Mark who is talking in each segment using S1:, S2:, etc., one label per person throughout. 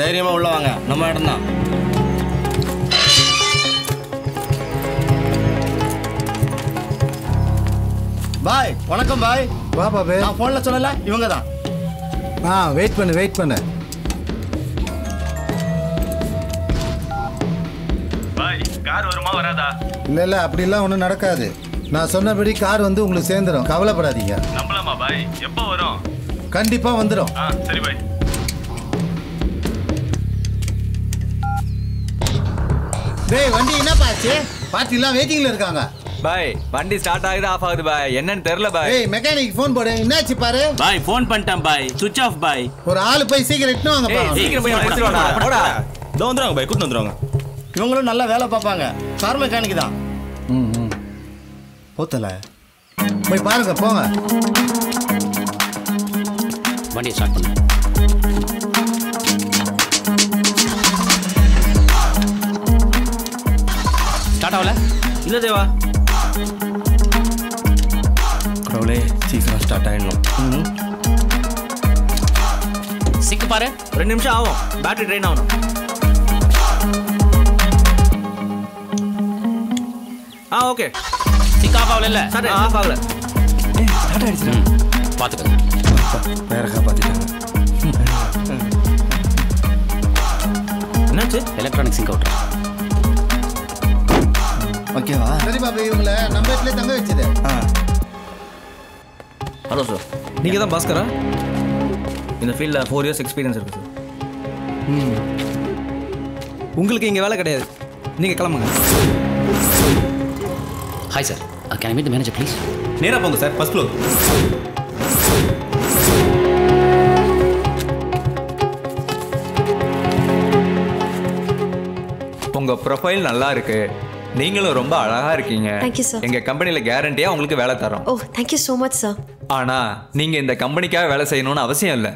S1: தைரியமா உள்ள வாங்க. நம்ம இடம் தான். பாய் வணக்கம் பாய்.
S2: வா பாபு.
S1: நான் போன்ல சொல்லல இவங்க தான்.
S2: ஆ வெயிட் பண்ணு வெயிட் பண்ணு.
S3: பாய் கார் வருமா வராதா?
S2: இல்லை இல்லை அப்படிலாம் ஒன்றும் நடக்காது. நான் சொன்னபடி கார் வந்து உங்களுக்கு சேர்ந்துடும் கவலைப்படாதீங்க.
S3: நம்பலாமா பாய்? எப்போ வரும்?
S2: கண்டிப்பாக வந்துடும்
S3: ஆ சரி பாய்.
S2: டேய் வண்டி என்னப்பா ஆச்சு? பார்ட்டிலாம் வெயிட்டிங்கில் இருக்காங்க.
S4: பாய் வண்டி ஸ்டார்ட் ஆகுது ஆஃப் ஆகுது பாய். என்னன்னு தெரியல பாய்.
S2: ஏய் மெக்கானிக் ஃபோன் போடு. என்னாச்சு பாரு?
S5: பாய் ஃபோன் பண்ணிட்டேன் பாய். சுவிச் ஆஃப் பாய்.
S2: ஒரு ஆள் போய் சீக்கிரம் இட்டுன்னு வாங்கப்பா
S4: ஏய், சீக்கிரம் போய் எடுத்துட்டு வாடா, போடா.
S1: இதோ வந்துருவாங்க பாய் கூட்டு வந்துருவாங்க. இவங்களும் நல்லா வேலை பார்ப்பாங்க. கார் மெக்கானிக் தான்.
S2: ம் ம்.
S1: ஓத்தல
S2: போய் பாருங்க போங்க.
S5: வண்டியை ஸ்டார்ட் பண்ணு. ஸ்டார்ட் ஆகல
S4: இல்ல தேவா.
S1: கடவுளே சீக்கிரம் ஸ்டார்ட் ஆயிடணும்.
S5: சிக்கு பாரு.
S4: ரெண்டு நிமிஷம் ஆகும். பேட்டரி ட்ரெயின் ஆகணும். ஆ ஓகே
S5: சிக் ஆஃப் ஆகல
S4: சார் ஆஃப் ஆகல.
S5: பார்த்துக்கோங்க
S1: வேற காப்பாத்திட்டாங்க.
S4: என்னாச்சு?
S5: எலக்ட்ரானிக் சிங்க் அவுட்
S1: ஓகேவா
S2: சரி பாபு இவங்கள நம்ம வீட்டிலே தங்க வச்சுது
S1: ஆ.
S4: ஹலோ சார் நீங்கள் தான் பாஸ்கரா? இந்த ஃபீல்டில் ஃபோர் இயர்ஸ் எக்ஸ்பீரியன்ஸ் இருக்கு சார் உங்களுக்கு இங்கே வேலை கிடையாது. நீங்கள் கிளம்புங்க.
S5: Hi sir can meet manager please
S4: நேராக போங்க சார் ஃபர்ஸ்ட் ஃப்ளோர் உங்க ப்ரொஃபைல் நல்லா இருக்கு. நீங்களும் ரொம்ப அழகா இருக்கீங்க.
S6: Thank you, sir.
S4: எங்க கம்பெனில கேரண்டியா உங்களுக்கு வேலை தரோம்.
S6: ஓ thank you so much sir
S4: ஆனா நீங்க இந்த கம்பெனிக்காக வேலை செய்யணும்னு அவசியம் இல்லை.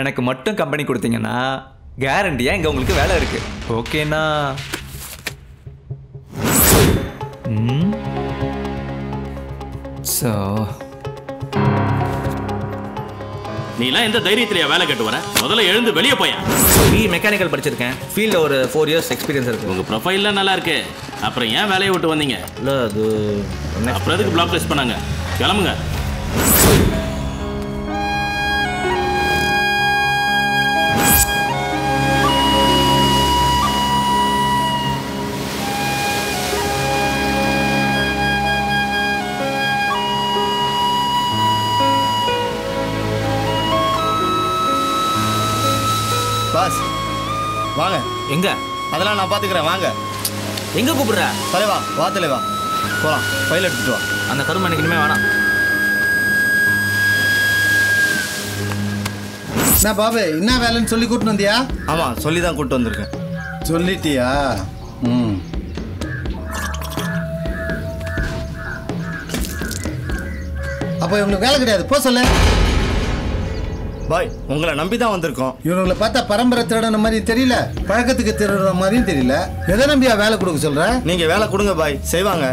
S4: எனக்கு மட்டும் கம்பெனி கொடுத்தீங்கன்னா கேரண்டியா இங்க உங்களுக்கு வேலை இருக்கு. ஓகேனா ஸோ
S5: நீலாம் எந்த தைரியத்திலேயே வேலை கட்டு வர? முதல்ல எழுந்து வெளியே போயா?
S4: பி மெக்கானிக்கல் படிச்சிருக்கேன். ஃபீல்டில் ஒரு ஃபோர் இயர்ஸ் எக்ஸ்பீரியன்ஸ் இருக்கு.
S5: உங்க ப்ரொஃபைல்லாம் நல்லா இருக்கு. அப்புறம் ஏன் வேலையை விட்டு வந்தீங்க?
S4: இல்லை அது
S5: அப்புறம் எதுக்கு பிளாக் லிஸ்ட் பண்ணாங்க? கிளம்புங்க.
S1: பாஸ் வாங்க.
S4: எங்க?
S1: அதெல்லாம் நான் பார்த்துக்கிறேன் வாங்க.
S4: எங்க கூப்பிடுற?
S1: தலைவா வா தலைவா போகலாம் ஃபைல் எடுத்துட்டு வா.
S4: அந்த கருமை எனக்கு இனிமே வேணாம்.
S2: என்ன பாபு என்ன வேலைன்னு சொல்லி கூட்டின்னு வந்தியா?
S1: ஆமாம் சொல்லி தான் கூப்பிட்டு வந்திருக்கேன்.
S2: சொல்லிட்டியா? ம். அப்போ இவங்களுக்கு வேலை கிடையாது. போ சொல்லு.
S1: பாய் உங்களை நம்பி தான் வந்திருக்கோம்.
S2: இவனுங்களை பார்த்தா பரம்பரை திருடன மாதிரி தெரியல பழக்கத்துக்கு திருடுற மாதிரியும் தெரியல. எதை நம்பியா வேலை கொடுக்க சொல்ற?
S1: நீங்கள் வேலை கொடுங்க பாய் செய்வாங்க.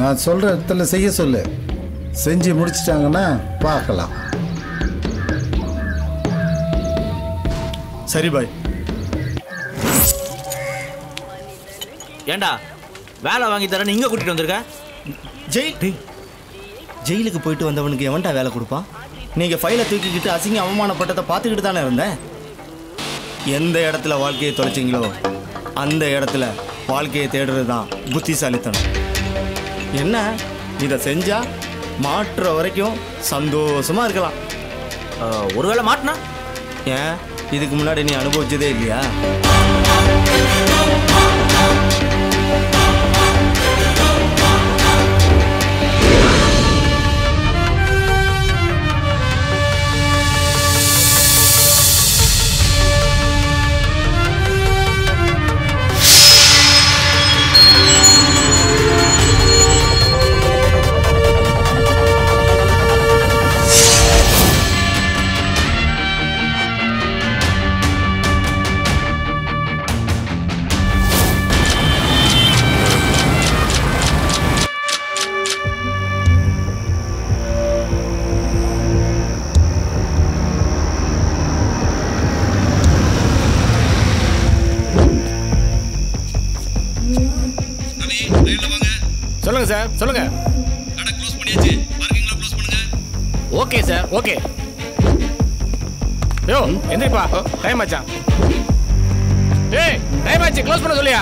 S2: நான் சொல்ற இடத்துல செய்ய சொல்லு. செஞ்சு முடிச்சிட்டாங்கன்னா பார்க்கலாம்.
S1: சரி பாய்.
S4: ஏண்டா வேலை வாங்கி தரேன்னு இங்க கூட்டிட்டு வந்திருக்க?
S1: ஜெயில் ஜெயிலுக்கு போயிட்டு வந்தவனுக்கு எவன்டா வேலை கொடுப்பான்? நீங்கள் ஃபைலை தூக்கிக்கிட்டு அசிங்க அவமானப்பட்டதை பார்த்துக்கிட்டு தானே இருந்தேன். எந்த இடத்துல வாழ்க்கையை தொலைச்சிங்களோ அந்த இடத்துல வாழ்க்கையை தேடுறது தான் புத்திசாலித்தனம். என்ன? இதை செஞ்சா மாற்றுற வரைக்கும் சந்தோஷமா இருக்கலாம்.
S4: ஒருவேளை மாட்டினா?
S1: ஏன்? இதுக்கு முன்னாடி நீ அனுபவிச்சதே இல்லையா?
S7: ஓகே சார் ஓகே யோ எந்திரிப்பா டைம் ஆச்சா? ஏய் டைம் ஆச்சு. க்ளோஸ் பண்ண சொல்லியா?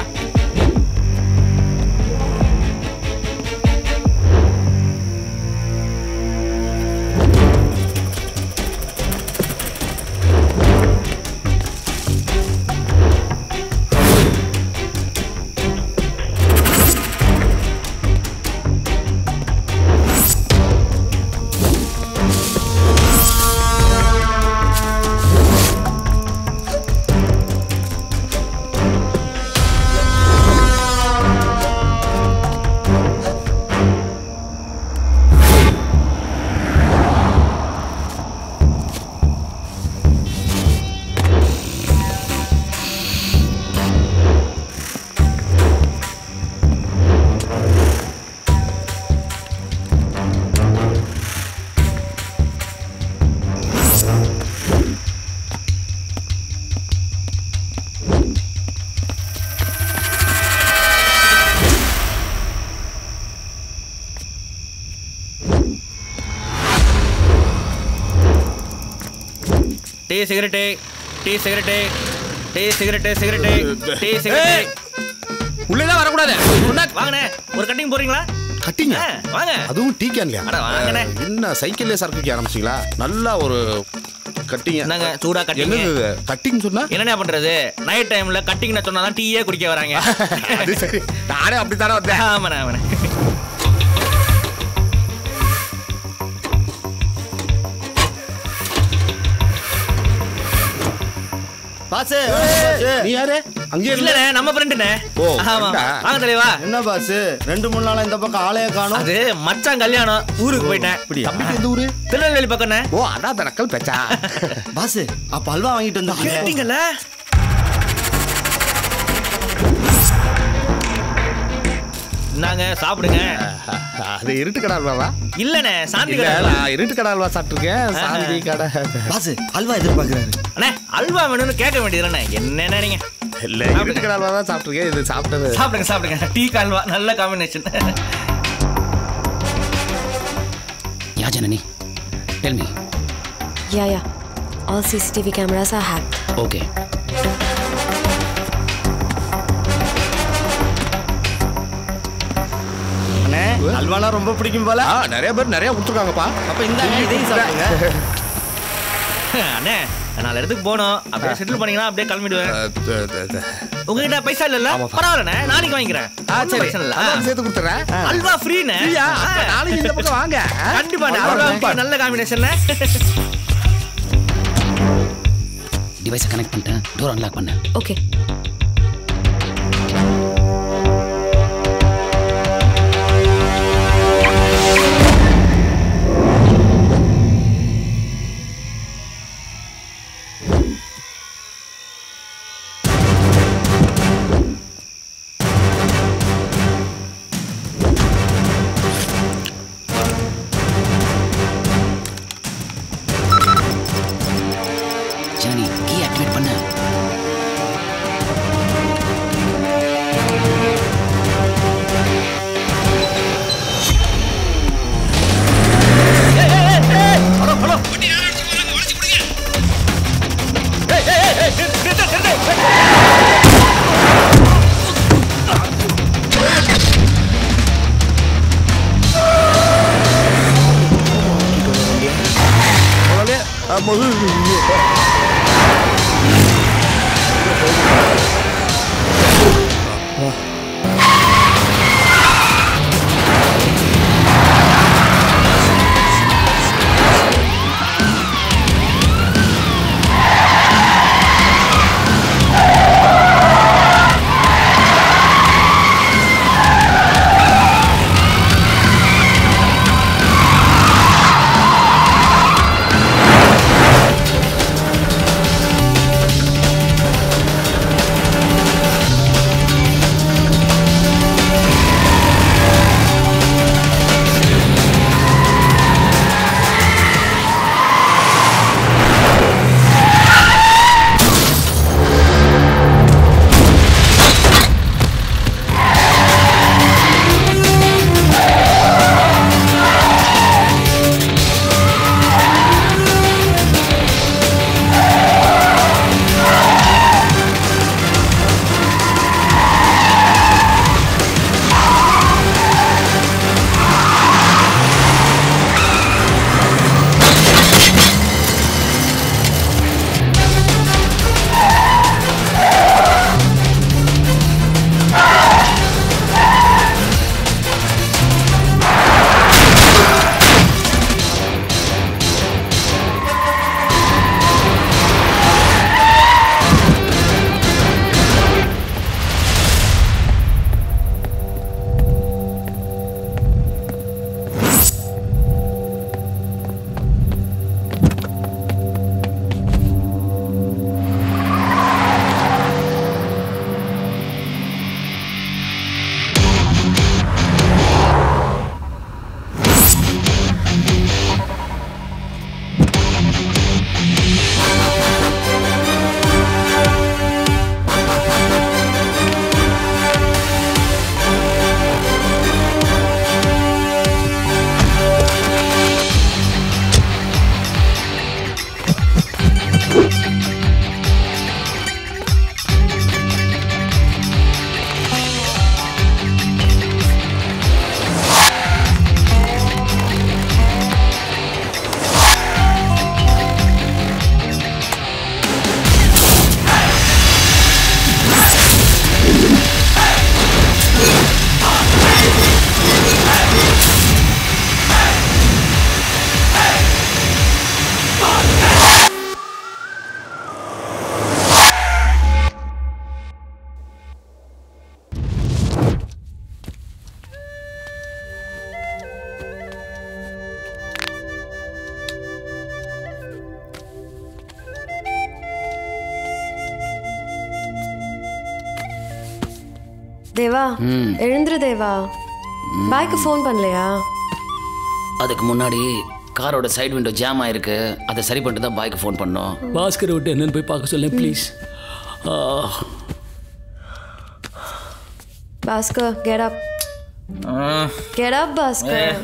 S8: Tea cigarette tea cigarette tea cigarette cigarette tea cigarette.
S7: உள்ளே வரக்கூடாது.
S8: வாங்கண்ணே ஒரு கட்டிங் போறீங்களா
S6: கட்டிங்க
S8: வாங்க.
S6: அதுவும் டீ கேன்லையா. என்ன சைக்கிள்ல சரக்கு வைக்க ஆரம்பிச்சிங்களா? நல்லா ஒரு கட்டிங்க
S8: என்னங்க சூடா கட்டிங்
S6: என்னது கட்டிங் சொன்னா?
S8: என்னண்ணே பண்றது? நைட் டைம்ல கட்டிங் சொன்னாதான் டீயே குடிக்க வராங்க.
S6: அது சரி. நானே அப்படித்தானே வந்தேன்.
S8: ஆமாண்ணே ஆமாண்ணே.
S6: நீ யாரு? இருந்த.
S8: இல்லண்ணே நம்ம ஃப்ரெண்டுண்ணே
S6: ஓ,
S8: ஆமா? வாங்க தலைவா.
S1: என்ன பாசு? ரெண்டு மூணு நாளா இந்த பக்கம் ஆளைய காணும்.
S8: அது மச்சான் கல்யாணம். ஊருக்கு போயிட்டேன்.
S6: தம்பிக்கு எந்த ஊரு?
S8: திருநெல்வேலி பக்கம்ண்ணே.
S6: ஓ அதான் தனக்கல் பெச்சா
S1: பாசு அப்ப அல்வா வாங்கிட்டு வந்து
S8: கேட்டீங்கல்ல? நாங்க சாப்பிடுங்க.
S6: அது இருட்டு கடை அல்வாவா?
S8: இல்லண்ணே சாந்தி கடை.
S6: நான் இருட்டு கடை அல்வா சாப்பிட்டுருக்கேன். சாந்தி கடை.
S1: பாசு அல்வா எதிர்பார்க்கறாரு.
S8: அண்ணே அல்வா வேணும்னு கேட்க வேண்டியதுண்ணே என்ன நீங்க?
S6: இல்ல இருட்டு கடை அல்வா தான் சாப்பிட்டுருக்கேன். இது சாப்பிட்டது.
S8: சாப்பிடுங்க சாப்பிடுங்க. டீ அல்வா நல்ல combination
S9: Yeah, Janani. Tell me.
S10: Yeah, yeah. All CCTV cameras are hacked.
S9: Okay.
S1: அல்வானா ரொம்ப பிடிக்கும் போல.
S6: ஆ நிறைய பேர் நிறைய கொடுத்துருக்காங்கப்பா.
S1: அப்ப இந்த இதையும் சாப்பிடுங்க.
S8: அண்ணே நாலு இடத்துக்கு போனோம். அப்படியே செட்டில் பண்ணீங்கன்னா அப்படியே கிளம்பிடுவேன். உங்ககிட்ட பைசா இல்லல்ல? பரவாயில்லண்ணே நாளைக்கு வாங்கிக்கிறேன்.
S6: ஆ சரி. சேர்த்து கொடுத்துறேன்.
S8: அல்வா ஃப்ரீண்ணே
S6: நாளைக்கு இந்த பக்கம் வாங்க?
S8: கண்டிப்பா நல்ல காம்பினேஷன்ல
S9: டிவைஸை கனெக்ட் பண்ணிட்டேன். டோர் அன்லாக் பண்ணேன்
S10: Okay. தேவா பாய்க்கு ஃபோன் பண்ணலையா?
S9: அதுக்கு முன்னாடி காரோட சைடு விண்டோ ஜாம் ஆயிருக்கு. அதை சரி பண்ணிட்டு தான் பாய்க்கு ஃபோன் பண்ணோம்.
S11: பாஸ்கரை விட்டு என்னன்னு போய் பார்க்க சொல்லேன் please
S10: Bhaskar get up get up Bhaskar.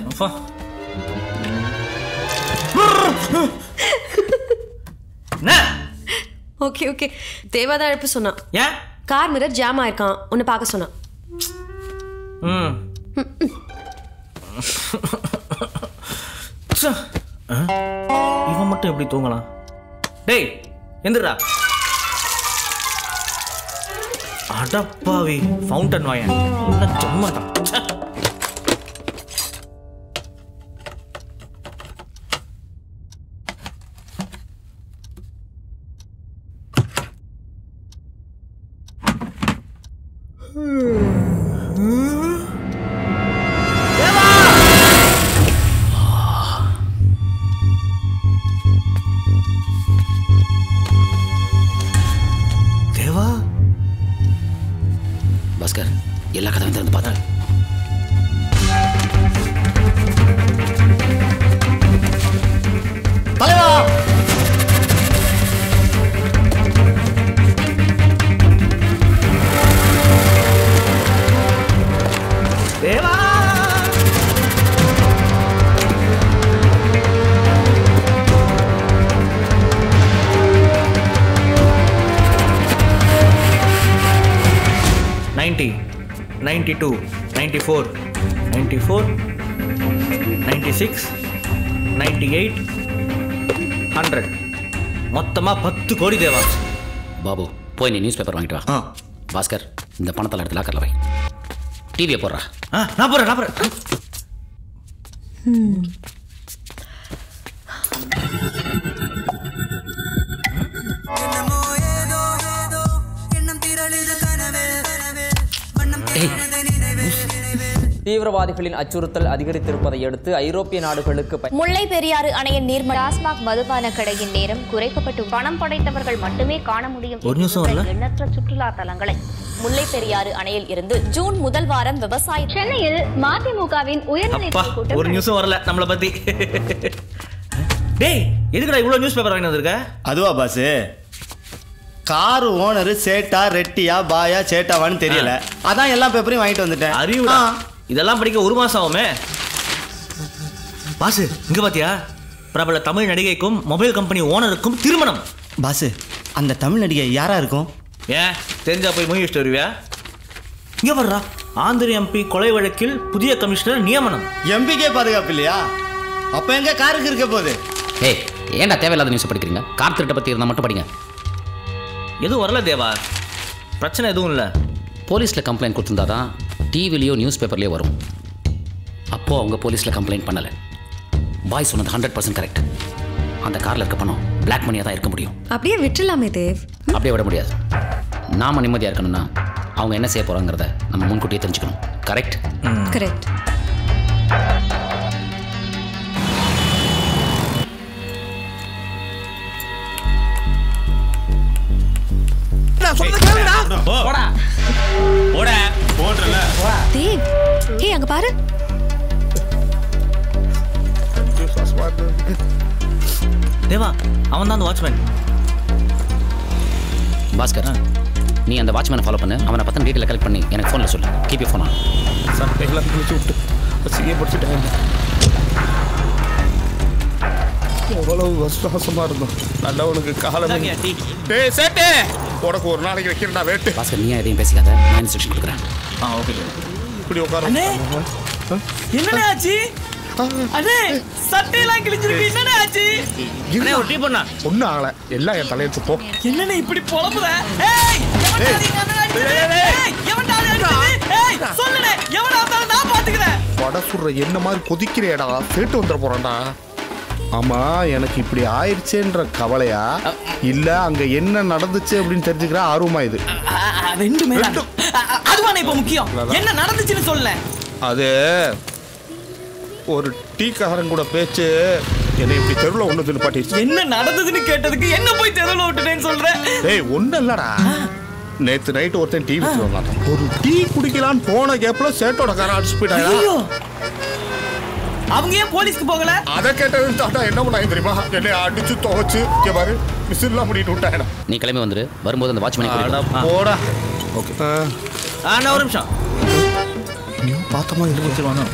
S10: Okay okay Deva தான் எழுப்ப சொன்னான்.
S8: ஏன்?
S10: கார் மிரர் ஜாம் ஆயிருக்கான். உன்னை பார்க்க சொன்னான்?
S8: இவன் மட்டும் எப்படி தூங்கலாம்? டேய் எந்திரா அடப்பாவி ஃபவுண்டன் வாயன். என்ன சும்மாதான் ninety ninety two ninety four ninety four ninety six ninety eight hundred மொத்தமாக பத்து கோடி தேவா.
S9: பாபு போய் நீ நியூஸ் பேப்பர் வாங்கிட்டு வா. பாஸ்கர் இந்த பணத்தில் எடுத்து லாக்கரில் வை. டிவியை போடுறா.
S8: ஆ நான் போகிறேன் நான் போகிறேன்
S12: தீவிரவாதிகளின் அச்சுறுத்தல் அதிகரித்திருப்பதை அடுத்து ஐரோப்பிய நாடுகளுக்கு
S13: முல்லை பெரியாறு அணையின் நீர் டாஸ்மாக் மதுபான கடையின் நேரம் குறைக்கப்பட்டு பணம் படைத்தவர்கள் மட்டுமே காண முடியும் எண்ணற்ற சுற்றுலா தலங்களை முல்லை பெரியாறு அணையில் இருந்து ஜூன் முதல் வாரம் விவசாய சென்னையில் மதிமுகவின்
S8: அப்பா ஒரு நியூஸும் வரல நம்மளை பத்தி. டேய் எதுக்குடா இவ்வளோ நியூஸ் பேப்பர் வாங்கி வந்திருக்க?
S1: அதுவா பாஸ் கார் ஓனர் சேட்டா ரெட்டியா பாயா சேட்டாவான்னு தெரியல. அதான் எல்லா பேப்பரையும் வாங்கிட்டு வந்துட்டேன்.
S8: அறிவுடா. இதெல்லாம் படிக்க ஒரு மாசம் ஆகுமே? பாசு இங்க பாத்தியா? பிரபல தமிழ் நடிகைக்கும் மொபைல் கம்பெனி ஓனருக்கும் திருமணம்.
S1: பாஸ் அந்த தமிழ் நடிகை யாரா இருக்கும்?
S8: ஏன் தெரிஞ்சா போய் மூவி வச்சுட்டு வருவியா? இங்க வர்றா. ஆந்திர எம்பி கொலை வழக்கில் புதிய கமிஷனர் நியமனம்.
S1: எம்பிக்கே பாதுகாப்பு இல்லையா? அப்ப எங்க காருக்கு இருக்க போகுது?
S9: ஏய் ஏன்டா தேவையில்லாத நியூஸ் படிக்கிறீங்க? கார் திருட்டை பற்றி இருந்தால் மட்டும் படிங்க.
S8: எதுவும் வரல தேவா. பிரச்சனை எதுவும் இல்லை.
S9: போலீஸில் கம்ப்ளைண்ட் கொடுத்துருந்தா தான் டிவிலையோ நியூஸ் பேப்பர்லேயோ வரும். அப்போது அவங்க போலீஸில் கம்ப்ளைண்ட் பண்ணலை. பாய் சொன்னது ஹண்ட்ரட் பர்சன்ட் கரெக்ட் அந்த காரில் இருக்க பணம் பிளாக் மணியாக தான் இருக்க முடியும்.
S10: அப்படியே விட்டுலாமே தேவ்.
S9: அப்படியே விட முடியாது. நாம நிம்மதியாக இருக்கணும்னா அவங்க என்ன செய்ய போகிறாங்கிறத நம்ம முன்கூட்டியே தெரிஞ்சுக்கணும். கரெக்ட்
S10: கரெக்ட்
S8: போடா போடா. போடுறல
S10: தேவ் ஏய் அங்க பாரு.
S8: தேவா அவன் தான் அந்த வாட்ச்மேன்
S9: பாஸ்கர் நீ அந்த வாட்ச்மேனை ஃபாலோ பண்ணு. அவனை பற்றின டீட்டெயில் கலெக்ட் பண்ணி எனக்கு ஃபோனில் சொல்லு. கீப் யூ ஃபோன் ஆன்
S6: சட்டையெல்லாம் கிழிச்சு விட்டு அசிங்கப்படுத்திட்டேன் எவ்வளவு விசுவாசமா இருந்தோம். நல்லவனுக்கு காலம் டேய் சேட்டு. உனக்கு ஒரு நாளைக்கு வைக்கிறேன்டா வேட்டு.
S9: பாஸ்கர் நீ எதையும் பேசிக்காத. நான் இன்ஸ்ட்ரக்ஷன் கொடுக்குறேன்.
S8: ஆ ஓகே
S6: இப்படி உட்கார.
S8: என்னடா ஆச்சு? அண்ணே சட்டையெல்லாம் கிழிஞ்சிருக்கு. என்னடா ஆச்சு?
S6: அண்ணே, ஒரு டீ பண்ணா ஒன்றும் ஆகல. எல்லாம் என் தலையெழுத்து போ.
S8: என்னண்ணே இப்படி புலம்புத ஏய் சொல்லுடே எவனா நான் பாத்துக்கிறேன்.
S6: வடை சுடுற என்ன மாதிரி கொதிக்கிறியடா? சேட்டு வந்துட போறான்டா. ஆமா எனக்கு இப்படி ஆயிடுச்சேன்ற கவலையா? இல்ல அங்க என்ன நடந்துச்சு அப்படின்னு தெரிஞ்சுக்கிற ஆர்வமா இது.
S8: ரெண்டுமே அதுவானே இப்ப முக்கியம்? என்ன நடந்துச்சுன்னு சொல்ல.
S6: அது ஒரு டீக்காரன் கூட பேச்சு என்னை இப்படி தெருவில் ஒன்று நிப்பாட்டிச்சு
S8: என்ன நடந்ததுன்னு கேட்டதுக்கு என்ன போய் தெருவில் விட்டுட்டேன்னு சொல்ற?
S6: டேய் ஒன்றும் இல்லடா. நேத்து நைட்டு ஒருத்தன் டீ விட்டு ஒரு டீ குடிக்கலான்னு போன கேப்ல சேட்டோட கார அடிச்சு போயிட்டாயா?
S8: ஐயோ. அவங்க ஏன் போலீஸ்க்கு போகல?
S6: அதை கேட்டது தாத்தா என்ன பண்ணாங்க தெரியுமா? என்னை அடிச்சு துவைச்சு இங்க பாரு விசில்லாம் பண்ணிட்டு விட்டாங்க
S9: நீ கிளம்பி வந்துரு. வரும்போது அந்த வாட்ச்மேனை
S6: அட
S9: கூட்டிட்டு வா.
S6: போடா.
S9: ஓகே.
S8: ஆ நான் ஒரு நிமிஷம்.
S6: பார்த்தமா இருந்துருவானோ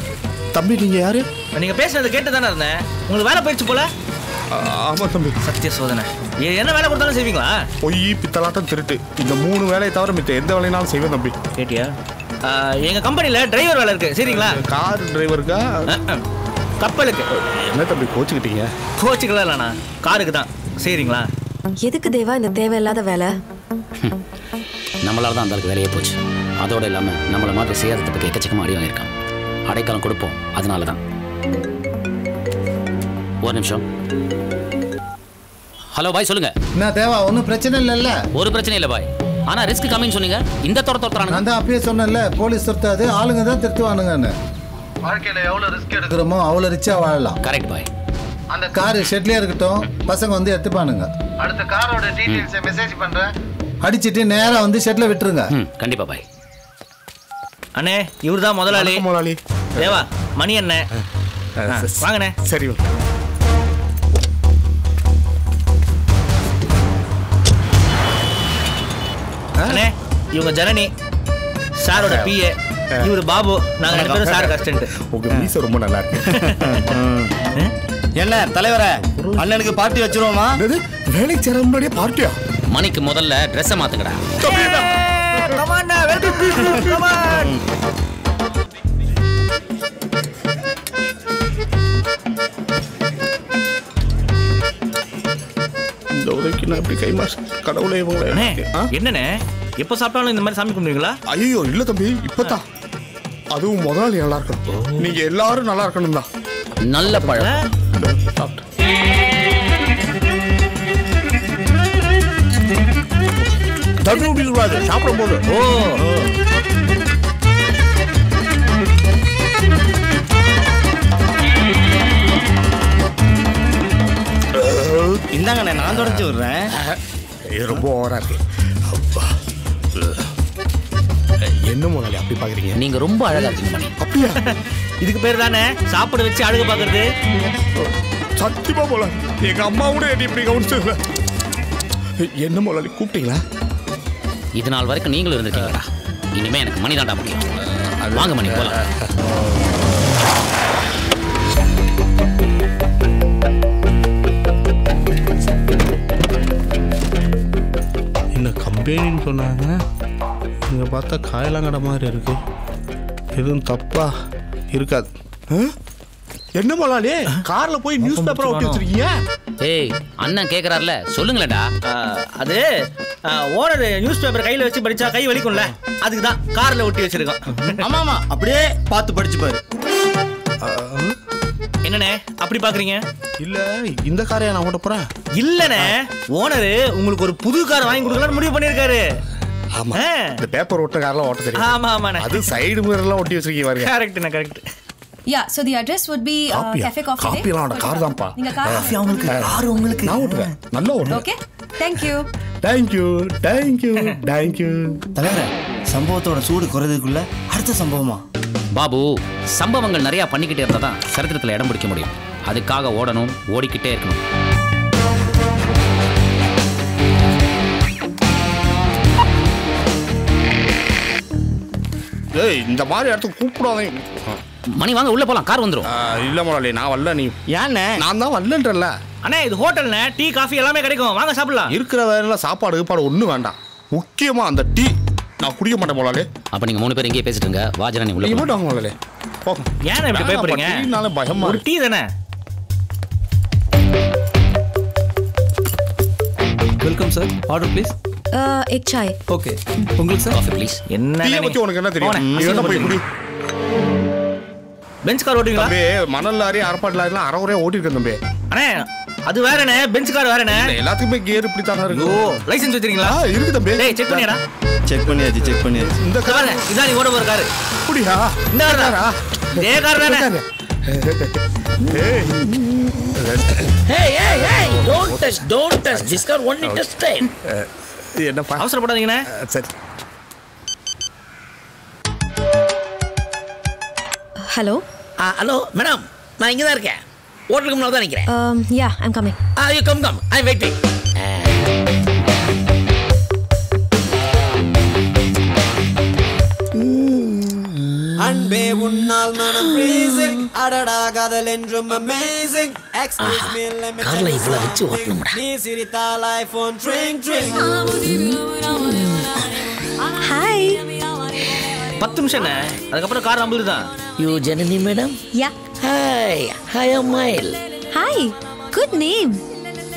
S6: தம்பி நீங்க யாரு?
S8: நீங்க பேசுனதை கேட்டு தானே இருந்தேன். உங்களுக்கு வேலை போயிடுச்சு போல.
S6: ஆமா தம்பி.
S8: சத்திய சோதனை. என்ன வேலை கொடுத்தாலும் செய்வீங்களா?
S6: பொய் பித்தலாட்டம் திருட்டு. இந்த மூணு வேலையை தவிர மித்த எந்த வேலைனாலும் செய்வேன் தம்பி.
S8: கேட்டியா? எங்க கம்பெனில டிரைவர் வேலை இருக்கு. சரிங்களா?
S6: கார் டிரைவருக்கா
S8: கப்பலுக்கு.
S6: என்ன தம்பி கோச்சுக்கிட்டீங்க?
S8: கோச்சுக்கலாம் இல்லைண்ணா. காருக்கு தான். சரிங்களா
S10: எதுக்கு தேவா இந்த தேவையில்லாத வேலை?
S9: நம்மளால தான் அந்த வேலையே போச்சு. அதோட இல்லாமல் நம்மளை மாதிரி செய்யாத தப்புக்கு எக்கச்சக்கமாக அடி வாங்கியிருக்கான். அடைக்காலம் கொடுப்போம். அதனால தான். ஒரு நிமிஷம். ஹலோ பாய் சொல்லுங்க.
S2: என்ன தேவா ஒன்றும் பிரச்சனை இல்லைல்ல?
S9: ஒரு பிரச்சனை இல்லை பாய். ஆனா ரிஸ்க் கம்மின்னு சொன்னீங்க. இந்த துர துரத்துறானுங்க.
S2: நான் தான் அப்பயே சொன்னேன்ல போலீஸ் திருத்தாது ஆளுங்க தான் திருத்துவானுங்கன்னு. வாழ்க்கையில் எவ்வளோ ரிஸ்க் எடுக்கிறோமோ அவ்வளோ ரிச்சாக வாழலாம்.
S9: கரெக்ட் பாய்
S2: அந்த கார் ஷெட்லேயே இருக்கட்டும் பசங்க வந்து எடுத்துப்பானுங்க. அடுத்த காரோட டீட்டெயில்ஸை மெசேஜ் பண்ணுறேன் அடிச்சிட்டு நேராக வந்து ஷெட்டில் விட்டுருங்க.
S9: ம் கண்டிப்பா பாய்
S8: அண்ணே இவர் தான் முதலாளி
S6: முதலாளி.
S8: தேவா மணி அண்ணன் ஆ, வாங்கண்ணே.
S6: சரி
S8: அண்ணே இவங்க ஜனனி சாரோட பிஏ இவரு பாபு. நாங்க ரெண்டு பேரும் சாருக்கு அசிஸ்டன்ட்
S6: உங்க மீச ரொம்ப நல்லா இருக்கு.
S1: என்ன தலைவரே? அண்ணனுக்கு பார்ட்டி வச்சிருவோமா?
S6: வேலைக்கு சேர முன்னாடியே பார்ட்டியா?
S9: மணிக்கு முதல்ல ட்ரெஸ்ஸை மாத்துக்கடா
S6: இந்த உதவிக்கு நான் கடவுளே இவங்களே
S8: என்னண்ணே? எப்போ சாப்பிட்டாலும் இந்த மாதிரி சாமி கும்பிடுவீங்களா?
S6: ஐயோ இல்ல தம்பி இப்பதான். அதுவும் முதலாளி நல்லா இருக்கணும். நீங்க எல்லாரும் நல்லா இருக்கணும் தான்
S9: நல்ல பழம்
S6: தம்பி கூடாது சாப்பிடும் போது
S8: ஓ.
S1: இந்தாங்கண்ணே நான் தொடச்சு விடுறேன்.
S6: இது ரொம்ப ஓவரா இருக்கு. என்ன முதலாளி அப்படி பாக்குறீங்க?
S9: நீங்க ரொம்ப அழகா இருக்கீங்க மணி
S6: அப்படியா?
S8: இதுக்கு பேர் தானே? சாப்பிட வச்சு அழகு பார்க்கறது
S6: சத்தியமா போல. எங்க அம்மா கூட என்னை இப்படி கவனிச்சதுல. என்ன முதலாளி கூப்பிட்டீங்களா?
S9: இது நாள் வரைக்கும் நீங்களும் இருந்திருக்கீங்களா இனிமே எனக்கு மணி தாண்டா முக்கியம். வாங்க மணி போலாம்.
S6: என்ன கம்பெனின்னு சொன்னாங்க? இங்கே பார்த்தா காயலாங்கடை மாதிரி இருக்கு. எதுவும் தப்பா இருக்காது? என்ன முதலாளி கார்ல போய் நியூஸ் பேப்பர் ஒட்டி வச்சிருக்கீங்க
S9: ஏய் அண்ணன் கேக்குறாருல சொல்லுங்களேடா
S8: அது ஓனர் நியூஸ் பேப்பர் கையில வச்சு படிச்சா கை வலிக்கும்ல அதுக்கு தான் கார்ல ஒட்டி வச்சிருக்கோம்
S1: ஆமா ஆமா. அப்படியே பார்த்து படிச்சு பாரு
S8: என்னண்ணே அப்படி பாக்குறீங்க?
S6: இல்ல இந்த காரையா நான் ஓட்ட போறேன்.
S8: இல்லண்ணே ஓனர் உங்களுக்கு ஒரு புது கார் வாங்கி கொடுக்கலாம்னு முடிவு பண்ணிருக்காரு
S6: ஆமா. இந்த பேப்பர் ஒட்ட கார்ல ஓட்ட தெரியும்
S8: ஆமா ஆமாண்ணே.
S6: அது சைடு மிரர்லாம் ஒட்டி வச்சிருக்கீங்க பாருங்க.
S8: கரெக்ட்ண்ணே correct
S14: Yeah, so the address would be uh,
S6: காப்பியா
S14: Cafe Coffee Day.
S6: காப்பிலாம் அவனோட கார் தான்ப்பா.
S14: நீங்க கார்
S6: காஃபி அவங்களுக்கு கார் உங்களுக்கு. நான் ஓட்டுவேன். நல்லா ஓட்டுவேன்.
S14: Okay, thank you.
S6: Thank you thank you thank you
S1: தலைவரே சம்பவத்தோட சூடு குறைறதுக்குள்ள அடுத்த சம்பவமா?
S9: பாபு சம்பவங்கள் நிறைய பண்ணிக்கிட்டே இருந்தா தான் சரித்திரத்தில் இடம் பிடிக்க முடியும். அதுக்காக ஓடணும் ஓடிக்கிட்டே இருக்கணும்.
S6: ஏய் இந்த மாதிரி இடத்துக்கு கூப்பிடாதீங்க
S9: மணி வாங்க உள்ள போலாம். கார் வந்துரும்.
S6: இல்ல முதலாளி நான் வரல நீ.
S8: ஏண்ணே
S6: நான் தான் வரலன்றல
S8: அண்ணே இது ஹோட்டல்ண்ணே. டீ காஃபி எல்லாமே கிடைக்கும். வாங்க சாப்பிடலாம்.
S6: இருக்கிற வேலையில சாப்பாடு கீப்பாடு ஒன்றும் வேண்டாம். முக்கியமா அந்த டீ. நான் குடிக்க மாட்டேன் முதலாளி
S9: அப்ப நீங்க மூணு பேர் இங்கேயே பேசிட்டு இருங்க. வாஜனா உள்ள
S6: நீங்க
S9: போலாம்.
S6: போட்டாங்க முதலாளி போங்க
S8: ஏண்ணே இப்படி பயப்படுறீங்க?
S6: டீனால பயமா
S8: ஒரு டீ தானே?
S4: Welcome sir order please
S10: egg chai.
S4: Okay. உங்களுக்கு சார்?
S9: காஃபி ப்ளீஸ்
S8: என்ன
S6: டீ பத்தி உனக்கு என்ன தெரியும்? நீ போய் குடி.
S8: பெஞ்ச் கார் ஓட்டுவீங்களா
S6: தம்பி மணல் லாரி அரப்பாடு லாரி எல்லாம் அரவரே ஓட்டிட்டு இருக்கேன் தம்பி.
S8: அண்ணே அது வேறனே பெஞ்ச் கார் வேறனே
S6: எல்லாத்துக்குமே கியர் இப்படி தான இருக்கு?
S8: ஓ லைசென்ஸ் வச்சிருக்கீங்களா?
S6: இருக்கு தம்பி.
S8: டேய் செக் பண்ணிடா
S1: செக் பண்ணியாச்சு செக் பண்ணியாச்சு.
S6: இந்த
S8: கார் இதான் நீ ஓட போற கார்
S6: புடியா
S8: இந்த காரா இதே கார் தானே.
S6: ஏய்.
S15: Hey, hey, hey! Don't touch, don't touch. This car only touch time.
S6: என்னப்பா
S8: அவசரப்படாதீங்கண்ணே.
S6: சரி.
S10: ஹலோ?
S15: ஹலோ மேடம் நான் இங்கே தான் இருக்கேன். ஹோட்டலுக்கு முன்னாடி தான் நிற்கிறேன்
S10: yeah I'm
S15: uh you come come I waiting
S16: அன்பே உன்னால் மனம் freezing அடடா காதல் என்றும் amazing. Excuse me let me
S15: கார்ல இவ்வளவு வச்சு. ஓட்டணும்டா.
S16: நீ சிரித்தால் ஐபோன் ட்ரிங் ட்ரிங்.
S10: ஹாய்
S8: பத்து நிமிஷம்ண்ணே அதுக்கப்புறம் கார் நம்மளுது தான்
S15: you Janani madam
S10: yeah
S15: hi hi Mayil
S10: hi good name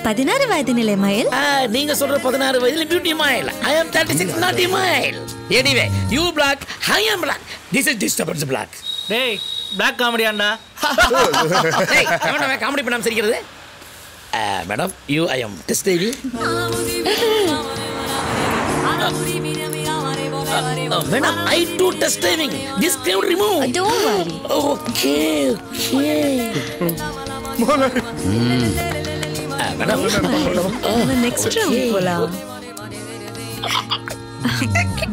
S10: பதினாறு வயது நிலை மயில்.
S15: நீங்க சொல்ற பதினாறு வயதுல beauty Mayil I am thirty six naughty Mayil anyway you black I am black this is disturbance black
S8: டேய் பிளாக் காமெடியாண்டா
S15: டேய் எவன காமெடி பண்ணாம சிரிக்கிறது? Madam you I am test Devi madam I do test diving this cave remove
S10: don't worry
S15: okay okay madam
S10: next round போலாம்.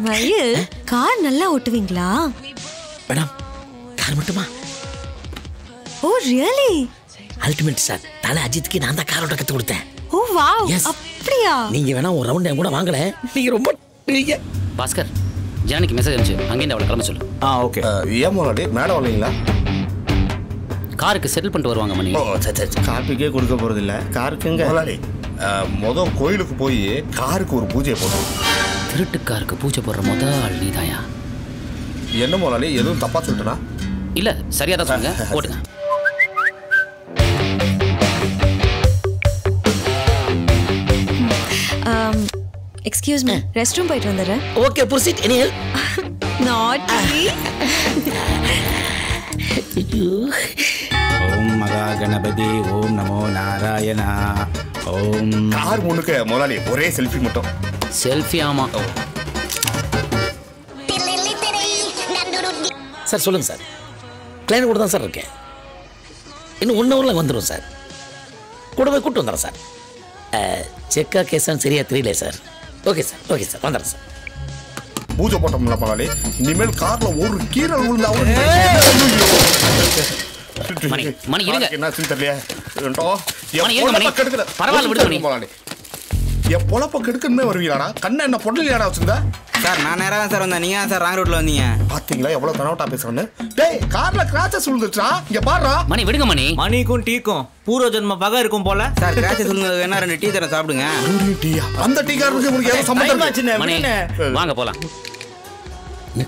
S10: Mayil car நல்லா ஓட்டுவீங்களா?
S15: Madam car மட்டுமா?
S10: ஓ really
S15: ultimate sir தலை அஜித்துக்கு நான் தான் காரோட கத்து கொடுத்தேன்.
S10: ஓ வாவ். அப்படியா?
S15: நீங்க வேணா ஒரு ரவுண்ட் என் கூட வாங்கல. நீங்க ரொம்ப நீங்க
S9: பாஸ்கர் ஜானிக்கு மெசேஜ் அனுப்பிச்சு. அங்கேருந்து அவளை கிளம்ப சொல்லு.
S6: ஆ ஓகே ஏன் முதலாளி மேடம் வரலைங்களா?
S9: காருக்கு செட்டில் பண்ணிட்டு வருவாங்க மணி.
S6: ஓ சரி சரி.
S1: காப்பிக்கே கொடுக்க போறது இல்ல காருக்குங்க.
S6: முதலாளி மொத கோயிலுக்கு போய் காருக்கு ஒரு பூஜையை போட்டோம்
S9: திருட்டுக்காருக்கு பூஜை போடுற முத ஆள் நீதாயா?
S6: என்ன முதலாளி? எதுவும் தப்பா சொல்லிட்டேனா?
S9: இல்ல சரியா தான் சொல்லுங்க. ஓட்டுங்க
S10: எக்ஸ்கியூஸ் மீ ரெஸ்ட் ரூம் போயிட்டு வந்துடுறேன்.
S15: ஓகே புரிசிட் எனி ஹெல்ப்
S10: நாட்டி
S17: ஓம் மகா கணபதி ஓம் நமோ நாராயணா. ஓம்.
S6: கார் முன்னுக்கு முதலாளி ஒரே செல்ஃபி மட்டும்.
S9: செல்ஃபி ஆமா.
S15: சார் சொல்லுங்க சார். கிளைண்ட் கூட தான் சார் இருக்கேன். இன்னும் ஒன் ஹவரில் வந்துடும் சார். கூட போய் கூட்டு வந்துடுறேன் சார். செக்கா கேஸான்னு சரியா தெரியல sir. Okay sir okay sir வந்துடுறேன் சார்.
S6: பூஜை போட்டோம்ல முதலாளி இனிமேல் கார்ல ஒரு கீரல் விழுந்தாவும்
S9: மணி, மணி, இருங்க.
S6: என்ன என்
S9: மணி, இருங்க, மணி. பரவாயில்ல, விடு, மணி.
S6: முதலாளி. என் பொழப்ப கெடுக்கணுமே வருவீங்களாடா? கண்ணை என்ன பொடலையாடா வச்சிருந்தா?
S18: சார் நான் நேரா தான் சார் வந்தேன். நீங்க சார் ராங் ரூட்ல வந்தீங்க.
S6: பாத்தீங்களா? எவ்வளவு கனவட்டா பேசுறேன்னு. டேய் கார்ல கிராச்சஸ் விழுந்துச்சா இங்க பாருடா.
S9: மணி விடுங்க மணி.
S8: மணிக்கும் டீக்கும் பூர்வ ஜென்ம பகை இருக்கும் போல.
S18: சார் கிராச்சஸ் சொல்லுங்க வேணா ரெண்டு டீ தரேன் சாப்பிடுங்க.
S6: டீயா அந்த டீ காரனுக்கு உங்களுக்கு ஏதோ சம்பந்தம்?
S9: மணி வாங்க போலாம்.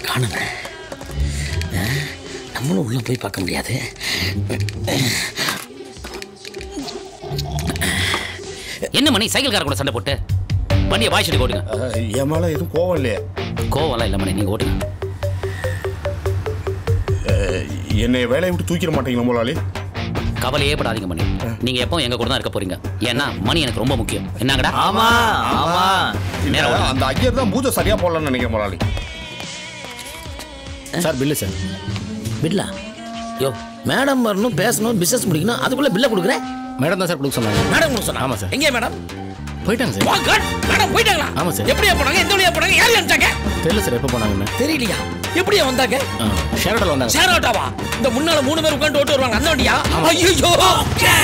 S15: காணுங்க. நம்மளும் உள்ள போய் பார்க்க முடியாது.
S9: என்ன மணி? சைக்கிள் கார கூட சண்டை போட்டு? வண்டியை வாய் சொல்லி ஓட்டுங்க
S6: அஹ், என் மேல எதுவும் கோவம் இல்லையே.
S9: கோவம்லாம் இல்லை மணி நீங்க ஓட்டுங்க.
S6: என்னை வேலையை விட்டு தூக்கிட மாட்டீங்களா முதலாளி?
S9: கவலையே படாதீங்க மணி. நீங்க எப்போ எங்க கூட தான் இருக்க போறீங்க. ஏன்னா மணி எனக்கு ரொம்ப முக்கியம். என்னங்கடா?
S8: ஆமா ஆமா.
S6: அந்த ஐயர் தான் பூஜை சரியா போடலன்னு நினைக்கிறேன் முதலாளி.
S17: Sir bill sir.
S15: பில்லா? யோ மேடம் வரணும் பேசணும் பிசினஸ் முடிக்கணும் அதுக்குள்ள பில்லை கொடுக்குறேன்
S17: மேடம் தான் சார் கொடுக்க சொன்னாங்க.
S15: மேடம் கொடுக்க சொன்னா
S17: ஆமா சார்.
S15: எங்கே மேடம்?
S17: போயிட்டாங்க சார்.
S15: God! மேடம் போயிட்டாங்களா?
S17: ஆமா சார்.
S15: எப்படியா போனாங்க? எந்த வழியா போனாங்க? யார் அனுப்பிச்சாங்க
S17: தெரியல சார் எப்போ போனாங்கன்னு.
S15: தெரியலையா? எப்படியா வந்தாங்க?
S17: ஷேரோட வந்தாங்க.
S15: ஷேர் ஆட்டோவா? இந்த முன்னால மூணு பேர் உட்காந்து ஓட்டு வருவாங்க. அந்த வண்டியா? ஐயா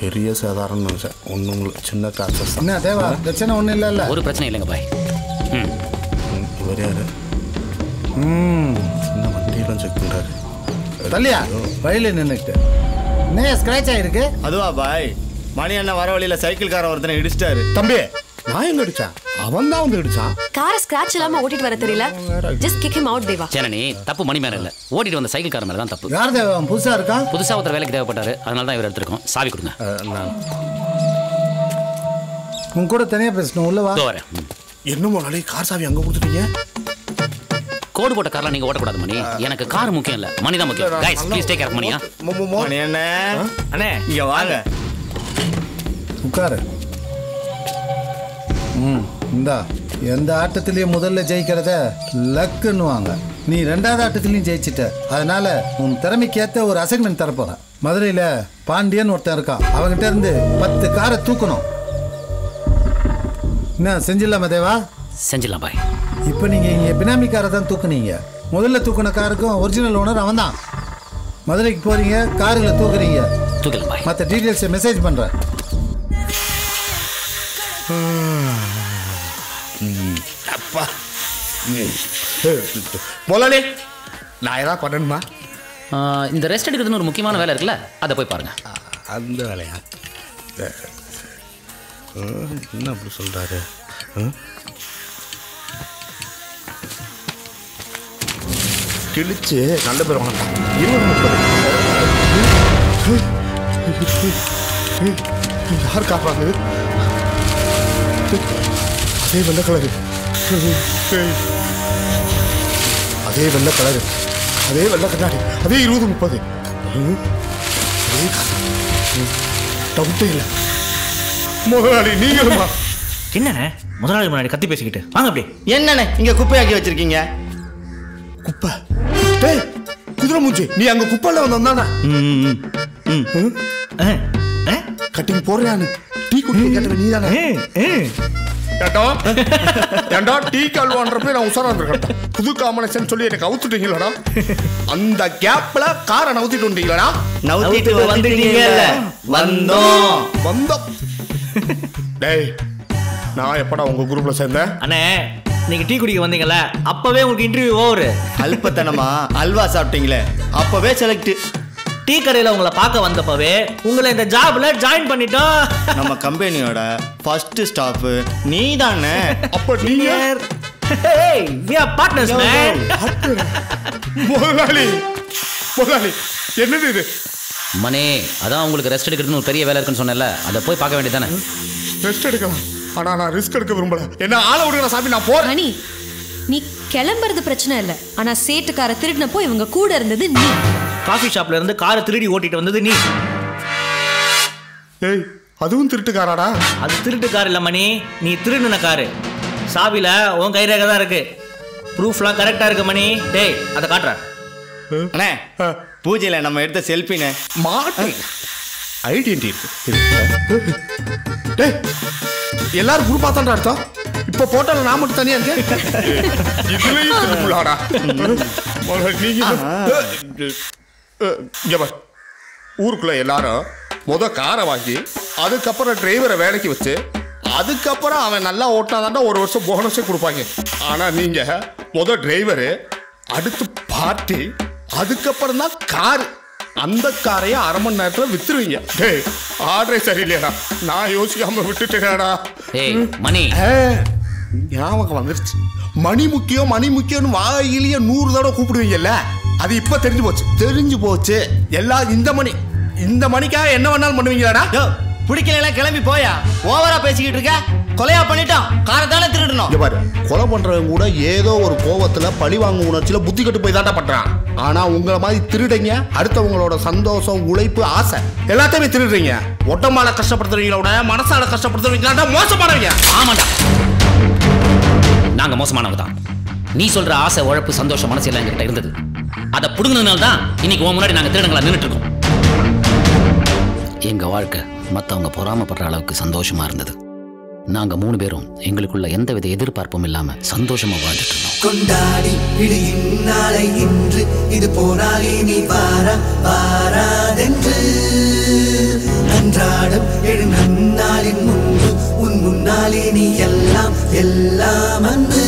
S6: பெரிய சாதாரண நினைச்சேன். ஒன்றும் இல்லை சின்ன தான்.
S2: என்ன தேவா பிரச்சனை ஒன்றும் இல்லைல்ல.
S9: ஒரு பிரச்சனை இல்லைங்க பாய். ம்.
S6: இவர் யாரு? ம். சின்ன வண்டியெல்லாம் செக் பண்ணுறாரு
S2: தள்ளியா வழியில் நின்றுக்கிட்டு என்ன ஸ்க்ராட்ச் ஆயிருக்கு?
S1: அதுவா பாய். மணி அண்ணன் வர வழியில சைக்கிள் கார ஒருத்தனை இடிச்சிட்டாரு.
S6: தம்பி நான் எங்க அடிச்சேன்? அவன் தான் வந்து அடிச்சான்.
S10: காரை ஸ்கிராட்ச் இல்லாம ஓட்டிட்டு வர தெரியல. Just kick him out Deva
S9: சரி தப்பு மணி மேல இல்ல. ஓட்டிட்டு வந்த சைக்கிள் கார மேல தான் தப்பு.
S2: யார் தேவா? புதுசா இருக்கா?
S9: புதுசா ஒருத்தர் வேலைக்கு தேவைப்பட்டாரு. அதனால தான் இவர் எடுத்திருக்கோம். சாவி கொடுங்க.
S2: உன் கூட தனியா பேசணும். உள்ள வா.
S9: வரேன். ம்.
S6: என்ன முதலாளி கார் சாவி அங்கே கொடுத்துட்டீங்க.
S9: கோடு போட்ட கார்லாம் நீங்க ஓட்டக்கூடாது மணி. எனக்கு கார் முக்கியம் இல்ல. மணி தான் முக்கியம். கைஸ் ப்ளீஸ் டேக் கேர் மணியா?
S1: மணி அண்ணன்
S8: அண்ணே
S1: இங்க வாங்க.
S2: உட்காரு. ம் இந்தா எந்த ஆட்டத்திலயும் முதல்ல ஜெயிக்கிறத லக்குன்னுவாங்க. நீ ரெண்டாவது ஆட்டத்துலையும் ஜெயிச்சிட்ட. அதனால உன் திறமைக்கு ஏற்ற ஒரு அசைன்மெண்ட் தரப்போறேன். மதுரையில் பாண்டியன் ஒருத்தன் இருக்கான். அவன்கிட்ட இருந்து பத்து காரை தூக்கணும். என்ன செஞ்சிடலாமா தேவா?
S9: செஞ்சிடலாம் பாய்.
S2: இப்போ நீங்கள் இங்கே பினாமி காரை தான் தூக்குனீங்க. முதல்ல தூக்குன காருக்கும் ஒரிஜினல் ஓனர் அவன் தான் மதுரைக்கு போகிறீங்க காருங்களை தூக்குறீங்க.
S9: தூக்கலாம் பாய்.
S2: மற்ற டீட்டெயில்ஸை மெசேஜ் பண்ணுறேன்
S6: அப்பா. முதலாளி நான் ஏதாவது பண்ணணுமா?
S9: இந்த ரெஸ்ட் எடுக்கிறதுன்னு ஒரு முக்கியமான வேலை இருக்குல்ல அதை போய் பாருங்க.
S6: அந்த வேலையா? என்ன அப்படி சொல்றாரு? அஹ்? கிழிச்சு நல்ல பேர் வாங்கலாம் இருபது முப்பது. யார் காப்பாங்க அதே வெள்ளை கலரு. அதே வெள்ளை கலரு அதே வெள்ளை கண்ணாடி. அதே இருபது முப்பது. டவுட்டே இல்லை. முதலாளி நீங்களுமா
S1: என்னண்ணே? முதலாளி முன்னாடி கத்தி பேசிக்கிட்டு. வாங்க அப்படி என்னண்ணே இங்க குப்பையாக்கி வச்சிருக்கீங்க?
S6: குப்பை. டேய் குதிரை மூஞ்சி. நீ அங்க குப்பைல வந்தானே கட்டிங் போடுறானு டீ குடிக்க கேட்டவன் நீ தானே ஏண்டா? ஏண்டா டீ கல்வான்றப்ப நான் உசாரா இருந்திருக்கேன் புது காமனேஷன் சொல்லி எனக்கு அவுத்துட்டீங்களடா. அந்த கேப்ல காரை நவுத்திட்டு வந்தீங்களடா
S1: நவுத்திட்டு வந்துட்டீங்கல்ல. வந்தோம்.
S6: வந்தோம். டேய் நான் எப்படா உங்க குரூப்ல சேர்ந்தேன்?
S1: அண்ணே நீங்க டீ குடிக்க வந்தீங்கல்ல அப்பவே உங்களுக்கு இன்டர்வியூ ஓவர் அல்பத்தனமா அல்வா சாப்பிட்டீங்களே. அப்பவே செலக்ட் டீ கடையில உங்களை பார்க்க வந்தப்பவே உங்களை இந்த ஜாப்ல ஜாயின் பண்ணிட்டோம் நம்ம கம்பெனியோட ஃபர்ஸ்ட் ஸ்டாஃப் நீ தானே
S6: அப்ப நீங்க?
S1: Hey, we are partners, man.
S6: முதலாளி. முதலாளி என்னது இது?
S9: மணி அதான் உங்களுக்கு ரெஸ்ட் எடுக்கிறதுன்னு ஒரு பெரிய வேலை இருக்குன்னு சொன்னேன்ல. அதை போய் பார்க்க வேண்டியதானே
S6: ரெஸ்ட் எடுக்கலாம். ஆனா நான் ரிஸ்க் எடுக்க விரும்பல. என்ன ஆள விடுங்க சாமி நான் போறேன்.
S14: மணி நீ கிளம்புறது பிரச்சனை இல்லை. ஆனா சேட்டுக்கார திருடினப்போ இவங்க கூட இருந்தது நீ.
S1: காஃபி ஷாப்ல இருந்து காரை திருடி ஓட்டிட்டு வந்தது நீ.
S6: ஏய் அதுவும் திருட்டுக்காராடா?
S1: அது திருட்டு கார் இல்ல மணி. நீ திருடின காரு. சாவில உன் கைரேகை தான் இருக்கு. ப்ரூஃப்லாம் கரெக்டா இருக்கு மணி. டேய் அதை காட்டுறேன் அண்ணே பூஜையில நம்ம எடுத்த செல்ஃபினே
S6: மாட்டு. ஐடென்டி இருக்கு. டேய் எல்லாரும் குரூப்பா தான்டா அர்த்தம் இப்ப போட்டோல நான் மட்டும் தனியா இருக்கேன். இதுலயும் திருப்புலாடா நீங்க அஹ், இங்க பார். ஊருக்குள்ள எல்லாரும் முத காரை வாங்கி அதுக்கப்புறம் டிரைவரை வேலைக்கு வச்சு அதுக்கப்புறம் அவன் நல்லா ஓட்டினாதாண்டா ஒரு வருஷம் போனஸே கொடுப்பாங்க. ஆனா நீங்க முத டிரைவரு அடுத்து பார்ட்டி அதுக்கப்புறம் தான் காரு அந்த காரையே அரை மணி நேரத்துல வித்துருவீங்க. டேய் ஆர்டரே சரியில்லையாடா. நான் யோசிக்காம விட்டுட்டேனாடா.
S9: மணி.
S6: ஞாபகம் வந்துருச்சு. மணி முக்கியம் மணி முக்கியம்னு வாயிலேயே நூறு தடவை கூப்பிடுவீங்கல்ல? அது இப்ப தெரிஞ்சு போச்சு. தெரிஞ்சு போச்சு. எல்லாம் இந்த மணி இந்த மணிக்காக என்ன வேணாலும் பண்ணுவீங்களாடா?
S1: பிடிக்கல கிளம்பி போயா? ஓவரா பேசிக்கிட்டு இருக்க? கொலையா பண்ணிட்டோம். காரை தானே திருடணும்.
S6: இங்க பாரு கொலை பண்றவங்க கூட ஏதோ ஒரு கோவத்துல பழி வாங்கும் உணர்ச்சியில புத்தி கட்டு போய் தாண்டா பண்றான். ஆனா உங்களை மாதிரி திருடுங்க அடுத்தவங்களோட சந்தோஷம் உழைப்பு ஆசை எல்லாத்தையுமே திருடுறீங்க. ஒட்டமால கஷ்டப்படுத்துறீங்களோட மனசால கஷ்டப்படுத்துறீங்களா மோசமானவங்க.
S9: ஆமாண்டா நாங்க மோசமானவங்க தான். நீ சொல்ற ஆசை உழப்பு சந்தோஷம் மனசு எல்லாம் எங்ககிட்ட இருந்தது. அதை புடுங்கினதுனால தான் இன்னைக்கு உன் முன்னாடி நாங்க திருடங்களா நின்றுட்டு இருக்கோம் எங்க வாழ்க்கை மத்தவங்க பொறாமப்படுற அளவுக்கு சந்தோஷமா இருந்தது. நாங்க மூணு பேரும் எங்களுக்குள்ள எந்தவித எதிர்பார்ப்பும் இல்லாம சந்தோஷமா வாழ்ந்துட்டு இருந்தோம்.
S19: கொண்டாடி விடியும் இந்நாளை இன்று. இது போனால் இனி வாரா வாராதென்று. அன்றாடம் எழு நன்னாளின் முன்பு முன்னால் இனி எல்லாம் எல்லாம் அன்பு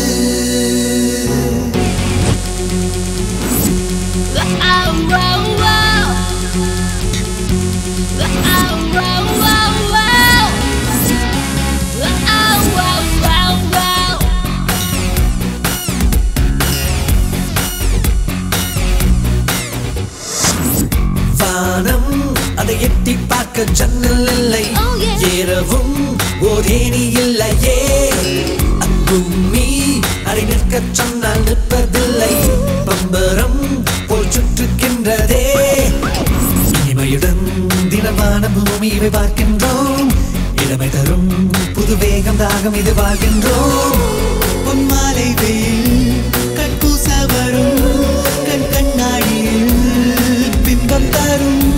S19: வானம் அதை எட்டி பார்க்க ஜன்னல் இல்லை. ஏறவும் ஓர் இல்லையே அங்கும் அங்கும்மி அதை நிற்கச் சொன்னால் நிற்பதில்லை. பம்பரம் போல் சுற்றுகின்றதே இனிமையுடன் தினமான பூமி இவை பார்க்கின்றோம். இளமை தரும் புது வேகம் தாகம் இது வாழ்கின்றோம். பொன்மாலை வெயில் கட்பூச வரும். கண் கண்ணாடியில் பிம்பம் தரும்.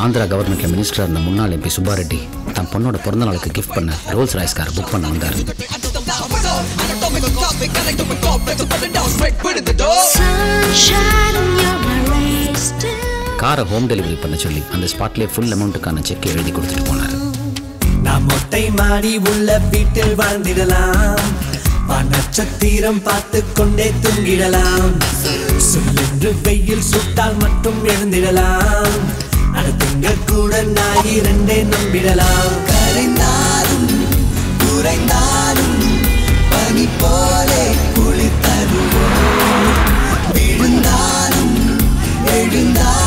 S9: ஆந்திரா கவர்மெண்ட்ல மினிஸ்டராக இருந்த முன்னாள் எம்பி சுப்பாரெட்டி தன் பொண்ணோட பிறந்த நாளுக்கு கிஃப்ட் பண்ண ரோல்ஸ் ராய்ஸ் கார் புக் பண்ண வந்தார். காரை ஹோம் டெலிவரி பண்ண சொல்லி அந்த ஸ்பாட்லேயே ஃபுல் அமௌண்ட்டுக்கான செக் எழுதி கொடுத்துட்டு போனார்.
S19: நாம் மொட்டை மாடி உள்ள வீட்டில் வாழ்ந்திடலாம். நட்சத்திரம் பார்த்து கொண்டே தூங்கிடலாம். சொல்லென்று வெயில் சுட்டால் மட்டும் எழுந்திடலாம். அடுத்துங்க கூட ஞாயிறண்டே நம்பிடலாம் கரைந்தாலும் குறைந்தாலும் பனி போலே குளித்தருவோம் விழுந்தாலும் எழுந்தாலும்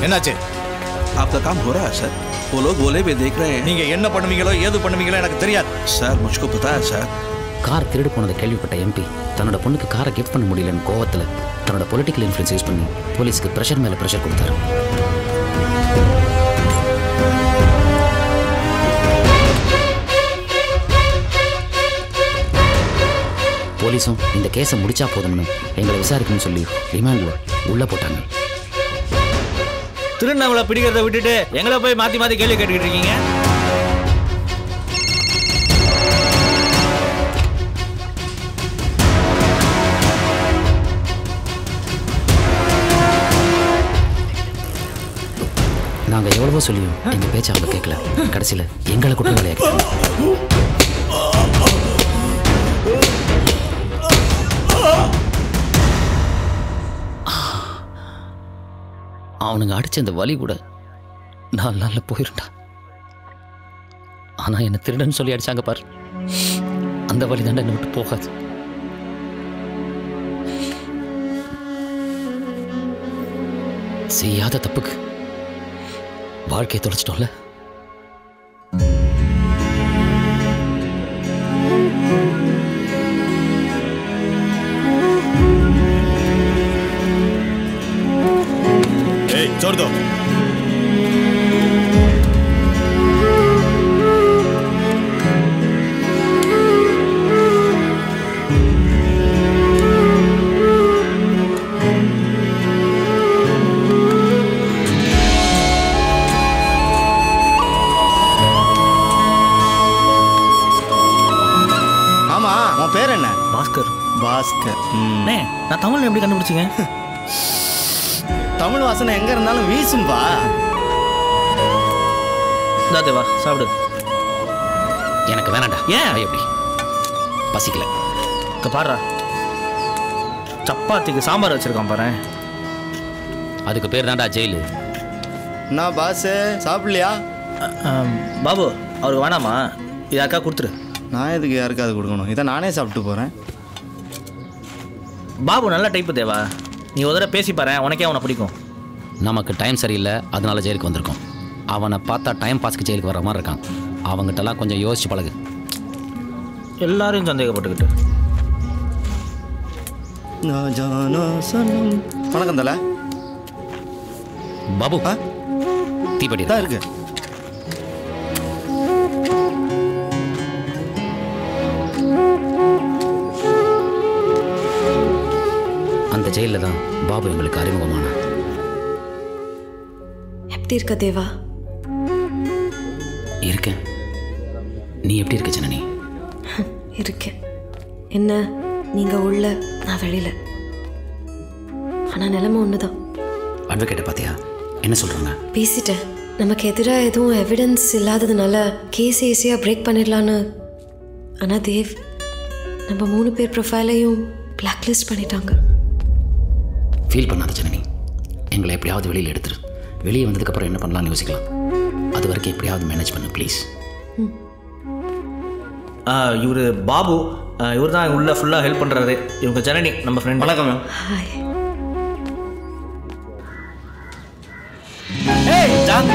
S20: என்னாச்சு आपका काम हो रहा है सर वो लोग बोले भी देख रहे हैं
S21: நீங்க என்ன பண்ணுவீங்களோ ஏது பண்ணுவீங்களோ எனக்கு தெரியாது
S20: सर मुझको पता है सर
S9: கார் திருடு போனதை கேள்விப்பட்ட எம்பி தன்னோட பொண்ணுக்கு காரை கிஃப்ட் பண்ண முடியலன்னு கோவத்தில் தன்னோட பொலிட்டிக்கல் இன்ஃப்ளூயன்ஸ் யூஸ் பண்ணி போலீஸ்க்கு ப்ரெஷர் மேலே ப்ரெஷர் கொடுத்தாரு போலீஸும் இந்த கேஸை முடிச்சா போதும்னு எங்களை விசாரிக்கணும்னு சொல்லி ரிமாண்டில் உள்ளே போட்டாங்க
S8: திருநவளை பிடிக்கிறத விட்டுட்டு எங்களை போய் மாத்தி மாத்தி கேள்வி கேட்டுக்கிட்டு இருக்கீங்க?
S9: நாங்கள் எவ்வளவோ சொல்லியும் எங்கள் பேச்சு அவங்க கேட்கல. கடைசியில் எங்களை குற்றவாளியாக அவனுங்க அடிச்ச அந்த வலி கூட நாலு நாளில் போயிருண்டா ஆனால் என்னை திருடன்னு சொல்லி அடிச்சாங்க பார். அந்த வழி தாண்டா என்னை விட்டு போகாது. செய்யாத தப்புக்கு வாழ்க்கையை தொலைச்சிட்டோம்ல?
S8: கண்டுபிடிச்சிங்க.
S1: தமிழ் வாசனை எங்க இருந்தாலும் வீசும்பா
S8: இந்தா தேவா சாப்பிடு.
S9: எனக்கு வேணாண்டா
S8: ஏன்?
S9: எப்படி? பசிக்கல.
S8: இங்க பாடுறா சப்பாத்திக்கு சாம்பார் வச்சிருக்கான் பாரு.
S9: அதுக்கு பேர் தான்டா ஜெயிலு.
S1: நான் பாஸ் சாப்பிடலையா?
S8: பாபு அவருக்கு வேணாமா? இது அக்கா கொடுத்துரு.
S1: நான் எதுக்கு யாருக்காவது கொடுக்கணும்? இதை நானே சாப்பிட்டு போகிறேன்
S8: பாபு நல்ல டைப்பு தேவா. நீ ஒரு தடவை பேசி பாரு உனக்கே அவனை பிடிக்கும்.
S9: நமக்கு டைம் சரியில்லை அதனால ஜெயிலுக்கு வந்திருக்கோம். அவனை பார்த்தா டைம் பாஸ்க்கு ஜெயிலுக்கு வர மாதிரி இருக்கான். அவங்ககிட்டலாம் கொஞ்சம் யோசிச்சு பழகு.
S8: எல்லாரையும் சந்தேகப்பட்டுக்கிட்டு.
S1: வணக்கம் தல.
S9: பாபு தீப்பெட்டி
S1: தான் இருக்கு.
S9: பாபு எங்களுக்கு அறிமுகமான?
S10: எப்படி இருக்க தேவா?
S9: இருக்கேன். நீ எப்படி இருக்க ஜனனி?
S10: இருக்கேன். என்ன நீங்க உள்ள நான் வெளியில. ஆனா நிலைமை ஒண்ணுதான்.
S9: அட்வொகேட்டை பார்த்தியா என்ன சொல்கிறாங்க
S10: பேசிட்டேன். நமக்கு எதிராக எதுவும் எவிடன்ஸ் இல்லாததுனால கேஸ் ஈஸியாக பிரேக் பண்ணிடலான்னு. ஆனால் தேவ் நம்ம மூணு பேர் ப்ரொஃபைலையும் பிளாக் லிஸ்ட் பண்ணிட்டாங்க.
S9: ஃபீல் பண்ணாத ஜனனி. எங்களை எப்படியாவது வெளியில் எடுத்துரு. வெளியே வந்ததுக்கப்புறம் என்ன பண்ணலாம்னு யோசிக்கலாம். அது வரைக்கும் எப்படியாவது மேனேஜ் பண்ணு ப்ளீஸ்
S8: இவர் பாபு. இவர் தான் உள்ள ஃபுல்லாக ஹெல்ப் பண்ணுறாரு இவங்க ஜனனி நம்ம ஃப்ரெண்ட் வணக்கம் மேம்
S10: ஹாய்
S8: ஏய் ஜாங்கு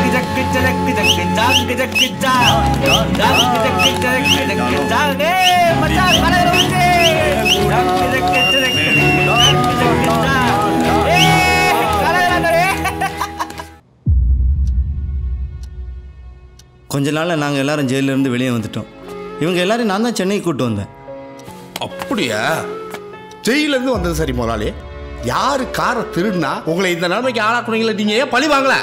S1: கொஞ்ச நாள்ல நாங்கள் எல்லாரும் ஜெயில்ல இருந்து வெளியே வந்துட்டோம். இவங்க எல்லாரும் நான் தான் சென்னைக்கு கூட்டு வந்தேன்.
S6: அப்படியா? ஜெயிலேருந்து வந்தது சரி முதலாளி. யாரு காரை திருடினா உங்களை இந்த நிலைமைக்கு ஆளாக்குனீங்களே நீங்க ஏன் பழி வாங்கல?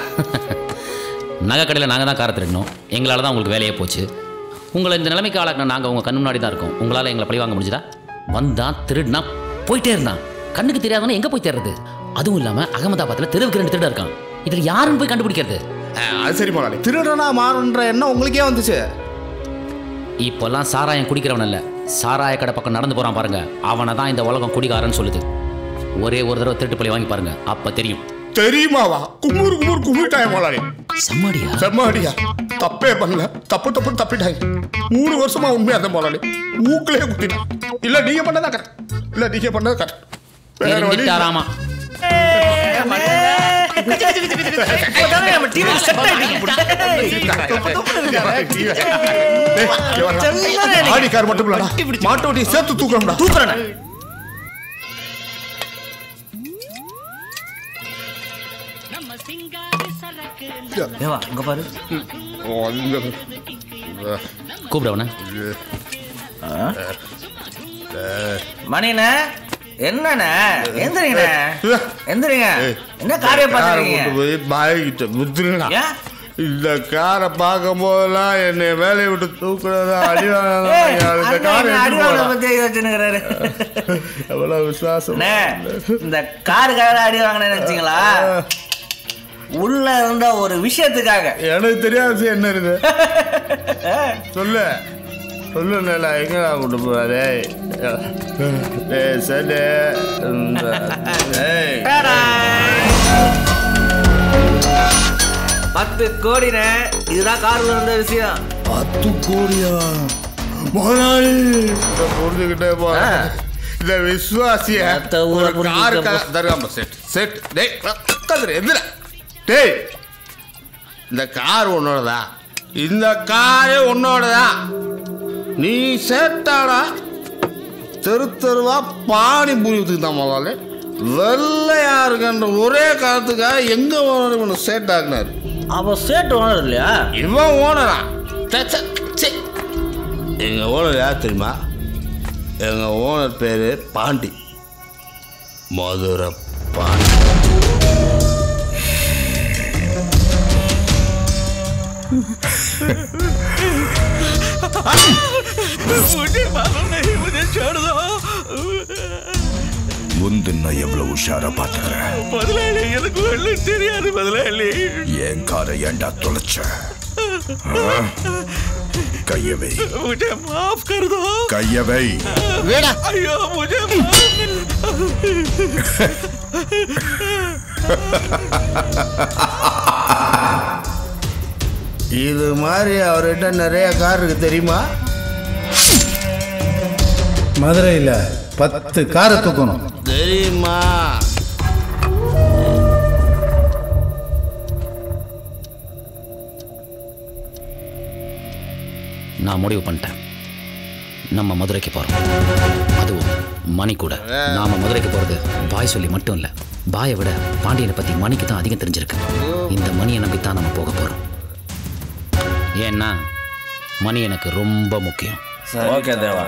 S9: நகை கடையில் நாங்கள் தான் காரை திருடணும் எங்களால் தான் உங்களுக்கு வேலையே போச்சு. உங்களை இந்த நிலைமைக்கு ஆளாக்கின நாங்கள் உங்கள் கண்ணு முன்னாடி தான் இருக்கோம். உங்களால் எங்களை பழி வாங்க முடிஞ்சுதா? வந்தான் திருடினா போயிட்டே இருந்தான். கண்ணுக்கு தெரியாதவன எங்கே போய் தேடுறது? அதுவும் இல்லாமல் அகமதாபாத்தில் தெருவுக்கு ரெண்டு திருட இருக்கான். இதில் யாருன்னு போய் கண்டுபிடிக்கிறது?
S6: அது சரி முதலாளி திருடனா மாறுன்ற எண்ணம் உங்களுக்கே வந்துச்சு.
S9: இப்போல்லாம் சாராயம் குடிக்கிறவன் இல்ல. சாராய கடை பக்கம் நடந்து போறான் பாருங்க. அவனை தான் இந்த உலகம் குடிகாரன்னு சொல்லுது. ஒரே ஒரு தடவை திருட்டு பழி வாங்கி பாருங்க. அப்ப தெரியும்.
S6: தெரியுமாவா? குமுறு குமுறு குமுறிட்டாய முதலாளி
S9: செம்மாடியா?
S6: செம்மாடியா? தப்பே பண்ணல. தப்பு தப்பு தப்பிட்டாங்க மூணு வருஷமா உண்மையா அந்த முதலாளி மூக்கிலே குத்தினா இல்ல நீங்க பண்ணதா கரெக்ட். இல்ல நீங்க பண்ணது கரெக்ட். வேற வழி இல்ல.
S9: தெரிஞ்சிட்டாராமா
S6: மட்டும் இல்லடா மாட்டு சேர்த்து தூக்கணும்டா
S8: தூக்குறேன் தேவா இங்க பாரு
S9: கூப்பிடவன
S8: மணின என்னண்ணே? எந்திரிங்கண்ணே. எந்திரிங்க. என்ன காரியம்
S6: காரை
S8: பார்த்துருக்கீங்க?
S6: போய் பாய்கிட்ட
S8: ஏன்?
S6: இந்த காரை பார்க்கும் போதெல்லாம் என்னை வேலையை விட்டு தூக்குறதா அடி வாங்குறதா,
S8: ஏய்,
S6: இந்த
S8: அண்ணே,
S6: காரை
S8: என்ன
S6: எடுத்து
S8: அடிவாளை
S6: போடா.
S8: பத்தி யோசிச்சுன்னுக்குறாரு.
S6: எவ்வளவு விசுவாசம்
S8: இந்த காருக்காக அடி வாங்கினேன்னு வச்சுங்களா? உள்ள இருந்த ஒரு விஷயத்துக்காக.
S6: எனக்கு தெரியாத விஷயம் என்ன இருக்கு? சொல்லு. சொல்லு நிலா எங்கடா கொண்டு போறாரு டேய் சரி. இந்த- டேய்.
S8: பத்து கோடினே இதுதான் கார்ல இருந்த விஷயம்.
S6: பத்து கோடியா? முதலாளி. புரிஞ்சுக்கிட்டே போற இந்த விசுவாசிய ஒரு காருக்காக தருகாம செட் செட் டேய் உட்காந்துரு எந்திர. டேய் இந்த கார் உன்னோடதா? இந்த காரே உன்னோடதா? நீ சேட்டாடா தெரு தெருவா பானி பூரி தான் முதல்ல வெள்ளையா இருக்கின்ற ஒரே காலத்துக்காக எங்க ஓனர் இவனை சேட்டாக்குனாரு?
S8: அவ சேட்டு ஓனர் இல்லையா?
S6: இவன் ஓனரா. எங்க ஓனர் யார் தெரியுமா? எங்க ஓனர் பேரு பாண்டி. மதுரை பாண்டி.
S22: मुझे मालूम नहीं मुझे छोड़ दो
S23: ಮುಂದನ್ನ ಎವ್ಲೋ ಹುಷಾರ
S20: ಪಾತ್ರ ಬದಲಾಳಿ ಎದಕ್ಕೆ ಒಳ್ಳೆ ತಿಳಿಯಾದ
S23: ಬದಲಾಳಿ ಏನ್ ಕಾರ ಎಂಡ ತೊಳಚ கையை வை
S20: मुझे माफ कर दो
S23: கையை வை
S20: வேடா ஐயோ मुझे மாஃப்
S6: இது மாதிரி அவர்கிட்ட நிறைய கார் இருக்கு தெரியுமா?
S2: மதுரையில் பத்து காரை தூக்கணும்.
S6: தெரியுமா?
S9: நான் முடிவு பண்ணிட்டேன். நம்ம மதுரைக்கு போகிறோம் அதுவும் மணி கூட. நாம மதுரைக்கு போகிறது பாய் சொல்லி மட்டும் இல்லை. பாயை விட பாண்டியனை பற்றி மணிக்கு தான் அதிகம் தெரிஞ்சிருக்கு. இந்த மணியை நம்பி தான் நம்ம போக போகிறோம் ஏன்னா மணி எனக்கு ரொம்ப முக்கியம்.
S24: ஓகே தேவா.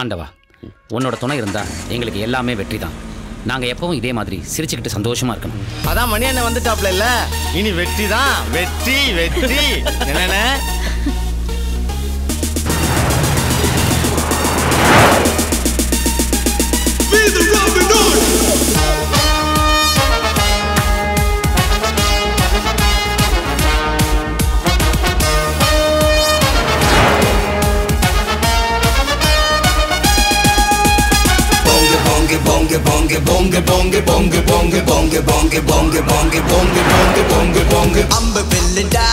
S9: ஆண்டவா உன்னோட துணை இருந்தா எங்களுக்கு எல்லாமே வெற்றி தான் நாங்கள் எப்பவும் இதே மாதிரி சிரிச்சுக்கிட்டு சந்தோஷமா இருக்கணும்.
S25: அதான் மணி அண்ணன் வந்துட்டாப்ல இல்ல? இனி வெற்றி தான் வெற்றி வெற்றி. என்னண்ணே?
S22: பொங்கு பொங்கு பொங்கு பொங்கு பொங்கு பொங்கு பொங்கு பொங்கு பொங்கு பொங்கு அம்பு பில்லுடா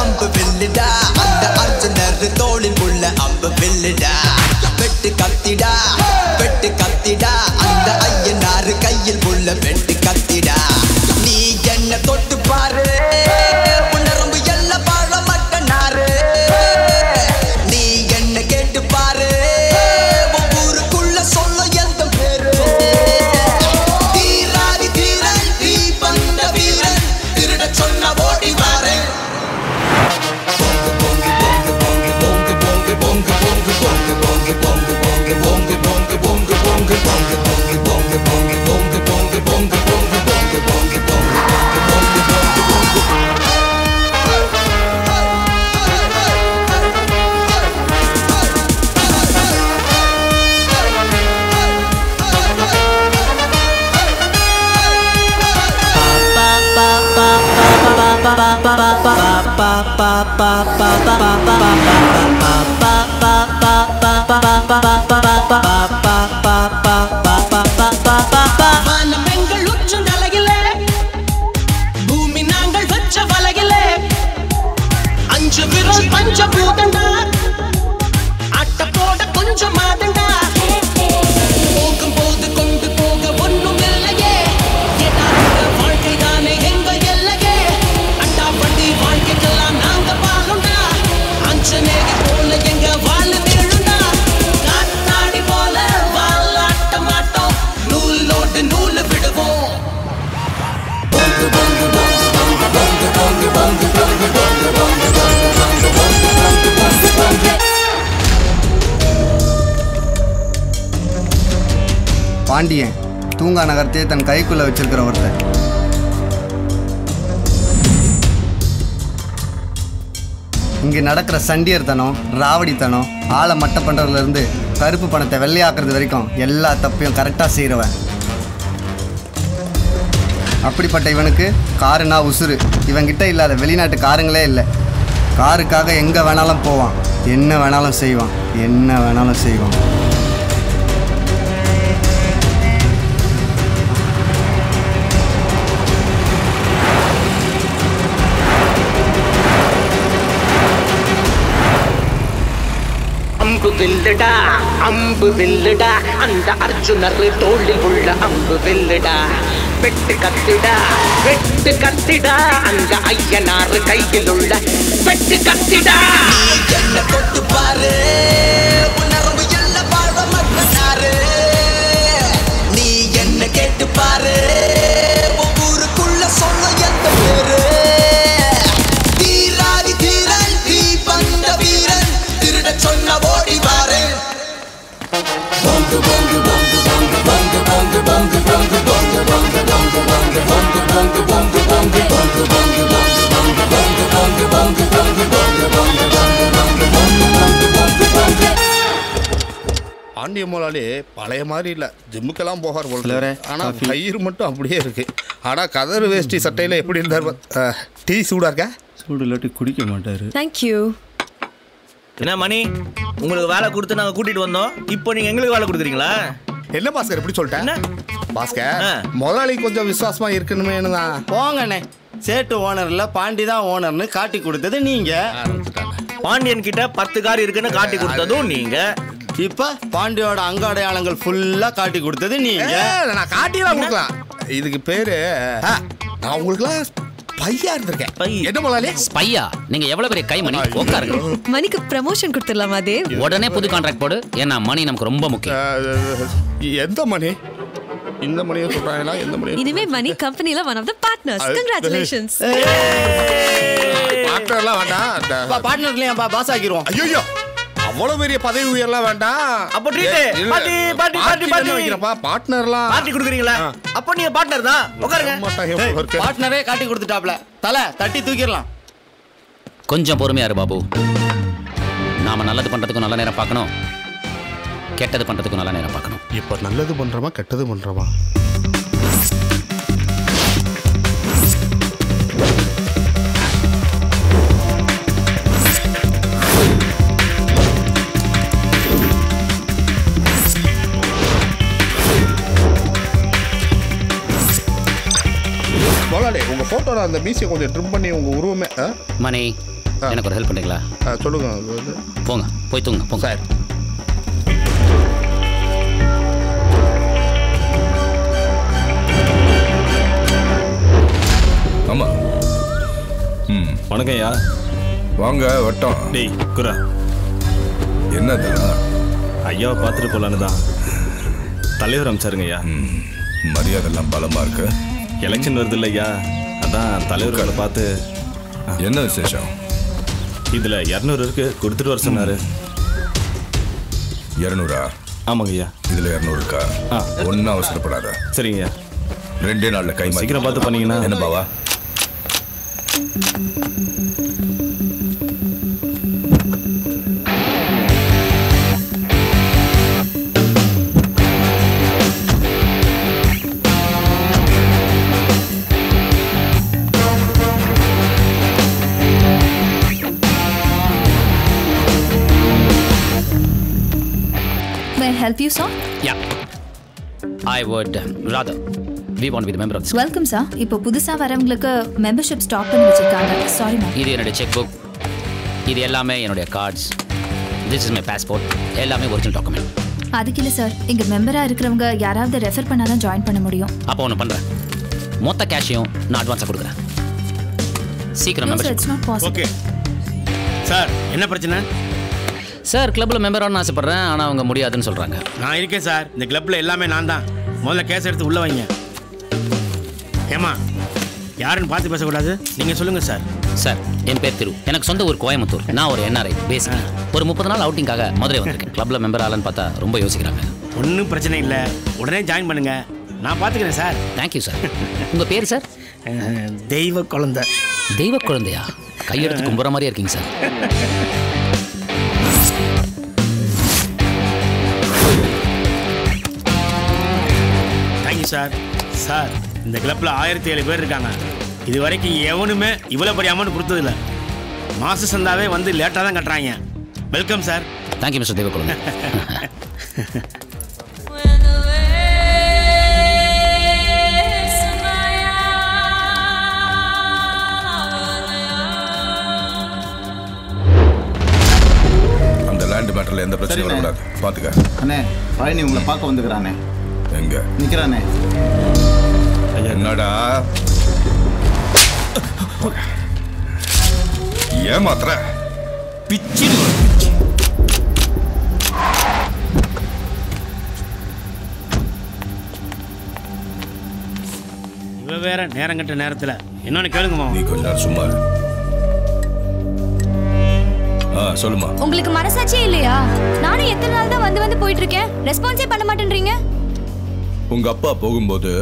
S22: அம்பு பில்லுடா அந்த அர்ஜுனர் தோளில் உள்ள அம்பு பில்லுடா வெட்டு கத்திடா வெட்டு கத்திடா அந்த
S26: ba ba ba ba ba.
S1: Pandian தூங்கா நகரத்தையே தன் கைக்குள்ள வச்சிருக்கிற ஒருத்தன். இங்கே நடக்கிற சண்டியர்தனம் ராவடித்தனம் ஆளை மட்ட பண்ணுறதுலேருந்து கருப்பு பணத்தை வெள்ளையாக்குறது வரைக்கும் எல்லா தப்பையும் கரெக்டாக செய்கிறவன் அப்படிப்பட்ட இவனுக்கு காருனா உசுறு. இவன்கிட்ட இல்லாத வெளிநாட்டு காருங்களே இல்லை. காருக்காக எங்கே வேணாலும் போவான். என்ன வேணாலும் செய்வான். என்ன வேணாலும் செய்வான்.
S26: வில்லுடா அம்பு வில்லுடா அந்த அர்ஜுனர் தோளில் உள்ள அம்பு வில்லுடா. வெட்டு கத்திடா வெட்டு கத்திடா அந்த ஐயனாறு கையில் உள்ள வெட்டு கத்திடா.
S22: என்ன தொட்டு பாரு உணர்வு எல்லாம் வாழ மட்டனாரு நீ என்ன கேட்டு பாரு
S6: பாண்டிய முதலாளி பழைய மாதிரி இல்லை. ஜிம்முக்கெல்லாம் போகார் போல
S1: தலைவரே,
S6: இருக்கு. ஆனா
S1: காஃபி.
S6: கயிறு மட்டும் அப்படியே இருக்கு. ஆனா கதறு வேஷ்டி சட்டையில எப்படி இருந்தார்? டீ சூடா இருக்கா?
S1: சூடு இல்லாட்டி குடிக்க மாட்டாரு.
S10: தேங்க்யூ
S7: என்ன மணி? உங்களுக்கு வேலை கொடுத்து நாங்க கூட்டிட்டு வந்தோம். இப்போ நீங்க எங்களுக்கு வேலை கொடுக்குறீங்களா?
S6: என்ன பாஸ்கர் எப்படி சொல்லிட்டேன்? பாஸ்கர் முதலாளி கொஞ்சம் விசுவாசமா இருக்கணுமே தான்?
S1: போங்கண்ணே. சேட்டு ஓனர்ல பாண்டி தான் ஓனர்னு காட்டி கொடுத்தது நீங்க.
S7: பாண்டியன் கிட்ட பத்து கார் இருக்குன்னு காட்டி கொடுத்ததும் நீங்க.
S1: இப்ப பாண்டியோட அங்க அடையாளங்கள் ஃபுல்லா காட்டி கொடுத்தது நீங்க.
S6: நான் காட்டியெல்லாம் கொடுக்கலாம். இதுக்கு பேரு நான் உங்களுக்குலாம் பையா இருந்திருக்கேன். என்ன முதலாளி?
S9: ஸ்பையா நீங்க எவ்வளவு பெரிய கைமணி? உட்காருங்க
S10: மணிக்கு ப்ரமோஷன் கொடுத்துடலாமா தேவ்?
S9: உடனே புது கான்ட்ராக்ட் போடு. ஏன்னா மணி நமக்கு ரொம்ப முக்கியம்.
S6: எந்த மணி? இந்த மணியை சொல்றாங்களா எந்த மணி
S10: இனிமே மணி கம்பெனில one of the
S6: partners
S10: congratulations
S6: பார்ட்னர்லாம் வேண்டாம்.
S1: பார்ட்னர்லயா பாஸ் ஆக்கிடுவோம்
S6: ஐயோ. அவ்வளவு பெரிய பதவி உயர்லாம் வேண்டாம்.
S7: அப்போ treat. பாட்டி, பாட்டி, பாட்டி, பாட்டி.
S6: வைக்கிறப்பா பார்ட்னர்லாம்
S7: பார்ட்டி கொடுக்குறீங்களா? அப்போ நீங்க பார்ட்னர் தான். உட்காருங்க.
S1: பார்ட்னரே காட்டி கொடுத்துட்டாப்ல. தலை தட்டி தூக்கிடலாம்.
S9: கொஞ்சம் பொறுமையா இரு பாபு. நாம நல்லது பண்றதுக்கும் நல்ல நேரம் பார்க்கணும். கெட்டது பண்றதுக்கும் நல்ல நேரம் பார்க்கணும்.
S6: இப்போ நல்லது பண்றோமா கெட்டது பண்றோமா போட்டோல அந்த மீசியை கொஞ்சம் ட்ரிம் பண்ணி உங்க உருவமே?
S9: மணி எனக்கு ஒரு ஹெல்ப் பண்றீங்களா?
S6: ஆ, சொல்லுங்க
S9: போங்க போய் தூங்க போங்க.
S6: சார்.
S23: ஆமா. ம்.
S20: வணக்கம் ஐயா.
S23: வாங்க வட்டம்.
S20: டேய் குரா.
S23: என்னது?
S20: ஐயாவை பார்த்துட்டு போலான்னு தான். தலைவர் அமிச்சாருங்க ஐயா.
S23: மரியாதைலாம் பலமா இருக்கு.
S20: எலெக்ஷன் வருது இல்லையா அதான் தலைவர்களை பார்த்து
S23: என்ன விசேஷம்?
S20: இதில் இரநூறு இருக்கு கொடுத்துட்டு வர சொன்னாரு.
S23: இரநூறா?
S20: ஆமாங்க ஐயா.
S23: இதுல இரநூறு இருக்கா? ஒன்னும் அவசரப்படாத.
S20: சரிங்க
S23: ரெண்டே நாள்ல கை
S20: சீக்கிரம் பார்த்து பண்ணீங்கன்னா
S23: என்ன பாவா?
S27: Help you, sir?
S9: Yeah I would rather we want with member of this
S27: welcome sir இப்போ புதுசா வரவங்களுக்கு மெம்பர்ஷிப் ஸ்டாப் பண்ணி வச்சிருக்காங்க. சாரி மேம்
S9: இது என்னுடைய செக் புக் இது எல்லாமே என்னுடைய cards this is my passport எல்லாமே ஒரிஜினல் டாக்குமெண்ட்
S27: அதுக்கு இல்லை சார் இங்க மெம்பரா இருக்கிறவங்க யாராவது ரெஃபர் பண்ணாதான் ஜாயின் பண்ண முடியும்.
S9: அப்போ ஒன்று பண்ணுறேன் மொத்த கேஷையும் நான் அட்வான்ஸாக கொடுக்குறேன். சீக்கிரம்
S27: No, sir,
S9: membership
S27: it's not possible.
S7: Okay sir என்ன பிரச்சனை?
S9: சார் கிளப்பில் மெம்பர் ஆகணும்னு ஆசைப்பட்றேன். ஆனால் அவங்க முடியாதுன்னு சொல்கிறாங்க
S7: நான் இருக்கேன் சார். இந்த கிளப்ல எல்லாமே நான் தான். முதல்ல கேஸ் எடுத்து உள்ள வைங்க. ஏமா யாருன்னு பார்த்து பேசக்கூடாது? நீங்க சொல்லுங்க சார்.
S9: சார் என் பேர் திரு. எனக்கு சொந்த ஊர் கோயம்புத்தூர். நான் ஒரு என்ஆர்ஐ பேசிக் ஒரு முப்பது நாள் அவுட்டிங்காக மதுரை வந்திருக்கேன். கிளப்ல மெம்பர் ஆகலன்னு பார்த்தா ரொம்ப யோசிக்கிறாங்க.
S7: ஒன்றும் பிரச்சனை இல்லை. உடனே ஜாயின் பண்ணுங்க. நான் பார்த்துக்கிறேன் சார்.
S9: தேங்க்யூ சார் உங்கள் பேர் சார்
S7: தெய்வ குழந்தை.
S9: தெய்வ குழந்தையா? கையெடுத்து கும்புற மாதிரியே இருக்கீங்க சார்
S7: சார். சார் இந்த கிளப்ல ஆயிரத்தி ஏழு பேர் இருக்காங்க. இது வரைக்கும் எவனுமே இவ்வளோ பெரிய அமௌண்ட் கொடுத்ததில்ல. மாச சந்தாவே வந்து லேட்டாக தான் கட்டுறாங்க. வெல்கம் சார்
S9: தேங்க்யூ மிஸ்டர் குழந்தை
S23: அந்த லேண்ட் மேட்டர்ல எந்த பிரச்சனையும். வரக்கூடாது. பாத்துக்க.
S1: அண்ணே பழனி உங்களை பார்க்க வந்துக்கிறானே.
S23: எங்க
S1: நிக்கிறானே.
S23: என்னடா? ஏமாத்துற?
S7: பிச்சு இவ வேற நேரம் கட்ட நேரத்தில். என்னன்னு கேளுங்கம்மா
S23: நீ கொஞ்ச நேரம் சும்மா. ஆ சொல்லுமா.
S27: உங்களுக்கு மனசாட்சியே இல்லையா? நானும் எத்தனை நாள் தான் வந்து வந்து போயிட்டு இருக்கேன். ரெஸ்பான்ஸே பண்ண மாட்டேன்றீங்க?
S23: உங்க அப்பா போகும்போது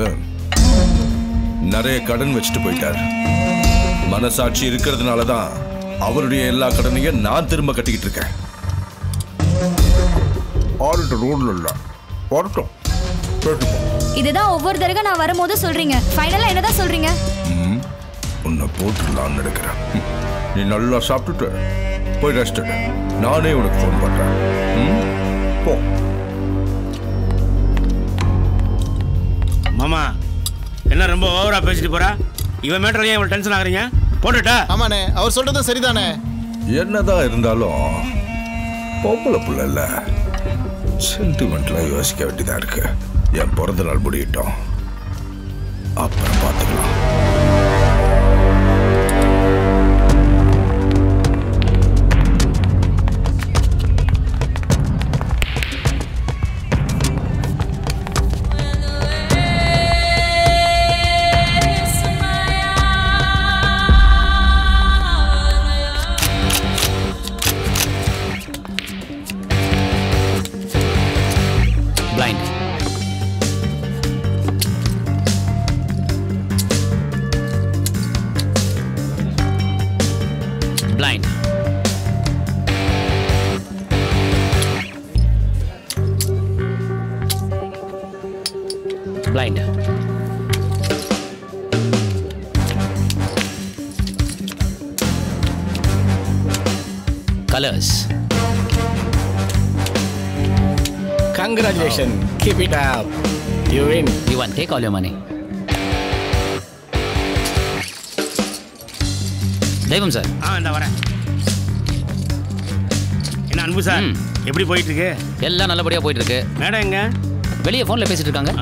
S23: நிறைய கடன் வச்சுட்டு போயிட்டார். மனசாட்சி இருக்கிறதுனால தான் அவருடைய எல்லா கடனையும் நான் திரும்ப கட்டிக்கிட்டு இருக்கேன். ஆடிட்ட ரோட்ல இல்லை. வரட்டும்.
S28: இதுதான் ஒவ்வொரு தடவை நான் வரும்போது சொல்றீங்க. ஃபைனலா என்னதான் சொல்றீங்க?
S23: ம் உன்னை போட்டுடலான்னு நினைக்கிறேன். நீ நல்லா சாப்பிட்டுட்டு போய் ரெஸ்ட் நானே உனக்கு ஃபோன் பண்ணுறேன் ம் போ.
S7: மாமா என்ன ரொம்ப ஓவரா பேசிட்டு போறா? இவன் மேட்டர் ஏன் இவ்வளவு டென்ஷன் ஆகுறீங்க? போட்டுட்டா?
S6: ஆமாண்ணே அவர் சொல்றதும் சரிதானே
S23: என்னதான் இருந்தாலும் பொம்பளை புள்ள இல்ல. சென்டிமெண்ட்லாம் யோசிக்க வேண்டியதா இருக்கு. என் பிறந்த நாள் முடியட்டும். அப்புறம் பார்த்துக்கலாம்.
S9: Colours
S6: congratulation keep it up you win
S9: you won take all your money தெய்வம் சார்
S7: ஆ இந்த வரேன். என்ன அன்பு சார்? எப்படி போயிட்டு இருக்கு
S9: எல்லாம் நல்லபடியாக போயிட்டு இருக்கு
S7: மேடம் எங்க?
S9: வெளியே ஃபோனில் பேசிட்டு இருக்காங்க.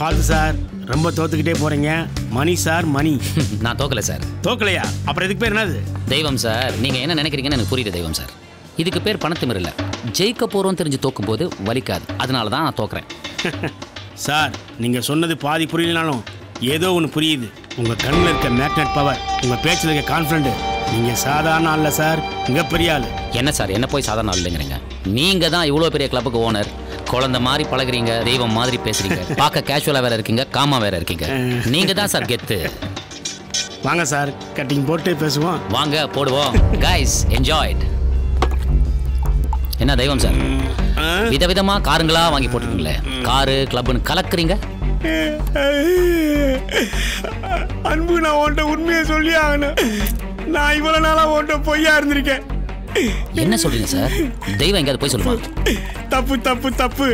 S7: பார்த்து சார் ரொம்ப தோத்துக்கிட்டே போறீங்க. மணி சார் மணி.
S9: நான் தோக்கல சார்.
S7: தோக்கலையா? அப்புறம் இதுக்கு பேர் என்னது?
S9: தெய்வம் சார். நீங்கள் என்ன நினைக்கிறீங்கன்னு எனக்கு புரியுது தெய்வம் சார். இதுக்கு பேர் பணத்திமிர் இல்லை ஜெயிக்க போகிறோம் தெரிஞ்சு தோக்கும்போது வலிக்காது. அதனால தான் நான் தோக்குறேன்.
S7: சார் நீங்க சொன்னது பாதி புரியலனாலும் ஏதோ ஒன்று புரியுது. உங்க கண்ணில் இருக்க மேக்னெட் பவர் உங்க பேச்சில் இருக்க கான்ஃபிடென்ட் நீங்க சாதாரண ஆள்ல சார். மிகப்பெரிய ஆள்.
S9: என்ன சார்? என்ன போய் சாதாரண ஆள் இல்லைங்கிறீங்க நீங்கள் தான் இவ்வளோ பெரிய கிளப்புக்கு ஓனர் குழந்தை மாதிரி பழகுறீங்க தெய்வம் மாதிரி பேசுறீங்க. பார்க்க கேஷுவலாக வேற இருக்கீங்க காமா வேற இருக்கீங்க. நீங்க தான் சார் கெத்து.
S7: வாங்க சார் கட்டிங் போட்டு பேசுவோம்.
S9: வாங்க போடுவோம். கைஸ் என்ஜாய்ட் என்ன தெய்வம் சார்? விதவிதமா காருங்களா வாங்கி போட்டுருக்கீங்களே? காரு கிளப்னு கலக்குறீங்க?
S7: அன்பு நான் உன்ட்ட உண்மையை சொல்லி ஆகணும். நான் இவ்வளவு நாளா உன்ட்ட பொய்யா இருந்திருக்கேன்.
S9: என்ன சொல்றீங்க சார் தெய்வம் எங்கேயாவது போய் சொல்லுமா?
S7: தப்பு தப்பு தப்பு.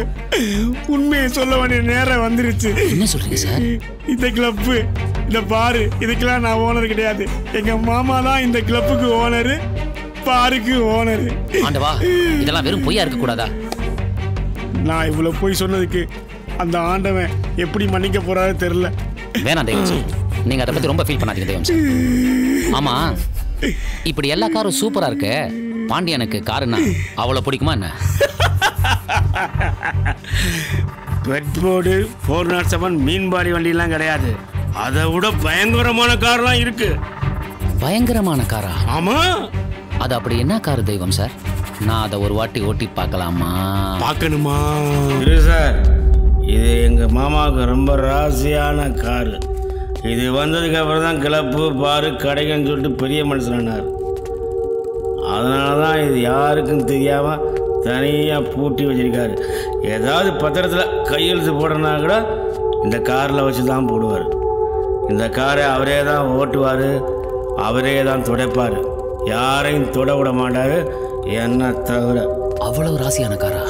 S7: உண்மையை சொல்ல வேண்டிய நேரம் வந்துருச்சு.
S9: என்ன சொல்றீங்க சார்
S7: இந்த கிளப்பு இந்த பாரு இதுக்கெல்லாம் நான் ஓனர் கிடையாது. எங்க மாமா தான் இந்த கிளப்புக்கு ஓனரு பாருக்கு ஓனரு
S9: ஆண்டவா இதெல்லாம் வெறும் பொய்யா இருக்க கூடாதா?
S7: நான் இவ்வளவு போய் சொன்னதுக்கு அந்த ஆண்டவன் எப்படி மன்னிக்க போறாரு தெரியல.
S9: வேணாம் தெய்வம் நீங்க அதை பத்தி ரொம்ப ஃபீல் பண்ணாதீங்க தெய்வம் ஆமா இப்படி எல்லா காரும் சூப்பரா இருக்கு? பாண்டியனுக்கு காருன்னா அவ்வளவு பிடிக்குமா என்ன?
S7: பெட்போர்டு ஃபோர் நாட் செவன் மீன்பாடி வண்டிலாம் கிடையாது. அதை விட பயங்கரமான கார்லாம் இருக்கு.
S9: பயங்கரமான காரா?
S7: ஆமா.
S9: அது அப்படி என்ன கார் தெய்வம் சார்? நான் அதை ஒரு வாட்டி ஓட்டி பார்க்கலாமா?
S7: பார்க்கணுமா? இரு சார் இது எங்க மாமாவுக்கு ரொம்ப ராசியான காரு. இது வந்ததுக்கு அப்புறம் தான் கிளப்பு பாரு கடைகள்னு சொல்லிட்டு பெரிய மனுஷனானார் அதனால தான் இது யாருக்கும் தெரியாமல் தனியாக பூட்டி வச்சிருக்காரு. ஏதாவது பத்திரத்தில் கையெழுத்து போடுறனா கூட இந்த காரில் வச்சு தான் போடுவார். இந்த காரை அவரே தான் ஓட்டுவார் அவரே தான் துடைப்பார். யாரையும் தொட விட மாட்டார். என்ன தவிர.
S9: அவ்வளவு ராசியான காரா?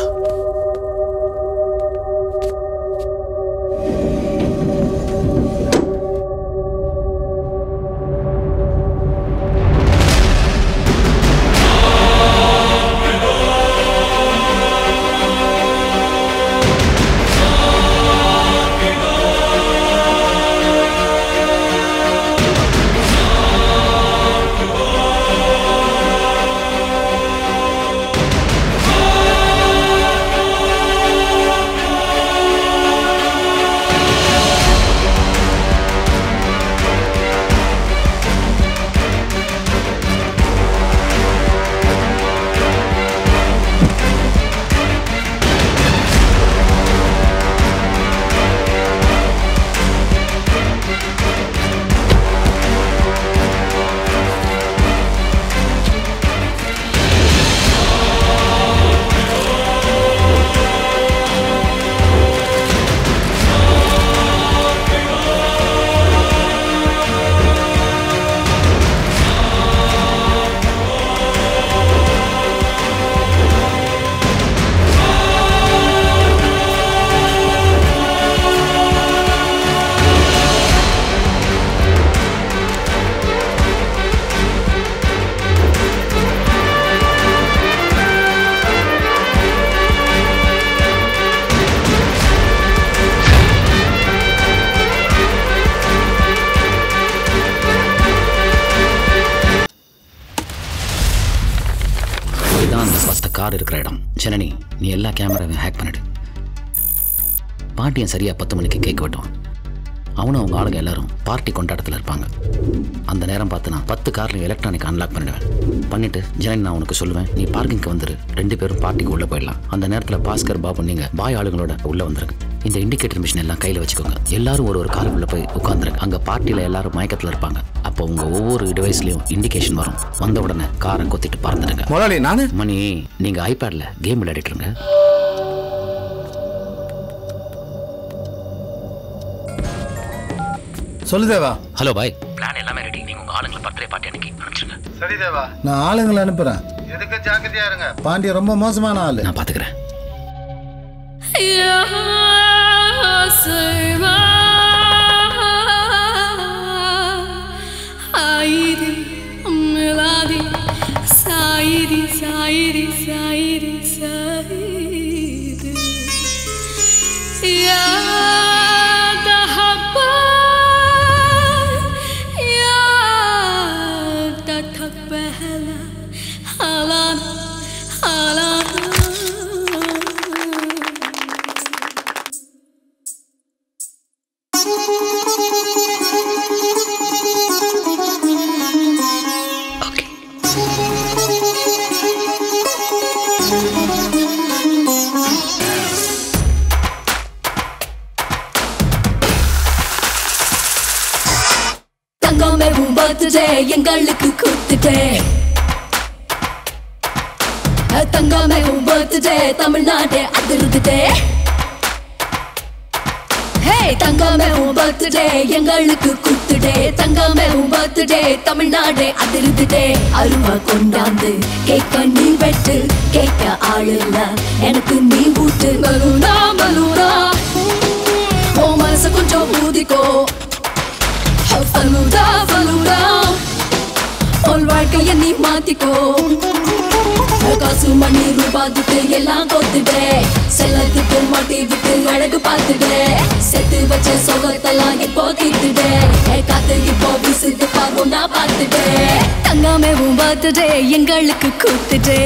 S9: பாட்டியன் சரியாக பத்து மணிக்கு கேக் வெட்டுவான். அவனும் அவங்க ஆளுங்க எல்லாரும் பார்ட்டி கொண்டாட்டத்தில் இருப்பாங்க. அந்த நேரம் பார்த்து நான் பத்து கார்லையும் எலக்ட்ரானிக் அன்லாக் பண்ணிடுவேன். பண்ணிட்டு ஜனனி நான் உனக்கு சொல்லுவேன் நீ பார்க்கிங்க்கு வந்துரு. ரெண்டு பேரும் பார்ட்டிக்கு உள்ளே போயிடலாம். அந்த நேரத்தில் பாஸ்கர் பாபு நீங்கள் பாய் ஆளுங்களோட உள்ளே வந்துருங்க. இந்த இண்டிகேட்டர் மிஷின் எல்லாம் கையில் வச்சுக்கோங்க. எல்லாரும் ஒரு ஒரு காருக்குள்ளே போய் உட்காந்துருங்க. அங்கே பார்ட்டியில் எல்லாரும் மயக்கத்தில் இருப்பாங்க. அப்போ உங்கள் ஒவ்வொரு டிவைஸ்லையும் இண்டிகேஷன் வரும். வந்த உடனே காரை கொத்திட்டு பறந்துடுங்க. மணி நீங்கள் ஐபேடில் கேம் விளையாடிட்டு
S2: சொல்லு தேவா.
S9: ஹலோ பாய் பிளான் எல்லாமே ரெடி நீங்கள் உங்கள் ஆளுங்களை பர்த்டே பார்ட்டி அன்னைக்கு அனுப்பிச்சிருங்க.
S2: சரி தேவா. நான் ஆளுங்களை அனுப்புறேன். எதுக்கு ஜாக்கிரதையா இருங்க. பாண்டிய ரொம்ப மோசமான ஆளு.
S9: நான் பார்த்துக்கிறேன்
S29: தங்கமே எங்களுக்கு குத்துடே தங்கமே பார்த்துடே தமிழ்நாடே அதிர்ந்துட்டே அருவா கொண்டாந்து கேட்க நீ வெட்டு கேட்க ஆள் இல்ல. எனக்கு நீ ஊட்டு பலூனா பலூனா ஓ மனச கொஞ்சம் ஊதிக்கோ. ஃபலூடா ஃபலூடா உன் வாழ்க்கையை நீ மாத்திக்கோ. காசு மணி ரூபா எல்லாம் கொத்துடே செல்லத்துக்கு மாட்டி விட்டு அழகு பார்த்துடே செத்து வச்ச சொகத்தெல்லாம் இப்போ தீட்டுடே காத்து இப்போ விசுத்து பாரு நான் பார்த்துடே தங்காமே உன் பார்த்துடே எங்களுக்கு கூத்துடே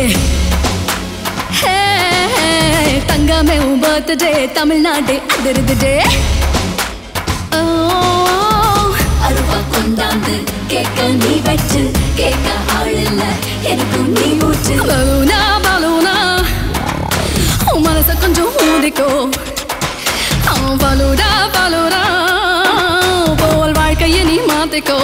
S29: தங்காமே உன் பார்த்துடே தமிழ்நாடு அதிருதுடே அருவா கொண்டாந்து கேட்க நீ வச்சு கேட்க ஆள் இல்ல எனக்கு நீ ஊற்று பலூனா பலூனா உன் மனச கொஞ்சம் ஊதிக்கோ அவன் பலூடா பலூடா போல் வாழ்க்கையை நீ மாத்திக்கோ.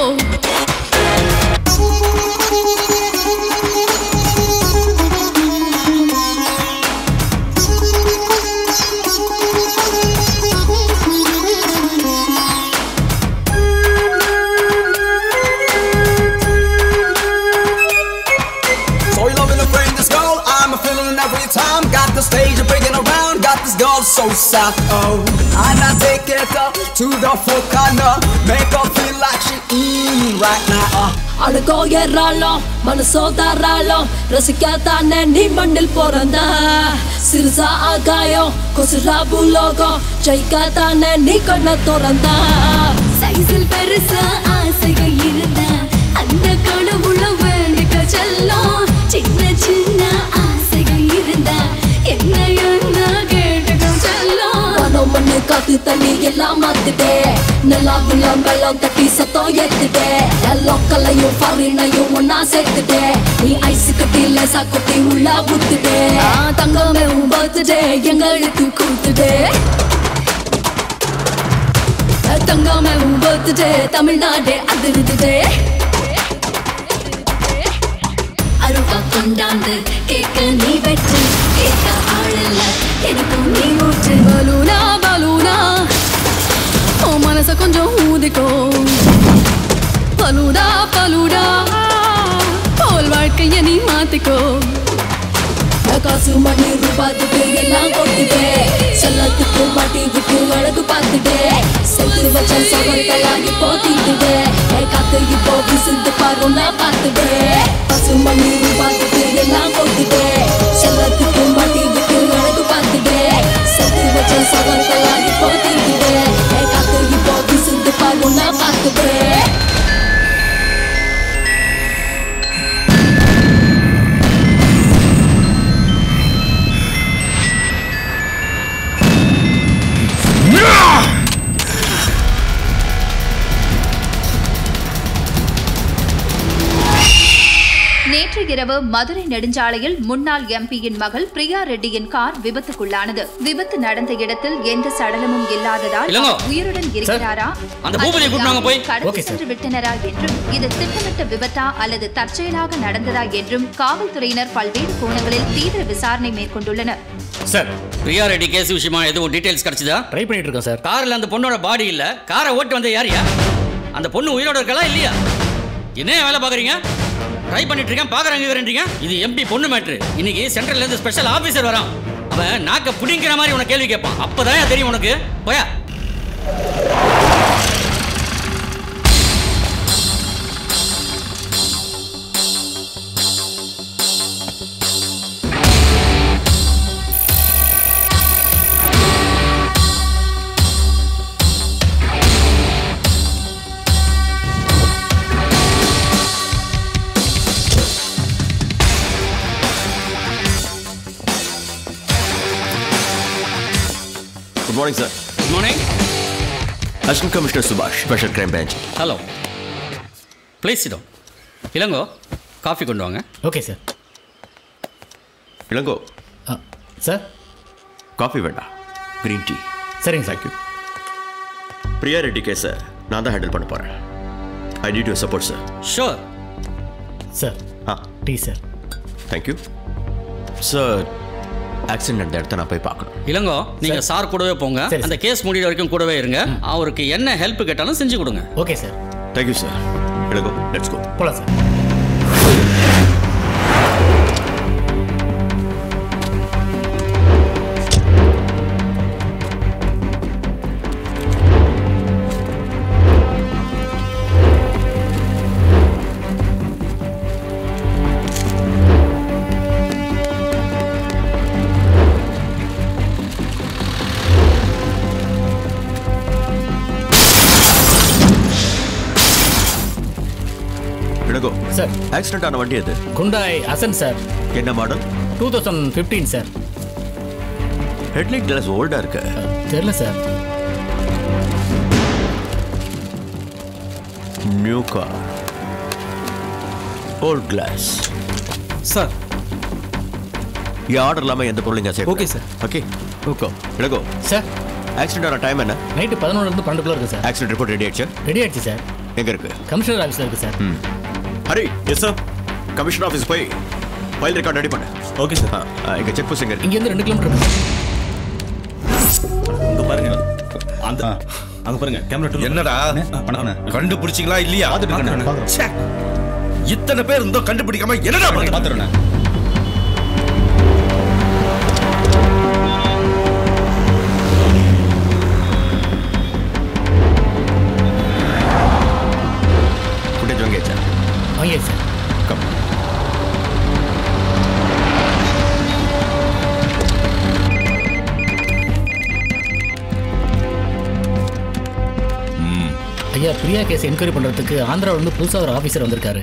S22: So sad. Oh, and I take it up to the full corner, make her feel like she mm, right now. Uh.
S29: அழுகோ ஏறாளம் மனசோ தாராளம் ரசிக்காதானே நீ மண்ணில் பிறந்த சிறுசா ஆகாயம் கொசுரா பூலோகம் ஜெயிக்காதானே நீ கண்ண திறந்த சைஸில் பெருசா ஆசைகள் இருந்த காத்து தண்ணி எல்லாம் மாத்துதே நல்லா விளம்பெல்லாம் தட்டி சத்தம் ஏத்துதே. எல்லாம் கல்லையும் ஃபாரினையும் ஒன்னா சேர்த்துட்டே நீ ஐஸ் கட்டி லேசா கொட்டி உள்ள ஊத்துட்டே தங்கமே உன் பர்த்டே எங்களுக்கு கூத்துட்டே தங்கமே உன் பர்த்டே தமிழ்நாடே அதிருதுட்டே அருவா கொண்டாந்து கேட்க நீ வெற்றி கேட்க ஆளல்ல எனக்கும் நீ ஊற்று. பலூனா உன் மனச கொஞ்சம் ஊதிக்கோ பலூடா பலூடா போல் வாழ்க்கைய நீ மாத்திக்கோ காசு மணி ரூபாய்க்கு எல்லாம் கொட்டுட்டே செல்லத்துக்கு மாட்டி விட்டு அழகு பார்த்துட்டே செத்து வச்ச சவர்களாகி போத்திட்டுட்டே காத்து இப்போ விசுந்து பாரு நான் பார்த்துட்டே காசு மணி ரூபாய்க்கு எல்லாம் கொட்டுட்டே செல்லத்துக்கு மாட்டி விட்டு அழகு பார்த்துட்டே செத்து வச்ச சவர்களாகி போத்திட்டுட்டே காத்து இப்போ விசுந்து பார்த்துக்கிறேன். பார்த்துட்டே
S27: நேற்றிரவு மதுரை நெடுஞ்சாலையில் முன்னாள் எம்பியின் மகள் பிரியா ரெட்டியின் கார் விபத்துக்குள்ளானது. விபத்து நடந்த இடத்தில் எந்த சடலமும் இல்லாததால் உயிருடன் இருக்கிறாரா. கடத்தி
S30: ஓகே, சார்.
S27: சென்று விட்டனரா என்றும் இது திட்டமிட்ட விபத்தா அல்லது தற்செயலாக நடந்ததா என்றும் காவல்துறையினர் பல்வேறு கோணங்களில் தீவிர விசாரணை மேற்கொண்டுள்ளனர்.
S30: சார். பிரியா ரெட்டி கேஸ் விஷயமா எதுவும் டீடைல்ஸ் கிடைச்சதா? ட்ரை பண்ணிட்டு இருக்கோம் சார். கார்ல அந்த பொண்ணோட பாடி இல்ல. காரை ஓட்டு வந்த யாரியா அந்த பொண்ணு உயிரோட இருக்கலாம் இல்லையா? என்ன வேலை பாக்குறீங்க ட்ரை பண்ணிட்டு இருக்கேன் பாக்குறாங்க இது எம்பி பொண்ணு மேட்ரு இன்னைக்கு சென்ட்ரல்ல இருந்து ஸ்பெஷல் ஆபீசர் வரான். அவன் நாக்க புடிங்கிற மாதிரி உனக்கு கேள்வி கேட்பான். அப்பதான் தெரியும் உனக்கு. போயா.
S31: Morning sir
S30: good morning
S31: assistant commissioner சுபாஷ் special crime branch
S30: hello please இதோ இளங்கோ காஃபி கொண்டு வாங்க
S17: okay sir
S31: Ilango
S17: sir
S31: coffee வேண்டாம் கிரீன் டீ
S17: சரிங்க
S31: தேங்க்யூ பிரியா ரெட்டி கேஸை நான் தான் ஹேண்டில் பண்ண போகிறேன் I need you support sir
S30: sure
S17: sir
S31: ah
S17: tea sir
S31: thank you sir accident நடந்த இடத்த நான் போய் பார்க்கணும்.
S30: இளங்கோ நீங்க சார். கூடவே போங்க. அந்த கேஸ் முடிகிற வரைக்கும் கூடவே இருங்க. அவருக்கு என்ன ஹெல்ப் கேட்டாலும் செஞ்சு கொடுங்க.
S17: Okay sir
S31: thank you sir Ilango let's go
S17: போலாம் சார்
S31: ஆக்சிடென்ட் ஆன வண்டி எது?
S17: குண்டாய் அசன் சார்
S31: என்ன model
S17: two thousand fifteen sir
S31: headlight glass ஓல்டா இருக்கு.
S17: தெரில sir
S31: new car old glass
S32: sir
S31: என் ஆர்டர் இல்லாமல் எந்த பொருளுங்க சார்
S17: Okay, sir.
S31: ஓகே ஓகோ இளங்கோ
S17: சார்
S31: ஆக்சிடென்ட் ஆன டைம் என்ன?
S17: நைட்டு பதினொன்றுலேருந்து பன்னெண்டுக்குள்ள இருக்கு சார்
S31: ஆக்சிடென்ட் ரிப்போர்ட் ரெடி ஆயிடுச்சு?
S17: ரெடி ஆயிடுச்சு சார்
S31: எங்க இருக்கு?
S17: கமிஷனர் ஆஃபீஸில் இருக்கு சார்
S31: ம். Hari yes sir commissioner office போய் ஃபைல் ரெக்கார்ட் ரெடி பண்ணு. ஓகே சார் எங்க செக் போஸ்ட் எங்க இருக்கு?
S17: இங்கேருந்து ரெண்டு கிலோமீட்டர்
S20: இங்க பாருங்க. அந்த அங்க பாருங்க. கேமரா
S23: என்னடா? கண்டுபிடிச்சிங்களா இல்லையா? ச்சே. இத்தனை பேர் இருந்தோம் கண்டுபிடிக்காம என்னடா பாத்துறேன்
S17: பிரியா கேஸ் என்கொயரி பண்ணுறதுக்கு ஆந்திராவில இருந்து புதுசாக ஒரு ஆஃபீஸர் வந்திருக்காரு.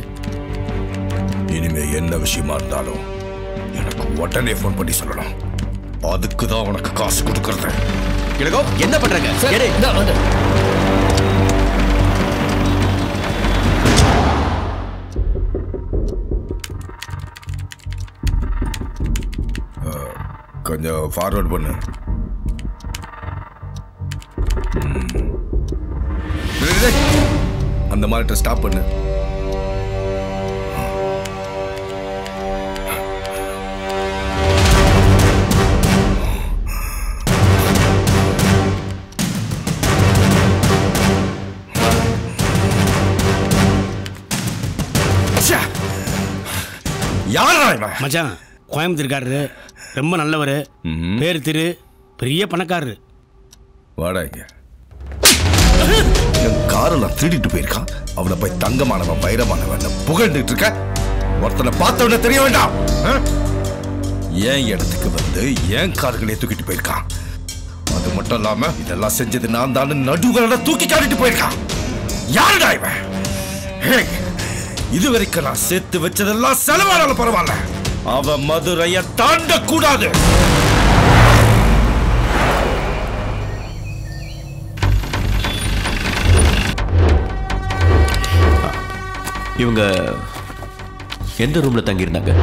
S23: இனிமே என்ன விஷயமா இருந்தாலும் எனக்கு உடனே ஃபோன் பண்ணி சொல்லணும். அதுக்கு தான் உனக்கு காசு கொடுக்கறது.
S31: இளங்கோ என்ன பண்றாங்க?
S17: சார் இந்தா வந்து.
S23: கொஞ்சம் ஃபார்வர்ட் பண்ணு. மாதிரி ஸ்டாப் பண்ணு.
S7: மச்சான் கோயம்புத்தூர்காரரு ரொம்ப நல்லவர். பேர் திரு பெரிய பணக்காரரு.
S23: வாடா இங்க. காரெல்லாம் திருடிட்டு போயிருக்கான். அவனை போய் தங்கமானவன் வைரமானவன் புகழ்ந்துட்டு இருக்க. ஒருத்தனை பார்த்தவன தெரிய வேண்டாம். ஆ? என் இடத்துக்கு வந்து என் கார்களே தூக்கிட்டு போயிருக்கான்? அது மட்டும் இல்லாம இதெல்லாம் செஞ்சது நான் தான். நடுவுகளோட தூக்கி காட்டிட்டு போயிருக்கான். யாருடா இவன்? இது இதுவரைக்கும் நான் சேர்த்து வச்சதெல்லாம் செலவானாலும் பரவாயில்ல. அவன் மதுரையை தாண்ட கூடாது
S31: இவங்க
S33: எந்த ரூம்ல தங்கியிருந்தாங்க?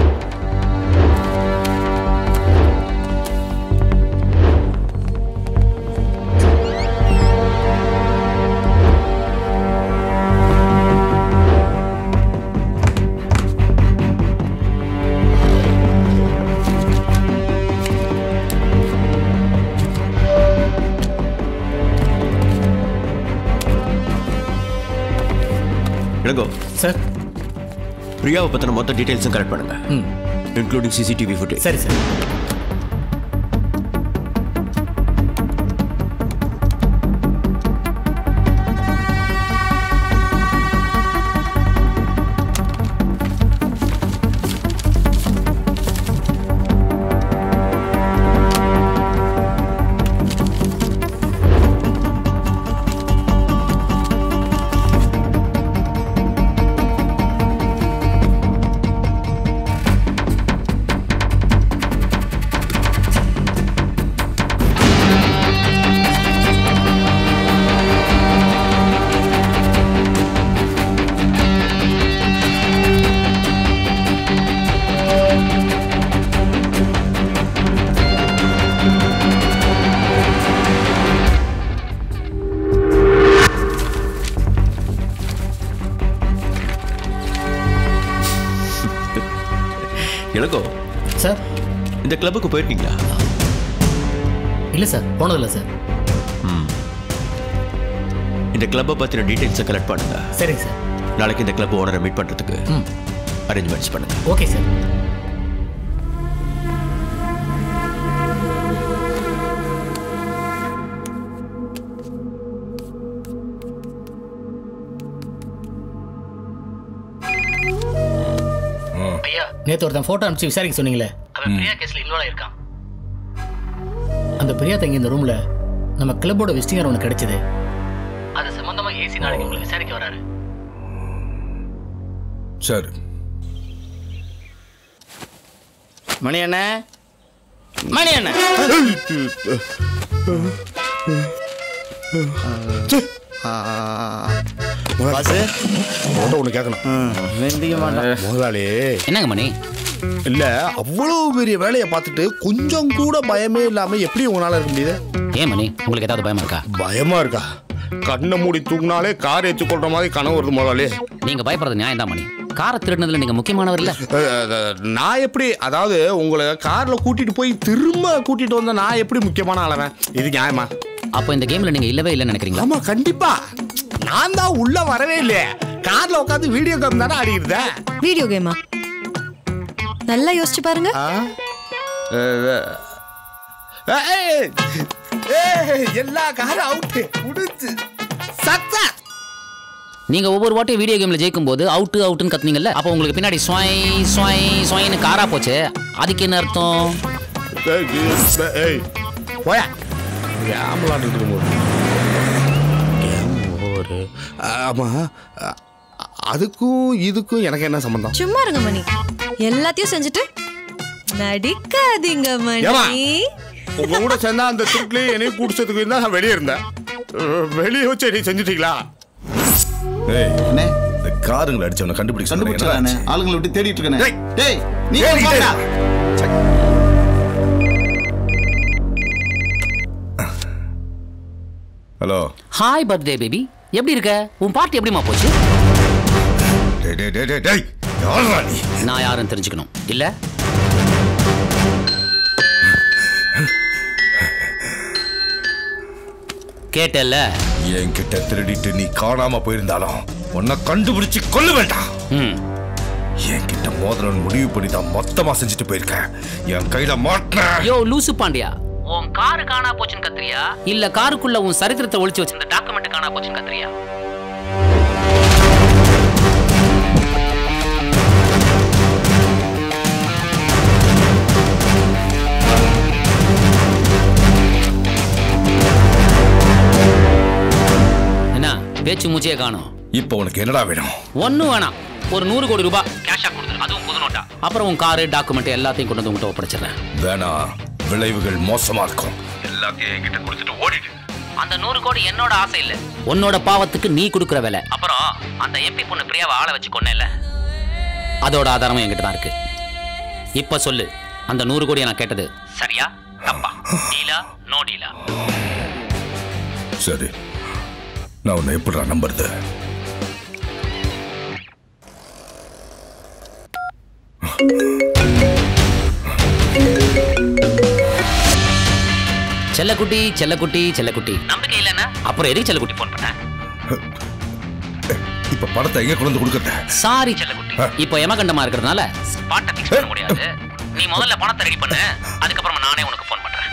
S17: சார்.
S33: பிரியாவை பற்றின மொத்த டீட்டெயில்ஸும் கரெக்ட் பண்ணுங்க. இன்க்ளூடிங் சிசிடிவி ஃபுட்டேஜ்
S17: சரி சார்.
S33: இந்த கிளப்புக்கு போயிருக்கீங்களா?
S17: இல்லை சார் போனதில்லை சார்.
S33: ம். இந்த கிளப்பை பற்றின டீட்டெயில்ஸை கலெக்ட் பண்ணுங்க.
S17: சரிங்க சார்.
S33: நாளைக்கு இந்த கிளப் ஓனரை மீட் பண்ணுறதுக்கு அரேஞ்ச்மெண்ட்ஸ் பண்ணுங்க.
S17: Okay sir. ஐயா நேத்து ஒருத்தன் போட்டோ அனுப்பிச்சு விசாரிக்க சொன்னீங்களே. அவன் பிரியா கேஸ்ல இன்வால்வ் ஆயிருக்கான். அந்த பிரியா தங்கி இந்த ரூம்ல நம்ம கிளப்போட விசிட்டிங்கர் ஒன்று கிடைச்சது. அது சம்பந்தமா ஏசி நாளைக்கு உங்களை விசாரிக்க வராரு.
S23: சரி.
S1: மணி அண்ணே மணி அண்ணே பாசு.
S6: ஒன்று கேட்கணும்
S9: என்னங்க மணி?
S6: இல்ல அவ்வளவு பெரிய வேலையை பார்த்துட்டு கொஞ்சம் கூட பயமே இல்லாம எப்படி உங்களால இருக்க முடியுது?
S9: ஏன் மணி? உங்களுக்கு ஏதாவது பயமா இருக்கா?
S6: பயமா இருக்கா? கண்ணை மூடி தூக்குனாலே கார் ஏற்றி கொள்ற மாதிரி கனவு வருது முதலாளி.
S9: நீங்க பயப்படுறது நியாயம் தான் மணி. காரை திருடினதுல நீங்க முக்கியமானவர் இல்ல.
S6: நான் எப்படி அதாவது உங்களை கார்ல கூட்டிட்டு போய் திரும்ப கூட்டிட்டு வந்த நான் எப்படி முக்கியமான ஆளவன்? இது நியாயமா?
S9: அப்போ இந்த கேம்ல நீங்க இல்லவே இல்லைன்னு நினைக்கிறீங்களா?
S6: ஆமா கண்டிப்பா. நான் தான் உள்ள வரவே இல்லையே. கார்ல உட்காந்து வீடியோ கேம் தானே ஆடிக்கிட்டு
S10: வீடியோ கேமா நல்லா யோசிச்சு பாருங்க.
S6: எல்லா காரும் அவுட்டு முடிஞ்சு. சத்தா.
S9: நீங்க ஒவ்வொரு வாட்டியும் வீடியோ கேம்ல ஜெயிக்கும் போது அவுட்டு அவுட்டுன்னு கத்துனீங்கல்ல அப்போ உங்களுக்கு பின்னாடி ஸ்வாய் ஸ்வாய் ஸ்வாயின்னு காரா போச்சு. அதுக்கு என்ன அர்த்தம்?
S6: ஏய் போயா. கேம் அதுக்கும் இதுக்கும் எனக்கு என்ன சம்பந்தம்?
S10: சும்மா இருங்க மணி. எல்லாத்தையும் செஞ்சுட்டு நடிக்காதீங்க? மணி.
S6: உங்க கூட சேர்ந்தா அந்த திருட்டுலயே என்னையும் கூடிச்சதுக்கு இருந்தா நான் வெளியே இருந்தேன். வெளியே வச்சு நீ செஞ்சுட்டீங்களா?
S23: ஏய் இந்த காருங்களை அடிச்சவனை கண்டுபிடிக்க
S34: கண்டுபிடிச்சானே ஆளுங்களை விட்டு தேடிட்டு இருக்கேனே டேய் நீ போடா
S23: ஹலோ.
S9: ஹாய் பர்த்டே பேபி எப்படி இருக்க? உன் பார்ட்டி எப்படிமா போச்சு? நான் யாருன்னு தெரிஞ்சுக்கணும். இல்ல? கேட்டல்ல?
S23: என்கிட்ட திருடிட்டு நீ காணாம போயிருந்தாலும் உன்னை கண்டுபிடிச்சு கொல்ல வேண்டாம். என்கிட்ட மோதிரன் முடிவு பண்ணி தான் மொத்தமா செஞ்சுட்டு போயிருக்கேன் என் கையில மாட்டின.
S9: யோ லூசு பாண்டியா. உன் காரு காணா போச்சுன்னு கத்துறியா? இல்ல காருக்குள்ள உன் சரித்திரத்தை ஒளிச்சு வச்சிருந்த டாக்குமெண்ட் காணா போச்சுன்னு கத்துறியா? பேச்சு மூச்சையே காணும்.
S23: இப்போ உனக்கு என்னடா வேணும்?
S9: ஒன்றும் வேணாம். ஒரு நூறு கோடி ரூபாய் கேஷா கொடுத்துரு. அதுவும் புது நோட்டா அப்புறம் உன் காரு டாக்குமெண்ட் எல்லாத்தையும் கொண்டு வந்து உங்கள்கிட்ட ஒப்படைச்சிடுறேன்.
S23: வேணாம் விளைவுகள் மோசமா இருக்கும். எல்லாத்தையும் என்கிட்ட கொடுத்துட்டு ஓடிடு.
S9: அந்த நூறு கோடி என்னோட ஆசை இல்ல. உன்னோட பாவத்துக்கு நீ கொடுக்குற வேலை. அப்புறம் அந்த எம்பி பொண்ணு பிரியாவை ஆளை வச்சு கொன்னேல அதோட ஆதாரமும் என்கிட்ட தான் இருக்கு. இப்ப சொல்லு அந்த நூறு கோடியை நான் கேட்டது. சரியா? தப்பா. டீலா? நோ டீலா?
S23: சரி. நான் உன்னை எப்படிடா நம்புறது?
S9: செல்லக்குட்டி செல்லக்குட்டி செல்லக்குட்டி. நம்பிக்கை இல்லைன்னா? அப்புறம் எதுக்கு செல்லக்குட்டி ஃபோன் பண்ண?
S23: இப்ப பணத்தை எங்க கொண்டு வந்து கொடுக்கறத
S9: சாரி செல்லக்குட்டி. இப்போ எமகண்டமா இருக்கிறதுனால ஃபிக்ஸ் பண்ண முடியாது. நீ முதல்ல பணத்தை ரெடி பண்ணு. அதுக்கப்புறமா நானே உனக்கு ஃபோன் பண்றேன்.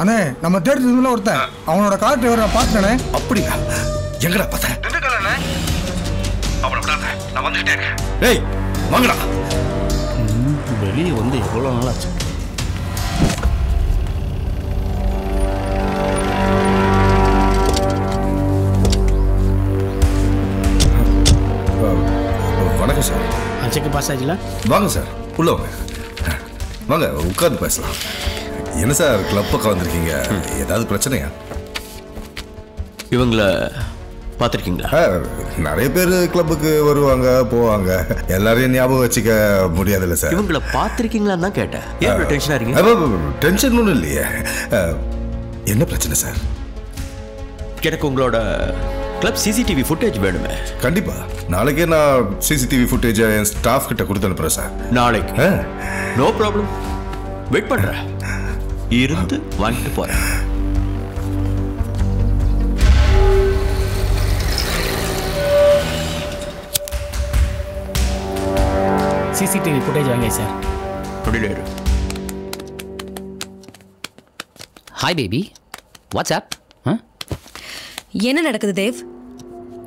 S35: அண்ணே நம்ம தேடுறதுல ஒருத்தன். அவனோட கார் டிரைவரை பார்த்தனே
S23: அப்படியா? எங்கடா பார்த்த? அவனை விடாத நான் வந்துகிட்டே இருக்கேன். டேய் வாங்கடா.
S6: வெளியே வந்து எவ்வளோ நாளாச்சு?
S23: வணக்கம் சார்.
S7: செக் பாஸ் ஆச்சுல
S23: வாங்க சார். உள்ள வாங்க. வாங்க உட்கார்ந்து பேசலாம். என்ன சார் கிளப் பக்கம் வந்திருக்கீங்க? ஏதாவது பிரச்சனையா?
S31: இவங்கள பார்த்துருக்கீங்களா?
S23: நிறைய பேர் கிளப்புக்கு வருவாங்க போவாங்க. எல்லாரையும் ஞாபகம் வச்சுக்க முடியாதுல்ல சார்.
S31: இவங்கள பார்த்துருக்கீங்களான்னு தான் கேட்டேன். ஏன் டென்ஷனாக இருக்கீங்க?
S23: டென்ஷன் ஒன்றும் இல்லையே. என்ன பிரச்சனை சார்?
S31: எனக்கு உங்களோட கிளப் சிசிடிவி ஃபுட்டேஜ் வேணுமே.
S23: கண்டிப்பா. நாளைக்கே நான் சிசிடிவி ஃபுட்டேஜை என் ஸ்டாஃப் கிட்ட கொடுத்து அனுப்புறேன் சார்.
S31: நாளைக்கு? நோ ப்ராப்ளம் வெயிட் பண்ணுறேன் இருந்து வாங்கிட்டு போகிறேன்
S17: சிசிடிவி ஃபுட்டேஜ் வாங்க சார்
S31: அப்படியே
S9: ஹாய் பேபி வாட்ஸ்அப்
S10: என்ன நடக்குது தேவ்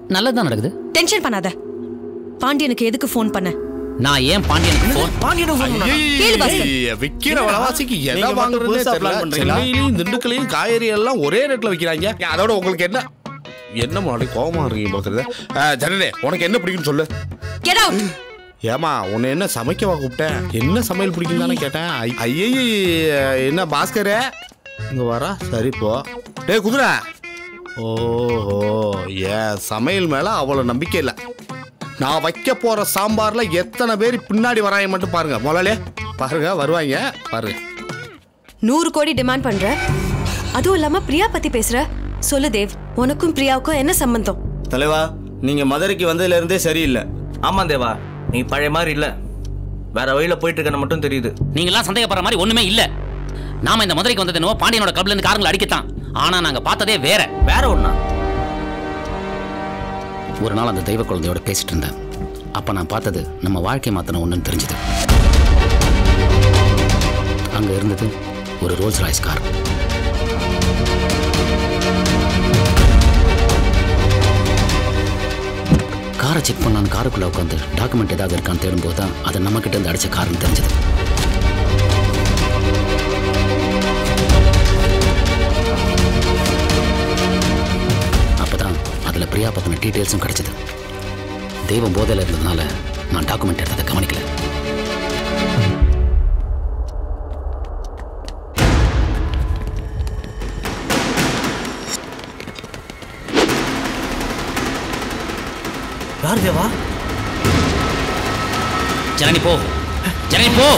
S9: நல்லது தான் நடக்குது.
S10: டென்ஷன் பண்ணாத. பாண்டியனுக்கு எதுக்கு ஃபோன் பண்ண?
S9: நான் ஏன் பாண்டியனுக்கு ஃபோன்
S10: பாண்டியனுக்கு.
S6: விக்கிற விலைவாசிக்கு வாங்குறதுனே
S7: புதுசா
S6: தெரியல? சென்னையிலையும் திண்டுக்கலையும் காய்கறி எல்லாம் ஒரே ரேட்ல விக்கிறாங்க அதோட உங்களுக்கு என்ன என்ன மாடி கோவமா இருக்கீங்க பாக்குறது ஜனனே உனக்கு என்ன பிடிக்கும்னு சொல்லு
S10: கெட் அவுட்
S6: ஏமா உன்னை என்ன சமைக்கவா கூப்பிட்டேன் என்ன சமையல் பிடிக்கும் தானே கேட்டேன் ஐயே என்ன பாஸ்கரே இங்க வரா சரி போ டேய் குதிரை ஓஹோ ஏ சமையல் மேல அவ்வளவு நம்பிக்கை இல்லை. நான் வைக்க போற சாம்பார்ல எத்தனை பேர் பின்னாடி வராங்க மட்டும் பாருங்க. முதலாளே பாருங்க வருவாங்க. பாருங்க
S10: நூறு கோடி டிமாண்ட் பண்ற? அதுவும் இல்லாம பிரியா பத்தி பேசுற? சொல்லு தேவ் உனக்கும் பிரியாவுக்கும் என்ன சம்பந்தம்?
S1: தலைவா நீங்க மதுரைக்கு வந்ததுல இருந்தே சரியில்லை.
S8: ஆமா தேவா நீ பழைய மாதிரி இல்ல. வேற வழியில போயிட்டு இருக்கன்னு மட்டும் தெரியுது.
S9: நீங்களாம் சந்தேகப்படுற மாதிரி ஒண்ணுமே இல்ல. நாம இந்த மதுரைக்கு வந்தது என்னவோ பாண்டியனோட கிளப்ல இருந்து காரங்களை அடிக்கத்தான். ஆனா நாங்க பார்த்ததே வேற.
S8: வேற ஒண்ணா?
S9: ஒரு நாள் அந்த தெய்வ குழந்தையோட பேசிட்டு இருந்தேன். அப்ப நான் பார்த்தது நம்ம வாழ்க்கை மாத்தின ஒண்ணுன்னு தெரிஞ்சது. அங்க இருந்தது ஒரு ரோல்ஸ் ராய்ஸ் கார் காரை செக் பண்ணலான்னு காருக்குள்ள உட்காந்து டாக்குமெண்ட் ஏதாவது இருக்கான்னு தேடும்போது தான் அது நம்ம கிட்ட இருந்து அடிச்ச கார்னு தெரிஞ்சது. பிரியா பத்தின டீட்டெயில்ஸும் கிடைச்சது. தெய்வம் போதையில இருந்ததுனால நான் டாக்குமெண்ட் எடுத்ததை கவனிக்கல.
S8: யார் தேவா?
S9: ஜனனி போ. ஜனனி போ.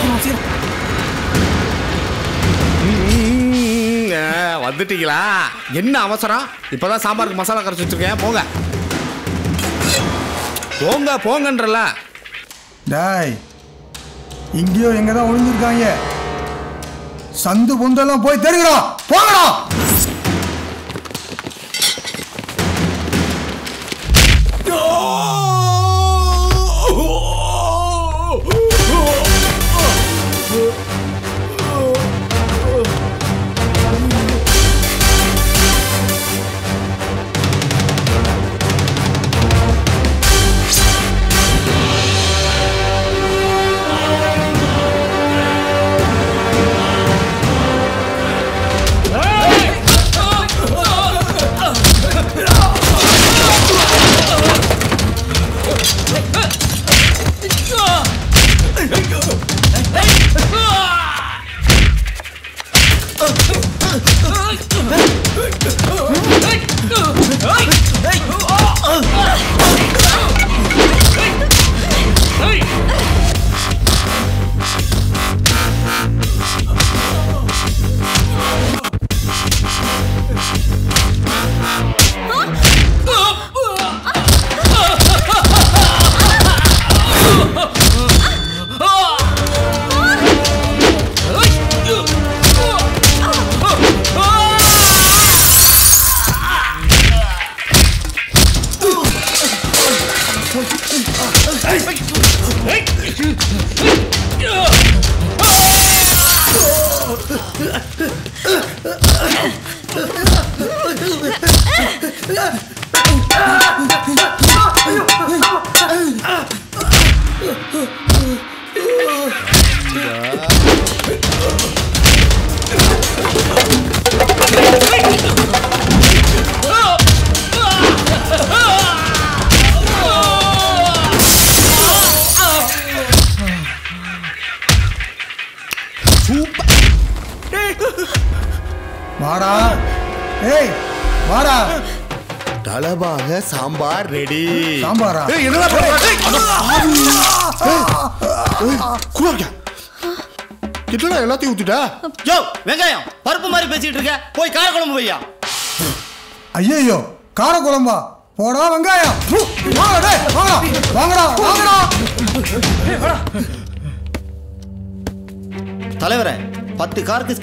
S6: வந்துட்டீங்களா? என்ன அவசரம்? இப்பதான் சாம்பாருக்கு மசாலா கரைச்சி வச்சிருக்கேன். போங்க. போங்க போங்கன்றல.
S35: டாய் இங்கேயோ எங்க தான் ஒளிஞ்சிருக்காங்க. சந்து பொந்தெல்லாம் போய் தெரிகிறோம் போங்கடா.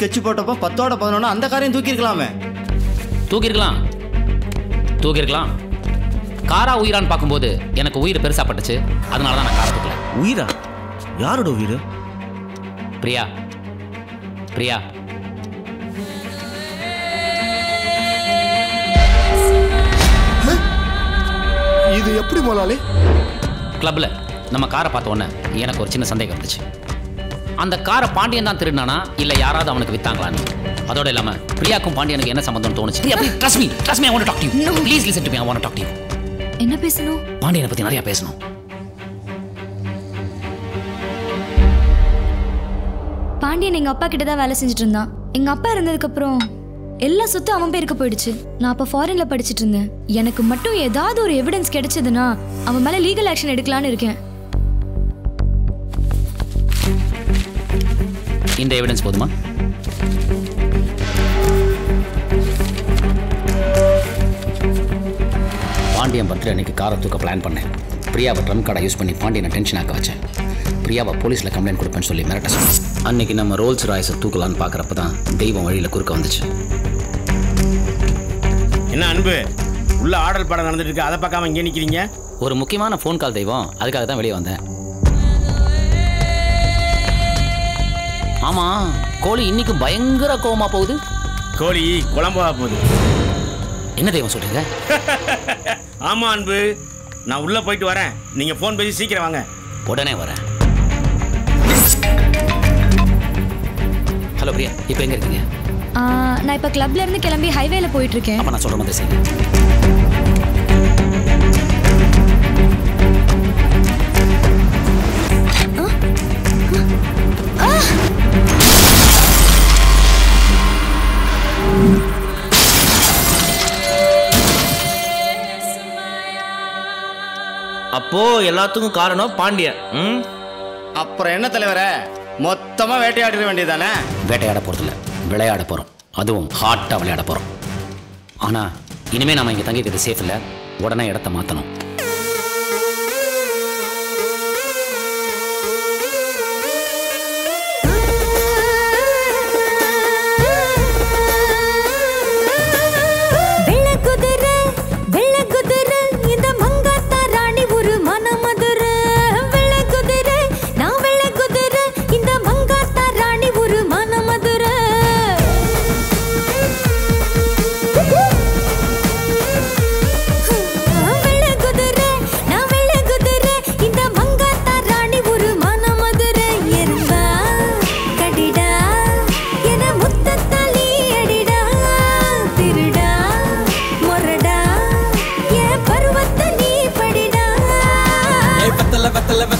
S1: ஸ்கெட்ச் போட்டப்போ பத்தோட பதினொன்று அந்த காரையும் தூக்கியிருக்கலாமே.
S9: தூக்கியிருக்கலாம். தூக்கியிருக்கலாம். காரா உயிரான்னு பார்க்கும்போது எனக்கு உயிர் பெருசா பட்டுச்சு. அதனால தான் நான் காரை தூக்கல.
S7: உயிரா? யாரோட உயிர்?
S9: பிரியா. பிரியா.
S6: இது எப்படி முதலாளி
S9: கிளப்ல நம்ம காரை பார்த்த உடனே எனக்கு ஒரு சின்ன சந்தேகம் இருந்துச்சு அந்த காரை பாண்டியன் தான் திருடினானா? இல்ல யாராவது அவனுக்கு வித்தாங்களான்னு? அதோட இல்லாம பிரியாக்கும் பாண்டியனுக்கு என்ன சம்பந்தம் தோணுச்சு? Trust me trust me I want talk to you please listen to me I want talk to you
S28: என்ன பேசணும்?
S9: பாண்டியனை பத்தி நிறைய பேசணும்.
S28: பாண்டியன் எங்க அப்பா கிட்ட தான் வேலை செஞ்சுட்டு இருந்தான் எங்க அப்பா இருந்ததுக்கு அப்புறம் எல்லா சொத்தும் அவன் பேருக்கு போயிடுச்சு. நான் அப்ப ஃபாரின்ல படிச்சிட்டு இருந்தேன் எனக்கு மட்டும் ஏதாவது ஒரு எவிடன்ஸ் கிடைச்சதுன்னா அவன் மேல லீகல் ஆக்ஷன் எடுக்கலான்னு இருக்கேன்.
S9: இந்த எவிடன்ஸ் போதுமா? பாண்டியன் பர்த்டே அன்னைக்கு காரை தூக்க பிளான் பண்ணேன். பிரியாவை ட்ரம் கார்டை யூஸ் பண்ணி பாண்டியனை டென்ஷன் ஆக்க வச்சேன். பிரியாவை போலீஸில் கம்ப்ளைண்ட் கொடுப்பேன்னு சொல்லி மிரட்ட சொன்னேன். அன்னைக்கு நம்ம ரோல்ஸ் ராய்ஸை தூக்கலான்னு பார்க்குறப்ப தான் தெய்வம் வழியில் குறுக்க வந்துச்சு.
S7: என்ன அன்பு? உள்ள ஆர்டர் படம் நடந்துட்டு இருக்கு. அதை பார்க்காம இங்கே நிக்கிறீங்க?
S9: ஒரு முக்கியமான ஃபோன் கால் தெய்வம். அதுக்காக தான் வெளியே வந்தேன். ஆமா கோழி இன்னைக்கும் பயங்கர கோவமா போகுது.
S7: கோழி குழம்பா போகுது.
S9: என்ன தெய்வம் சொல்றீங்க?
S7: ஆமா அன்பு நான் உள்ள போயிட்டு வரேன். நீங்க ஃபோன் பேசி சீக்கிரம் வாங்க.
S9: உடனே வரேன். ஹலோ பிரியா இப்போ எங்க இருக்கீங்க?
S28: நான் இப்ப கிளப்ல இருந்து கிளம்பி ஹைவேல போயிட்டு இருக்கேன்.
S9: அப்ப நான் சொல்ற மாதிரி செய்யுங்க
S36: அப்போ எல்லாத்துக்கும் காரணம் பாண்டியன். ம்?
S1: அப்புறம் என்ன தலைவரே? மொத்தமா வேட்டையாடிட வேண்டியதானே
S9: வேட்டையாட போறதில்ல. விளையாட போறோம். அதுவும் ஹாட்டா விளையாட போறோம். ஆனா இனிமே நாம இங்க தங்கிக்கிறது சேஃப் இல்ல. உடனே இடத்த மாத்தணும்.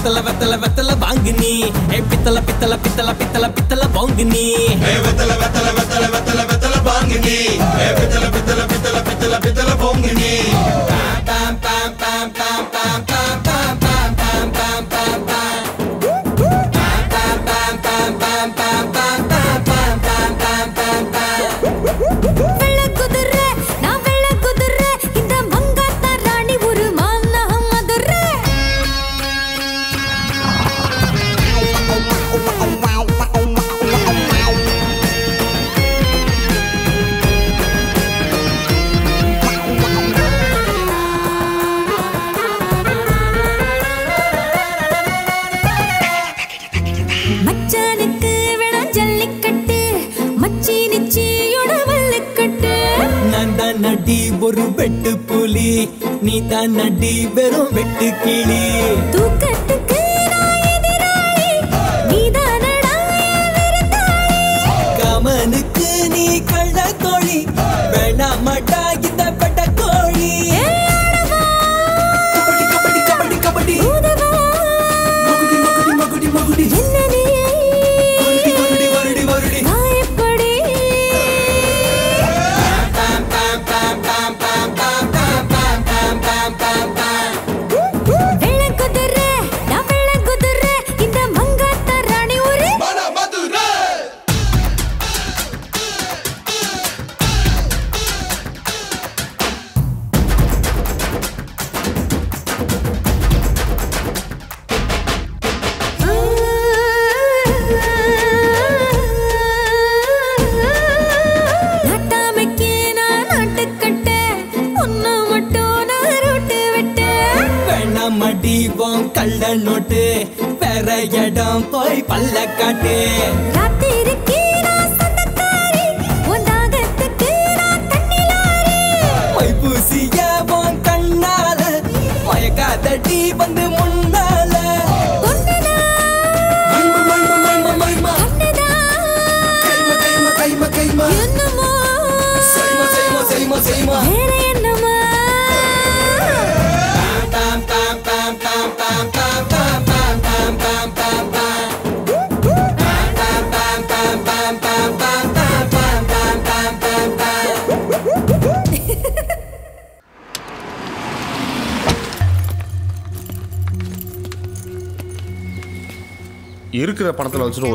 S22: వెత్తల వెత్తల వెత్తల బాంగిని ఏ పిత్తల పిత్తల పిత్తల పిత్తల పిత్తల బాంగిని ఏ వెత్తల వెత్తల వెత్తల వెత్తల వెత్తల బాంగిని ఏ పిత్తల పిత్తల పిత్తల పిత్తల
S29: పిత్తల బాంగిని పాం పాం పాం పాం పాం పాం ஒரு
S22: வெட்டு புலி நீ தான் நடி வெறும் வெட்டு கிளி
S6: தூக்க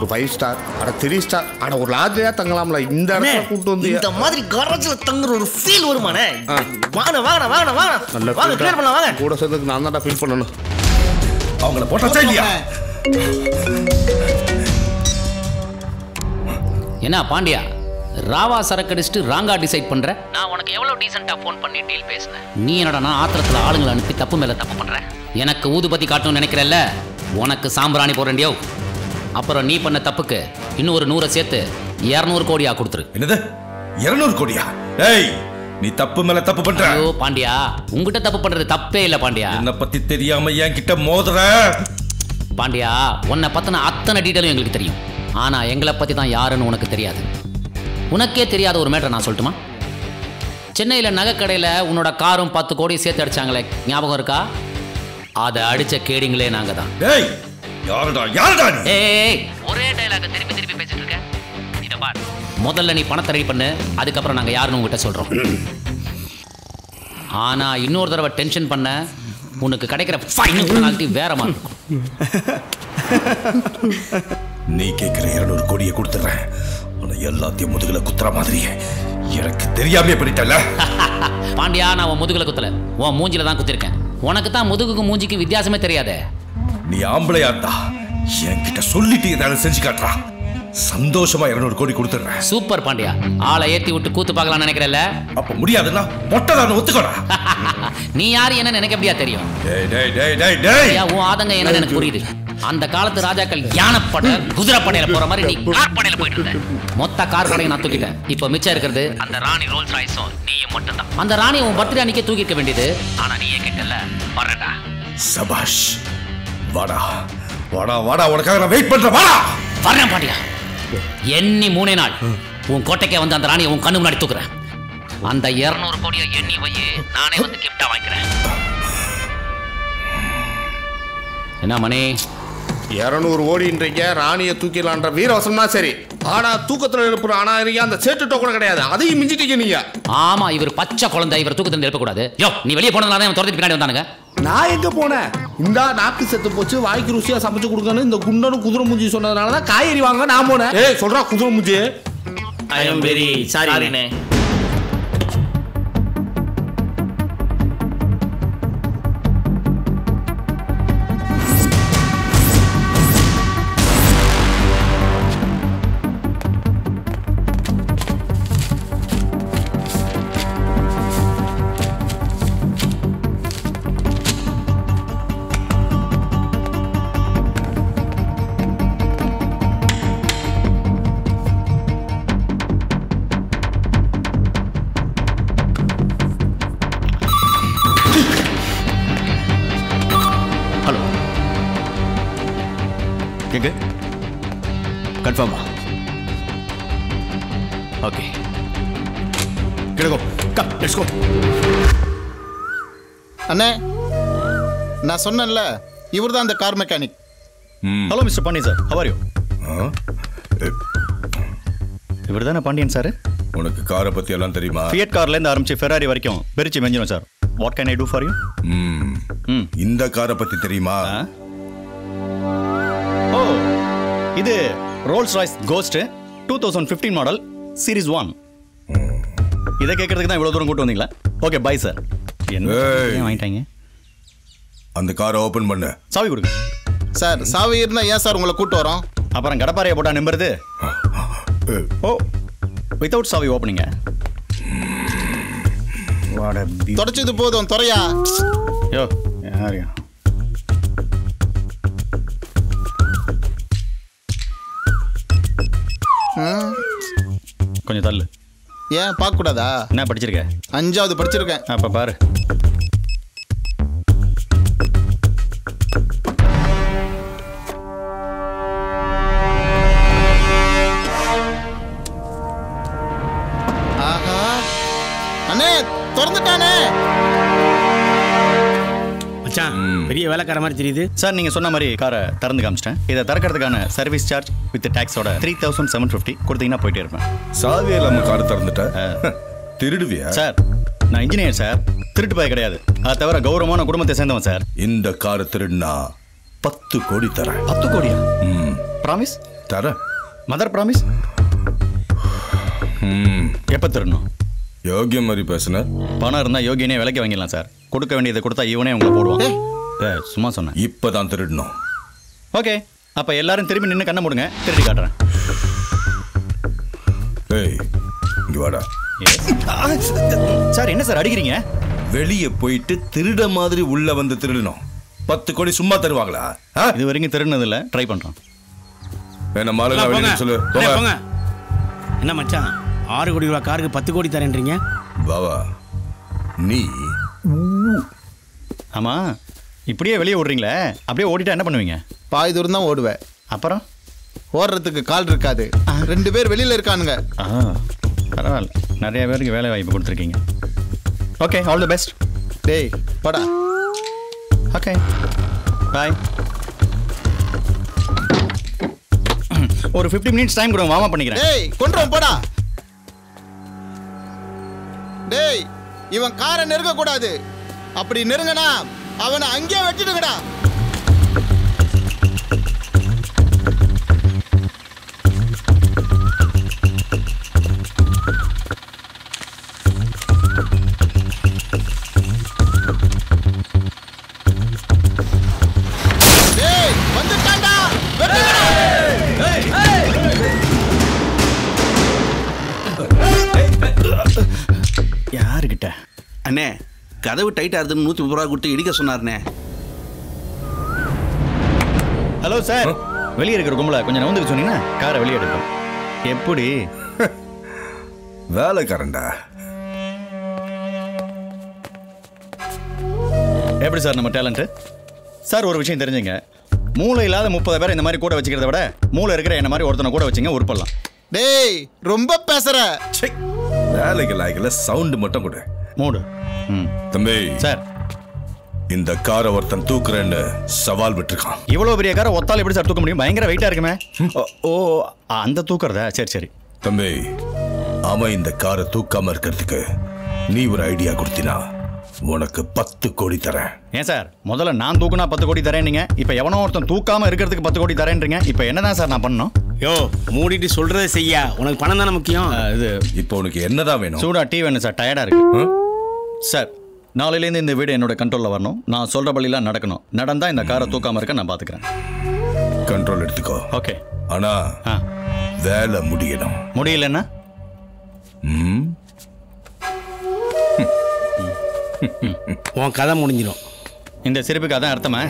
S6: ஒரு ஃபைவ் ஸ்டார் அட த்ரீ ஸ்டார் அட ஒரு லாட்ஜியா தங்கலாம்ல. இந்த இடத்துல கூட்டு வந்து
S7: இந்த மாதிரி கரஜ்ல தங்குற ஒரு ஃபீல் வருமானே வாங்க வாங்க வாங்க வாங்க
S6: நல்ல
S7: வாங்க கிளியர் பண்ணலாம் வாங்க.
S6: கூட சேர்ந்துக்கு நான் தான்டா ஃபீல் பண்ணணும்.
S23: அவங்கள போட்டாச்சா இல்லையா?
S9: என்ன பாண்டியா ராவா சரக்கு அடிச்சுட்டு ராங்கா டிசைட் பண்ற? நான் உனக்கு எவ்வளவு டீசெண்டா ஃபோன் பண்ணி டீல் பேசினேன்? நீ என்னடா நான் ஆத்திரத்துல ஆளுங்களை அனுப்பி தப்பு மேல தப்பு பண்ற? எனக்கு ஊதுபத்தி காட்டணும்னு நினைக்கிறல்ல? உனக்கு சாம்பிராணி போறேன்டியோ அப்புறம் நீ பண்ண தப்புக்கு இன்னும் ஒரு நூறை சேர்த்து இரநூறு கோடியா கொடுத்துரு.
S23: என்னது? இருநூறு கோடியா? ஏய் நீ தப்பு மேல தப்பு பண்ற.
S9: ஐயோ பாண்டியா. உங்ககிட்ட தப்பு பண்றது தப்பே இல்ல பாண்டியா.
S23: என்ன பத்தி தெரியாம என் கிட்ட மோதுற?
S9: பாண்டியா உன்னை பத்தின அத்தனை டீட்டெயிலும் எங்களுக்கு தெரியும். ஆனா எங்களை பத்தி தான் யாருன்னு உனக்கு தெரியாது. உனக்கே தெரியாத ஒரு மேட்டர் நான் சொல்லட்டுமா? சென்னையில் நகைக்கடையில் உன்னோட காரும் பத்து கோடி சேர்த்து அடிச்சாங்களே ஞாபகம் இருக்கா? அதை அடிச்ச கேடிங்களே நாங்க தான்
S23: யாருடா யாருடா நீ?
S9: ஏய் ஒரே டைலாக திருப்பி திருப்பி பேசிட்டு இருக்க இத பார். முதல்ல நீ பணத்தை ரெடி பண்ணு அதுக்கப்புறம் நாங்க யாருன்னு உங்ககிட்ட சொல்றோம். ஆனா இன்னொரு தடவை டென்ஷன் பண்ண உனக்கு கிடைக்கிற ஃபைன் பெனால்ட்டி வேற மாதிரி இருக்கும்.
S23: நீ கேட்கிற இருநூறு கோடியை கொடுத்துறேன். ஆனா எல்லாத்தையும் முதுகுல குத்துற மாதிரியே. எனக்கு தெரியாம பண்ணிட்டல
S9: பாண்டியா நான் உன் முதுகுல குத்தல. உன் மூஞ்சில தான் குத்திருக்கேன். உனக்கு தான் முதுகுக்கும் மூஞ்சிக்கும் வித்தியாசமே தெரியாதே.
S23: நீ ஆம்பளையா இருந்தா என்கிட்ட சொல்லிட்டு ஏதாவது செஞ்சு காட்டுறா. சந்தோஷமா இருநூறு கோடி கொடுத்துடுறேன்.
S9: சூப்பர் பாண்டியா. ஆளை ஏத்தி விட்டு கூத்து பார்க்கலாம்னு நினைக்கிறல்ல?
S23: அப்ப முடியாதுன்னா மொட்டை தான் ஒத்துக்கடா.
S9: நீ யாரு என்ன நினைக்க முடியா தெரியும்?
S23: டேய் டேய் டேய் டேய் டேய்.
S9: ஐயா, உன் ஆதங்க என்னன்னு எனக்கு புரியுது. அந்த காலத்து ராஜாக்கள் யானைப்படை குதிரை படையில போற மாதிரி நீ கார் படையில போயிட்டு இருந்த. மொத்த கார் படையை நான் தூக்கிட்டேன். இப்போ மிச்சம் இருக்கிறது அந்த ராணி ரோல்ஸ் ராய்ஸும் நீயும் மட்டும்தான். அந்த ராணி உன் பர்த்டே அன்னைக்கே தூக்கிக்க வேண்டியது. ஆனா நீயே கேட்டல வரடா.
S23: சபாஷ் வாடா. வாடா வாடா உனக்காக நான் வெயிட் பண்றேன். வாடா.
S9: வரேன் பாண்டியா. எண்ணி மூணே நாள். உன் கோட்டைக்கே வந்து அந்த ராணியை உன் கண்ணு முன்னாடி தூக்குறேன். அந்த இருநூறு கோடியை எண்ணி வையே நானே வந்து கிஃப்டா வாங்கிக்கிறேன். என்ன மணி?
S6: இரநூறு ஓடின்றீங்க ராணியை தூக்கிடலான்ற வீரவசம்னா சரி. ஆனா தூக்கத்துல எழுப்புற ஆனா இருக்கீங்க அந்த சேட்டு டோக்கன் கிடையாது. அதையும் மிஞ்சிட்டீங்க நீங்க.
S9: ஆமா இவர் பச்சை குழந்தை இவர் தூக்கத்தில் எழுப்பக்கூடாது. யோ நீ வெளியே போனதுனால தான் துரத்தி பின்னாடி வந்தானுங்க.
S6: நான் எங்க போனேன்? இந்த நாக்கு செத்து போச்சு வாய்க்கு ருசியா சமைச்சு கொடுக்கணும் இந்த குண்டனும் குதிரை மூஞ்சி சொன்னதுனால தான் காய்கறி வாங்க நான் போனேன். ஏய் சொல்றா குதிரை மூஞ்சி
S7: ஐ எம் வெரி சாரிண்ணே
S34: நான் சொன்னேன்ல இவர் தான் அந்த car mechanic
S37: hello mister Pandian sir how are you இவர் தானே பாண்டியன் சார்
S23: உனக்கு காரை பத்தி எல்லாம் தெரியுமா?
S37: ஃபியட் கார்லேருந்து ஆரம்பிச்சு ஃபெராரி வரைக்கும் பிரிச்சு மெஞ்சிடும் sir what can I do for you
S23: ம். இந்த காரை பத்தி தெரியுமா?
S37: ஓ இது Rolls Royce Ghost two thousand fifteen model series one இதை கேட்கறதுக்கு தான் இவ்வளோ தூரம் கூட்டு வந்தீங்களா? ஓகே பை சார் என்ன வாங்கிட்டாங்க?
S23: அந்த காரை ஓபன் பண்ணு.
S37: சாவி கொடுங்க.
S34: சார் சாவி இருந்தா ஏன் சார் உங்களை கூட்டு வரோம்?
S37: அப்புறம் கடப்பாறையை போட்டா நம்புறது ஓ. வித்தவுட் சாவி ஓப்பனிங்க
S34: தொடச்சது போதும் துறையா?
S37: யோ யாரையா
S34: ம்,
S37: கொஞ்சம் தள்ளு.
S34: ஏன் பார்க்க கூடாதா
S37: என்ன படிச்சிருக்க?
S34: அஞ்சாவது படிச்சிருக்கேன்.
S37: அப்ப பாரு.
S7: பெரிய வேலைக்கார மாதிரி தெரியுது.
S37: சார் நீங்க சொன்ன மாதிரி காரை திறந்து காமிச்சிட்டேன். இதை திறக்கிறதுக்கான சர்வீஸ் சார்ஜ் வித் டேக்ஸோட த்ரீ தௌசண்ட் செவன் ஃபிஃப்டி கொடுத்தீங்கன்னா போயிட்டே இருப்பேன்
S23: சாவி இல்லாம காரை திறந்துட்ட? திருடுவியா?
S37: சார் நான் இன்ஜினியர் சார். திருட்டு பாய் கிடையாது. அதை தவிர கௌரவமான குடும்பத்தை சேர்ந்தவன் சார்.
S23: இந்த காரை திருடுனா பத்து கோடி தரேன்.
S37: பத்து கோடியா? ப்ராமிஸ்
S23: தரேன்.
S37: மதர் ப்ராமிஸ் எப்போ திருடணும்?
S23: யோகியம் மாதிரி பேசுன?
S37: பணம் இருந்தால் யோகியனே விலைக்கு வாங்கிடலாம் சார். கொடுக்க வேண்டியதை கொடுத்தா இவனே உங்களை போடுவான். சும்மா சொன்னேன்.
S23: இப்பதான் திருடணும்.
S37: ஓகே அப்போ எல்லாரும் திரும்பி நின்று கண்ணை மூடுங்க. திருடி காட்டுறேன்.
S23: ஏய் இங்க வாடா.
S37: சார் என்ன சார் அடிக்கிறீங்க?
S23: வெளியே போயிட்டு திருட மாதிரி உள்ள வந்து திருடணும். பத்து கோடி சும்மா தருவாங்களா?
S37: இது வரைக்கும் திருடினது இல்லை ட்ரை
S23: வெளியே சொல்லு.
S7: என்ன மச்சான் ஆறு கோடி ரூபா காருக்கு பத்து கோடி தரேன்றீங்க?
S23: பாவா நீ.
S37: ஆமா. இப்படியே வெளியே ஓடுறீங்களே? அப்படியே ஓடிட்டா என்ன பண்ணுவீங்க?
S34: பாய் தூரம் தான் ஓடுவேன்.
S37: அப்புறம்?
S34: ஓடுறதுக்கு கால் இருக்காது. ரெண்டு பேர் வெளியில இருக்கானுங்க.
S37: ஆ பரவாயில்ல. நிறைய பேருக்கு வேலை வாய்ப்பு கொடுத்துருக்கீங்க. ஓகே ஆல் தி பெஸ்ட்
S34: டேய் போடா.
S37: ஓகே பாய் ஒரு ஃபிஃப்டி மினிட்ஸ் டைம் கொடுங்க வாமா பண்ணிக்கிறேன்.
S34: டேய் கொண்டுறோம் போடா. டேய் இவன் காரை நெருங்க கூடாது அப்படி நெருங்கனா அவனை அங்கேயே வெட்டிடுங்கடா.
S30: கதவு டைட் ஆகுதுன்னு நூற்றி முப்பது ரூபா கொடுத்து இடிக்க சொன்னார்ண்ணே
S37: ஹலோ சார் வெளியே இருக்கிற கும்பலை கொஞ்சம் நவுந்துக்க சொன்னீங்கன்னா காரை வெளியே எடுக்கும் எப்படி?
S23: வேலைக்காரன்டா.
S37: எப்படி சார் நம்ம டேலண்ட்டு சார் ஒரு விஷயம் தெரிஞ்சுங்க. மூளை இல்லாத முப்பது பேரை இந்த மாதிரி கூட வச்சுக்கிறத விட மூளை இருக்கிற என்ன மாதிரி ஒருத்தனை கூட வச்சுங்க உருப்படலாம்.
S34: டேய் ரொம்ப பேசுற.
S23: வேலைக்கு லாய்க்கல சவுண்ட் மட்டும் கொடு.
S37: மூடு. ம்.
S23: தம்பி.
S37: சார்.
S23: இந்த காரை ஒருத்தன் தூக்குறேன்னு சவால் விட்டுருக்கான்.
S37: இவ்வளோ பெரிய காரை ஒத்தால் எப்படி சார் தூக்க முடியும்? பயங்கர வெயிட்டாக இருக்குமே. ஓ, ஓ அந்த தூக்குறதா? சரி சரி.
S23: தம்பி அவன் இந்த காரை தூக்காம இருக்கிறதுக்கு நீ ஒரு ஐடியா கொடுத்தினா உனக்கு பத்து கோடி தரேன்.
S37: ஏன் சார்? முதல்ல நான் தூக்குனா பத்து கோடி தரேன்னீங்க. இப்போ எவனோ ஒருத்தன் தூக்காம இருக்கிறதுக்கு பத்து கோடி தரேன்றீங்க. இப்போ என்னதான் சார் நான் பண்ணணும்?
S7: யோ மூடிட்டு சொல்றதை செய்யா. உனக்கு பணம் தானே முக்கியம்?
S37: இது
S23: இப்போ உனக்கு என்னதான் வேணும்?
S37: சூடா டீ வேணும் சார். டயர்டாக இருக்கு. சார் நாளையிலேருந்து இந்த வீடு என்னோட கண்ட்ரோலில் வரணும். நான் சொல்கிற பள்ளிலாம் நடக்கணும். நடந்தா இந்த காரை தூக்காம இருக்க நான் பார்த்துக்கிறேன்
S23: கண்ட்ரோல் எடுத்துக்கோ.
S37: ஓகே
S23: ஆனா வேலை முடியணும்.
S37: முடியலன்னா?
S23: ம்.
S7: உன் கதை முடிஞ்சிடும்
S37: இந்த சிரிப்புக்கு அதான் அர்த்தமா?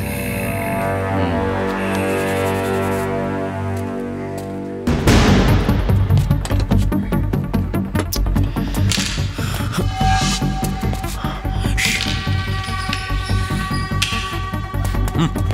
S6: பாண்டியன்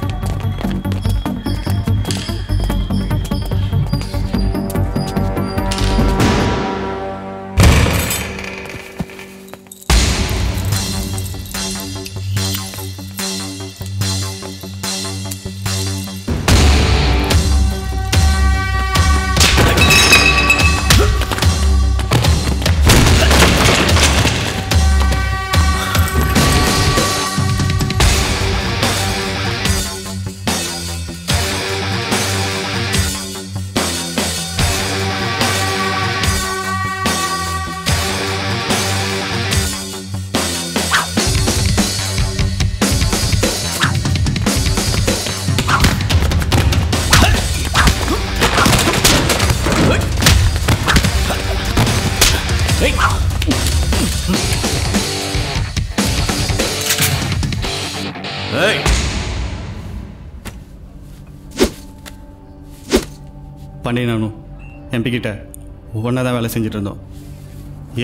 S6: செஞ்சுட்டு இருந்தோம்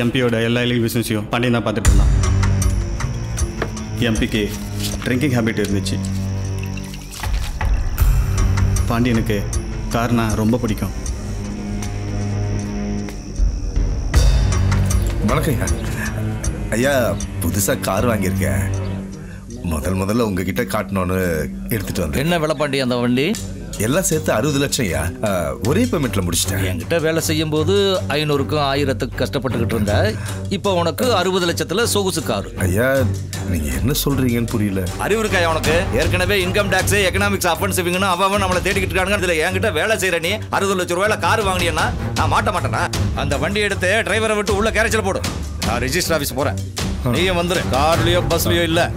S6: எம்பியோட எல்லா இல்லீகல் பிஸ்னஸையும் பாண்டியன் தான் பார்த்துட்டு இருந்தான் எம்பிக்கு ட்ரிங்கிங் ஹேபிட் இருந்துச்சு. பாண்டியனுக்கு கார்னா ரொம்ப பிடிக்கும்.
S23: வணக்கம் ஐயா. புதுசாக கார் வாங்கியிருக்கேன் முதல் முதல்ல உங்ககிட்ட காட்டணும்னு எடுத்துட்டு வந்தேன்.
S21: என்ன விலை பாண்டி அந்த வண்டி?
S23: எல்லாம் சேர்த்து அறுபது லட்சம் ஐயா. ஒரே பேமெண்ட்ல முடிச்சிட்டேன்.
S21: என்கிட்ட வேலை செய்யும் போது ஐநூறுக்கும் ஆயிரத்துக்கு கஷ்டப்பட்டுக்கிட்டு இருந்த. இப்போ உனக்கு அறுபது லட்சத்துல சொகுசு காரு.
S23: ஐயா நீங்க என்ன சொல்றீங்கன்னு புரியல.
S21: அறிவு இருக்காயா உனக்கு? ஏற்கனவே இன்கம் டாக்ஸ் எக்கனாமிக்ஸ் அஃபென்சிவ்னு அவன் நம்மளை தேடிக்கிட்டு இருக்காங்க இதுல என்கிட்ட வேலை செய்யற நீ அறுபது லட்சம் ரூபாயில கார் வாங்கினீன்னா நான் மாட்ட மாட்டேனா? அந்த வண்டி எடுத்து டிரைவரை விட்டு உள்ள கேரேஜில் போடு. நான் ரெஜிஸ்டர் ஆஃபீஸ் போறேன். நீயும் வந்துரு. கார்லயோ பஸ்லயோ இல்ல.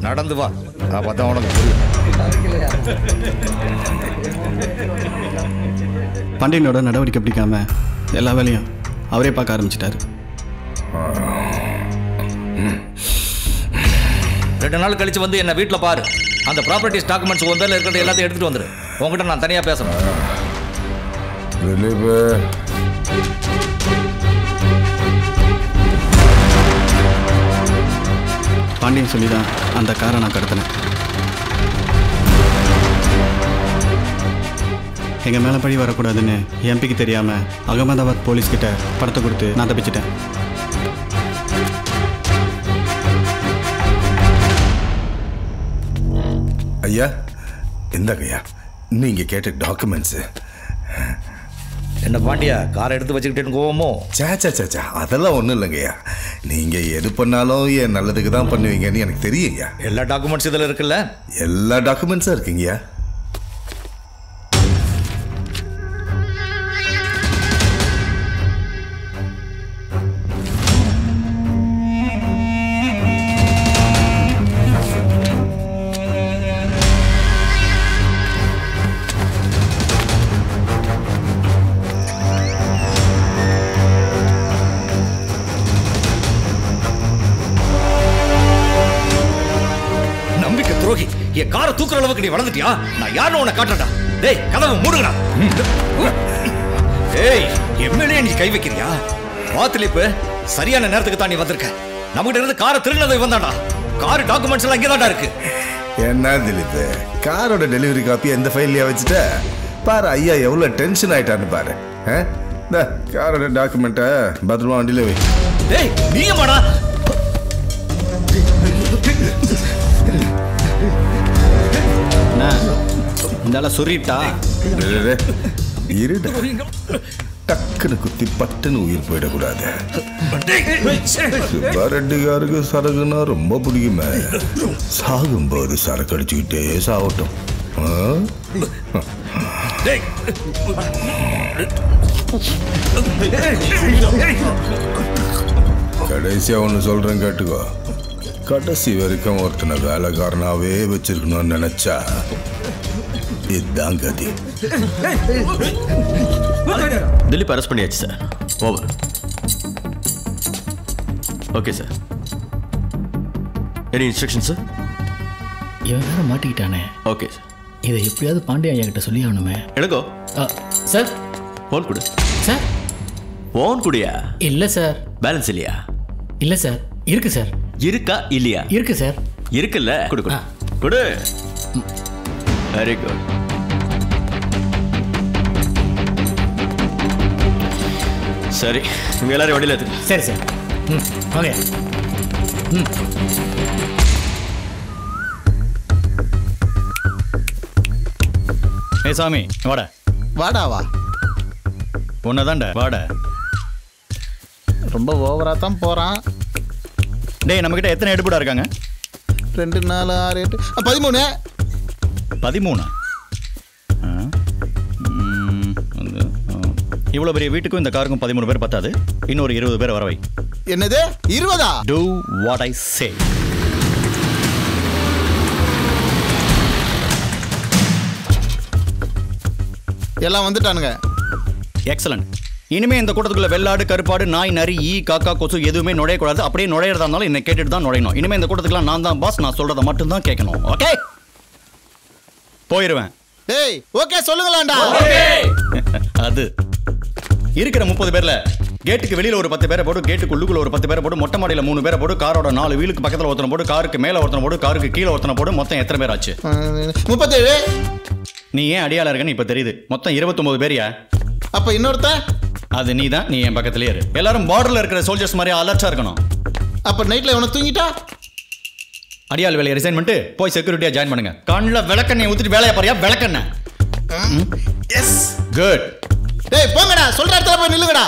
S21: நடந்து வா. அப்பதான் உனக்கு புரியும்.
S6: பாண்டியனோட நடவடிக்கை பிடிக்காம எல்லா வேலையும் அவரே பார்க்க ஆரம்பிச்சிட்டாரு.
S21: ரெண்டு நாள் கழிச்சு வந்து என்ன வீட்டில் பாரு. அந்த ப்ராப்பர்ட்டிஸ் டாக்குமெண்ட்ஸ் பேர்ல இருக்கிறது எல்லாத்தையும் எடுத்துட்டு வந்துரு. உங்ககிட்ட நான் தனியா பேசணும்.
S23: திலீப்.
S6: பாண்டியன் சொல்லி தான் அந்த காரை நான் கடத்தினேன். எங்கள் மேலே பழி வரக்கூடாதுன்னு எம்பிக்கு தெரியாமல் அகமதாபாத் போலீஸ்கிட்ட படத்தை கொடுத்து நான் தப்பிச்சிட்டேன்.
S23: ஐயா இந்தாங்க ஐயா. நீங்க கேட்ட டாக்குமெண்ட்ஸ்.
S21: என்ன பாண்டியா காரை எடுத்து வச்சுக்கிட்டேன்னு கோவமோ?
S23: சே சே சே சே அதெல்லாம் ஒன்றும் இல்லைங்கய்யா நீங்க எது பண்ணாலும் என் நல்லதுக்கு தான் பண்ணுவீங்கன்னு எனக்கு தெரியுங்கய்யா
S21: எல்லா டாக்குமெண்ட்ஸ் இதில் இருக்குல்ல?
S23: எல்லா டாக்குமெண்ட்ஸும் இருக்குங்கய்யா
S21: நீ வளர்ந்துட்டியா? நான் யாருன்னு உன்னை காட்டுறேன்டா. டேய் கதவை மூடுங்கடா. ஏய் எம்எல்ஏ நீ கை வைக்கிறியா? வா திலீப்பு சரியான நேரத்துக்கு தான் நீ வந்திருக்க. நம்மகிட்ட இருந்து காரை திருடினது இவன் தான்டா கார் டாக்குமெண்ட்ஸ் எல்லாம் இங்கே இருக்கு.
S23: என்ன திலீப் காரோட டெலிவரி காப்பி எந்த ஃபைல்லையா வச்சுட்ட? பாரு ஐயா எவ்வளோ டென்ஷன் ஆயிட்டான்னு பாரு. காரோட டாக்குமெண்ட்டை பத்திரமா வண்டியில வை.
S21: டேய் நீங்கமாடா
S6: இந்தால சொல்லிட்டா?
S23: இருடா. டக்குன்னு குத்தி பட்டுன்னு உயிர் போயிடக்கூடாது. சுப்பாரெட்டிக்காருக்கு சரக்குன்னா ரொம்ப பிடிக்குமே. சாகும்போது சரக்கு அடிச்சுக்கிட்டே சாகட்டும்? கடைசியா ஒன்று சொல்றேன் கேட்டுக்கோ. கடைசி வரைக்கும் ஒருத்தனை வேலைக்காரனாவே வச்சிருக்கணும்னு நினைச்சா இதுதான் கதி.
S31: திலீப் அரெஸ்ட் பண்ணியாச்சு sir over okay sir any instruction sir
S17: இவன் வேற மாட்டிக்கிட்டானே.
S31: ஓகே சார்
S17: இதை எப்படியாவது பாண்டியா ஐயா கிட்ட சொல்லி ஆகணுமே
S31: எடுக்கோ
S17: சார்
S31: ஃபோன் கொடு.
S17: சார்
S31: ஃபோன் குடியா?
S17: இல்லை சார்
S31: பேலன்ஸ் இல்லையா?
S17: இல்லை சார் இருக்கு சார்
S31: இருக்கா இல்லையா?
S17: இருக்கு சார்
S31: இருக்குல்ல? கொடு கொடு. கொடு. வெரி குட் சரி இவங்க எல்லாரும் வண்டியில் எடுத்து
S17: சரி சார் ம் ஓகே ம்
S37: ஏ சாமி வாடா
S34: வாடாவா
S37: உன்னதான்டா வாடா
S34: ரொம்ப ஓவராக தான் போகிறான்
S37: டேய் நம்மக்கிட்ட எத்தனை எடுப்புடா இருக்காங்க
S34: ரெண்டு நாலு ஆறு எட்டு பதிமூணு
S37: பதிமூணா. இவ்வளோ பெரிய வீட்டுக்கும் இந்த காருக்கும் பதிமூணு பேர் பத்தாது. இன்னொரு இருபது பேர் வரவை.
S34: என்னது? இருபதா?
S37: டூ வாட் ஐ சே
S34: எல்லாம் வந்துட்டானுங்க.
S37: எக்ஸலண்ட் இனிமே இந்த கூட்டத்துக்குள்ள வெள்ளாடு கருப்பாடு நாய் நரி ஈ காக்கா கொசு எதுவுமே நுழையக்கூடாது. அப்படியே நுழையிறதா இருந்தாலும் என்னை கேட்டுட்டு தான் நுழையணும். இனிமே இந்த கூட்டத்துக்குலாம் நான் தான் பாஸ் நான் சொல்றதை மட்டும் தான் கேட்கணும். ஓகே போயிருவேன்.
S34: டேய் ஓகே சொல்லுங்களாண்டா.
S37: அது. இருக்கிற முப்பது பேர்ல கேட்டுக்கு வெளியில ஒரு பத்து பேரை போடு கேட்டுக்கு உள்ளுக்குள்ள ஒரு பத்து பேரை போடு மொட்டை மாடியில மூணு பேரை போடு காரோட நாலு வீலுக்கு பக்கத்துல ஒருத்தனை போடு காருக்கு மேல ஒருத்தனை போடு காருக்கு கீழே ஒருத்தனை போடு மொத்தம் எத்தனை பேர் ஆச்சு?
S34: முப்பத்தேழு.
S37: நீ ஏன் அடியாள இருக்கன்னு இப்ப தெரியுது. மொத்தம் இருபத்தொன்பது பேரியா
S34: அப்ப இன்னொருத்த?
S37: அது நீ தான் நீ என் பக்கத்துலயே இரு. எல்லாரும் பார்டர்ல இருக்கிற சோல்ஜர்ஸ் மாதிரி அலர்ட்டா இருக்கணும்.
S34: அப்ப நைட்ல இவனை தூங்கிட்டா?
S37: அடியாள் வேலையை ரிசைன் பண்ணிட்டு போய் செக்யூரிட்டியா ஜாயின் பண்ணுங்க. கண்ணில் விளக்கெண்ணெய் ஊத்திட்டு வேலையை பாரியா விளக்கெண்ணெய்.
S34: எஸ்
S37: குட்
S34: டேய் போங்கடா சொல்ற இடத்துல போய் நில்லுங்கடா.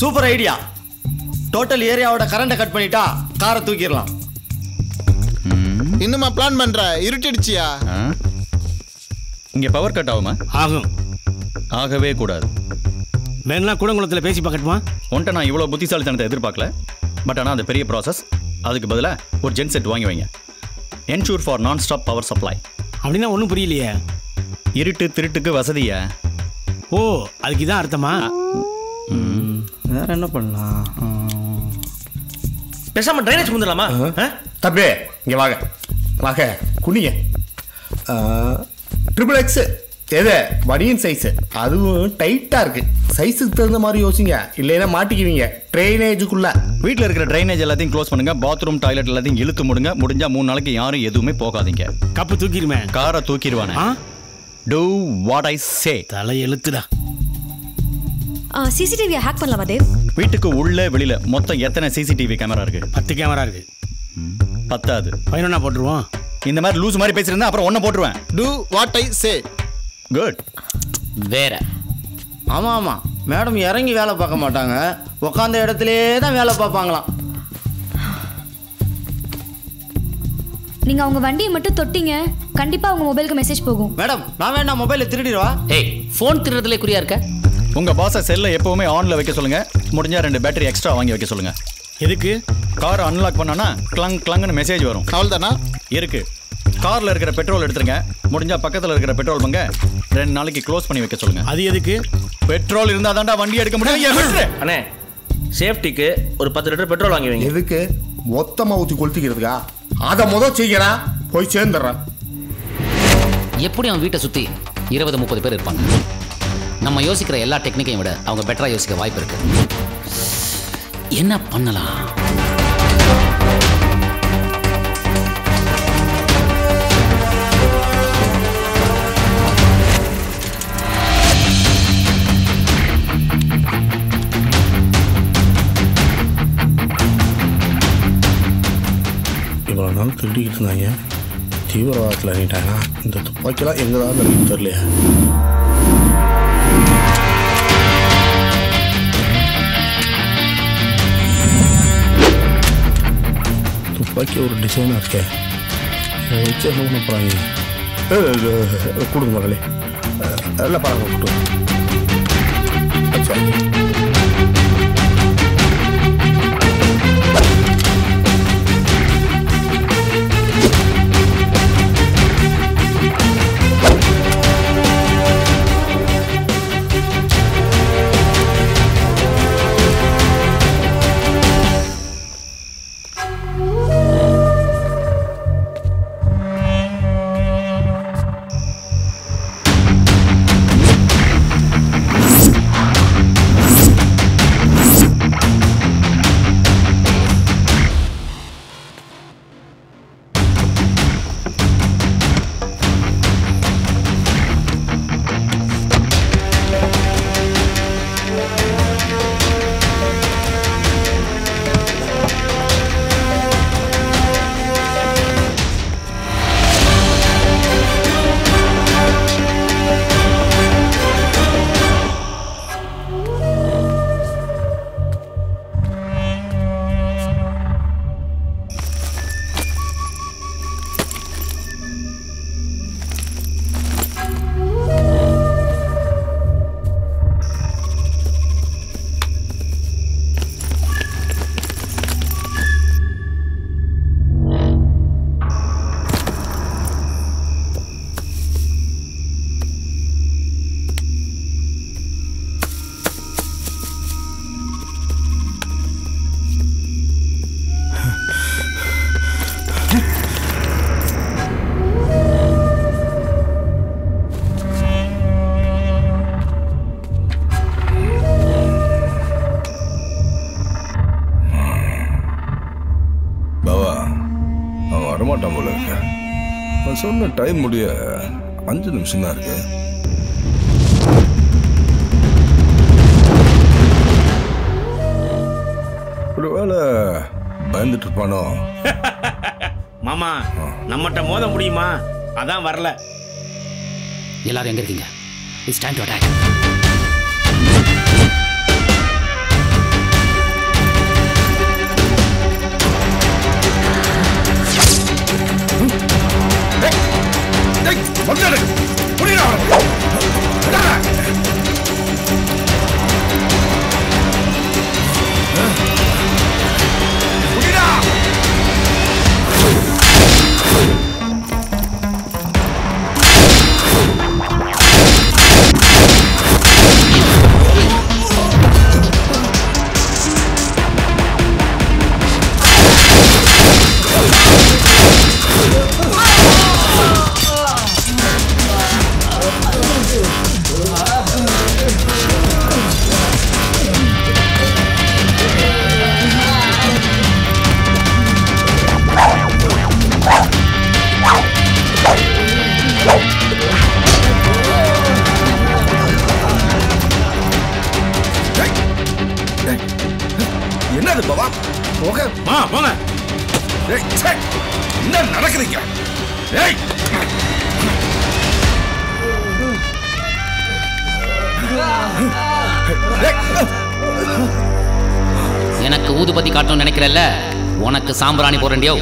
S1: சூப்பர் ஐடியா டோட்டல் ஏரியாவோட கரண்ட்டை கட் பண்ணிட்டா காரை தூக்கிடலாம்.
S34: இன்னுமா பிளான் பண்ற? இருட்டிடுச்சியா?
S37: இங்க பவர் கட் ஆகுமா?
S7: ஆகும்.
S37: ஆகவே கூடாது.
S7: வேணா கூடங்குளத்தில் பேசி பார்க்கட்டுமா?
S37: உன்ட்ட நான் இவ்வளோ புத்திசாலித்தனத்தை எதிர்பார்க்கல. பட் ஆனால் அது பெரிய ப்ராசஸ் அதுக்கு பதிலாக ஒரு ஜென் செட் வாங்கி வைங்க. Ensure for non stop power supply
S7: அப்படின்னா ஒன்றும் புரியலையே.
S37: இருட்டு திருட்டுக்கு வசதியா?
S7: ஓ அதுக்கு இதான் அர்த்தமா?
S1: வேற என்ன பண்ணலாம்?
S36: பேசாம ட்ரைனேஜ் முந்துடலாமா
S6: தம்பி இங்கே வாங்க. வாங்க குனிங்க. ட்ரிபிள் எக்ஸ் எது? வடியின் சைஸு அதுவும் டைட்டாக இருக்கு. சைஸுக்கு தகுந்த மாதிரி யோசிங்க. இல்லைன்னா மாட்டிக்குவீங்க. ட்ரைனேஜுக்குள்ள
S37: வீட்டில் இருக்கிற ட்ரைனேஜ் எல்லாத்தையும் க்ளோஸ் பண்ணுங்க. பாத்ரூம் டாய்லெட் எல்லாத்தையும் இழுத்து முடுங்க. முடிஞ்சா மூணு நாளைக்கு யாரும் எதுவுமே போகாதீங்க.
S7: கப்பு தூக்கிடுமே.
S37: காரை தூக்கிடுவானே. டூ வாட் ஐ சே
S7: தலை எழுத்துடா.
S38: சிசிடிவியை ஹேக் பண்ணலாமா தேவ்
S37: வீட்டுக்கு உள்ள வெளியில மொத்தம் எத்தனை சிசிடிவி கேமரா இருக்கு?
S7: பத்து கேமரா இருக்கு.
S37: பத்தாது.
S7: பதினொன்னா போட்டுருவோம்.
S37: இந்த மாதிரி லூஸ் மாதிரி பேசியிருந்தா அப்புறம் ஒன்ன போட்டுருவேன்.
S34: Do what I say
S37: good
S9: வேற.
S1: ஆமாம் ஆமாம் மேடம் இறங்கி வேலை பார்க்க மாட்டாங்க. உட்காந்த இடத்துலயே தான் வேலை பார்ப்பாங்களாம்.
S28: நீங்க அவங்க வண்டியை மட்டும் தொட்டீங்க. கண்டிப்பா அவங்க மொபைலுக்கு மெசேஜ் போகும்.
S1: மேடம் நான் வேணா மொபைலை திருடிடுவா?
S9: ஏய் ஃபோன் திருடுறதுல குறியா இருக்க?
S37: உங்க பாஸை செல்லை எப்பவுமே ஆன்ல வைக்க சொல்லுங்க. முடிஞ்சா ரெண்டு பேட்டரி எக்ஸ்ட்ரா வாங்கி வைக்க சொல்லுங்க.
S7: எதுக்கு?
S37: கார் அன்லாக் பண்ணானா கிளங் கிளங்னு மெசேஜ் வரும்.
S34: அவ்வளோதானா
S37: இருக்கு. கார்ல இருக்கிற பெட்ரோல் எடுத்துருங்க. முடிஞ்சா பக்கத்துல இருக்கிற பெட்ரோல் பங்க ரெண்டு நாளைக்கு க்ளோஸ் பண்ணி வைக்க சொல்லுங்க.
S7: அது எதுக்கு?
S37: பெட்ரோல் இருந்தா தான்டா வண்டி எடுக்க முடியும்?
S36: அண்ணே சேஃப்டிக்கு ஒரு பத்து லிட்டர் பெட்ரோல் வாங்கி வைங்க.
S6: எதுக்கு? மொத்தமாக ஊற்றி கொளுத்திக்கிறதுக்கா? அதை முதல் செய்கிறேன் போய் சேர்ந்துடுறேன்
S9: எப்படி அவன் வீட்டை சுற்றி இருபது முப்பது பேர் இருப்பாங்க? நம்ம யோசிக்கிற எல்லா டெக்னிக்கையும் விட அவங்க பெட்டராக யோசிக்க வாய்ப்பு இருக்கு. என்ன பண்ணலாம்?
S6: இவ்வளோ நாள் திருடிக்கிட்டு இருந்தாங்க. தீவிரவாதத்தில் இறங்கிட்டாங்கன்னா இந்த துப்பாக்கிலாம் எங்கே தான் பாக்கி ஒரு டிசைனாக இருக்கே. இதை வச்சு என்ன பண்ண போகிறாங்க கொடுங்க மகளே. எல்லாம் பரவாயில்ல கொடுங்க.
S23: டைம் முடிய அஞ்சு நிமிஷம் தான் இருக்கு. ஒருவேளை பயந்துட்டு இருப்பானோ?
S7: மாமா நம்மகிட்ட மோத முடியுமா? அதான் வரல.
S9: எல்லாரும் எங்க இருக்கீங்க? இட்ஸ் டைம் டு அட்டாக் உனக்கு சாம்பிராணி போறண்டியோ.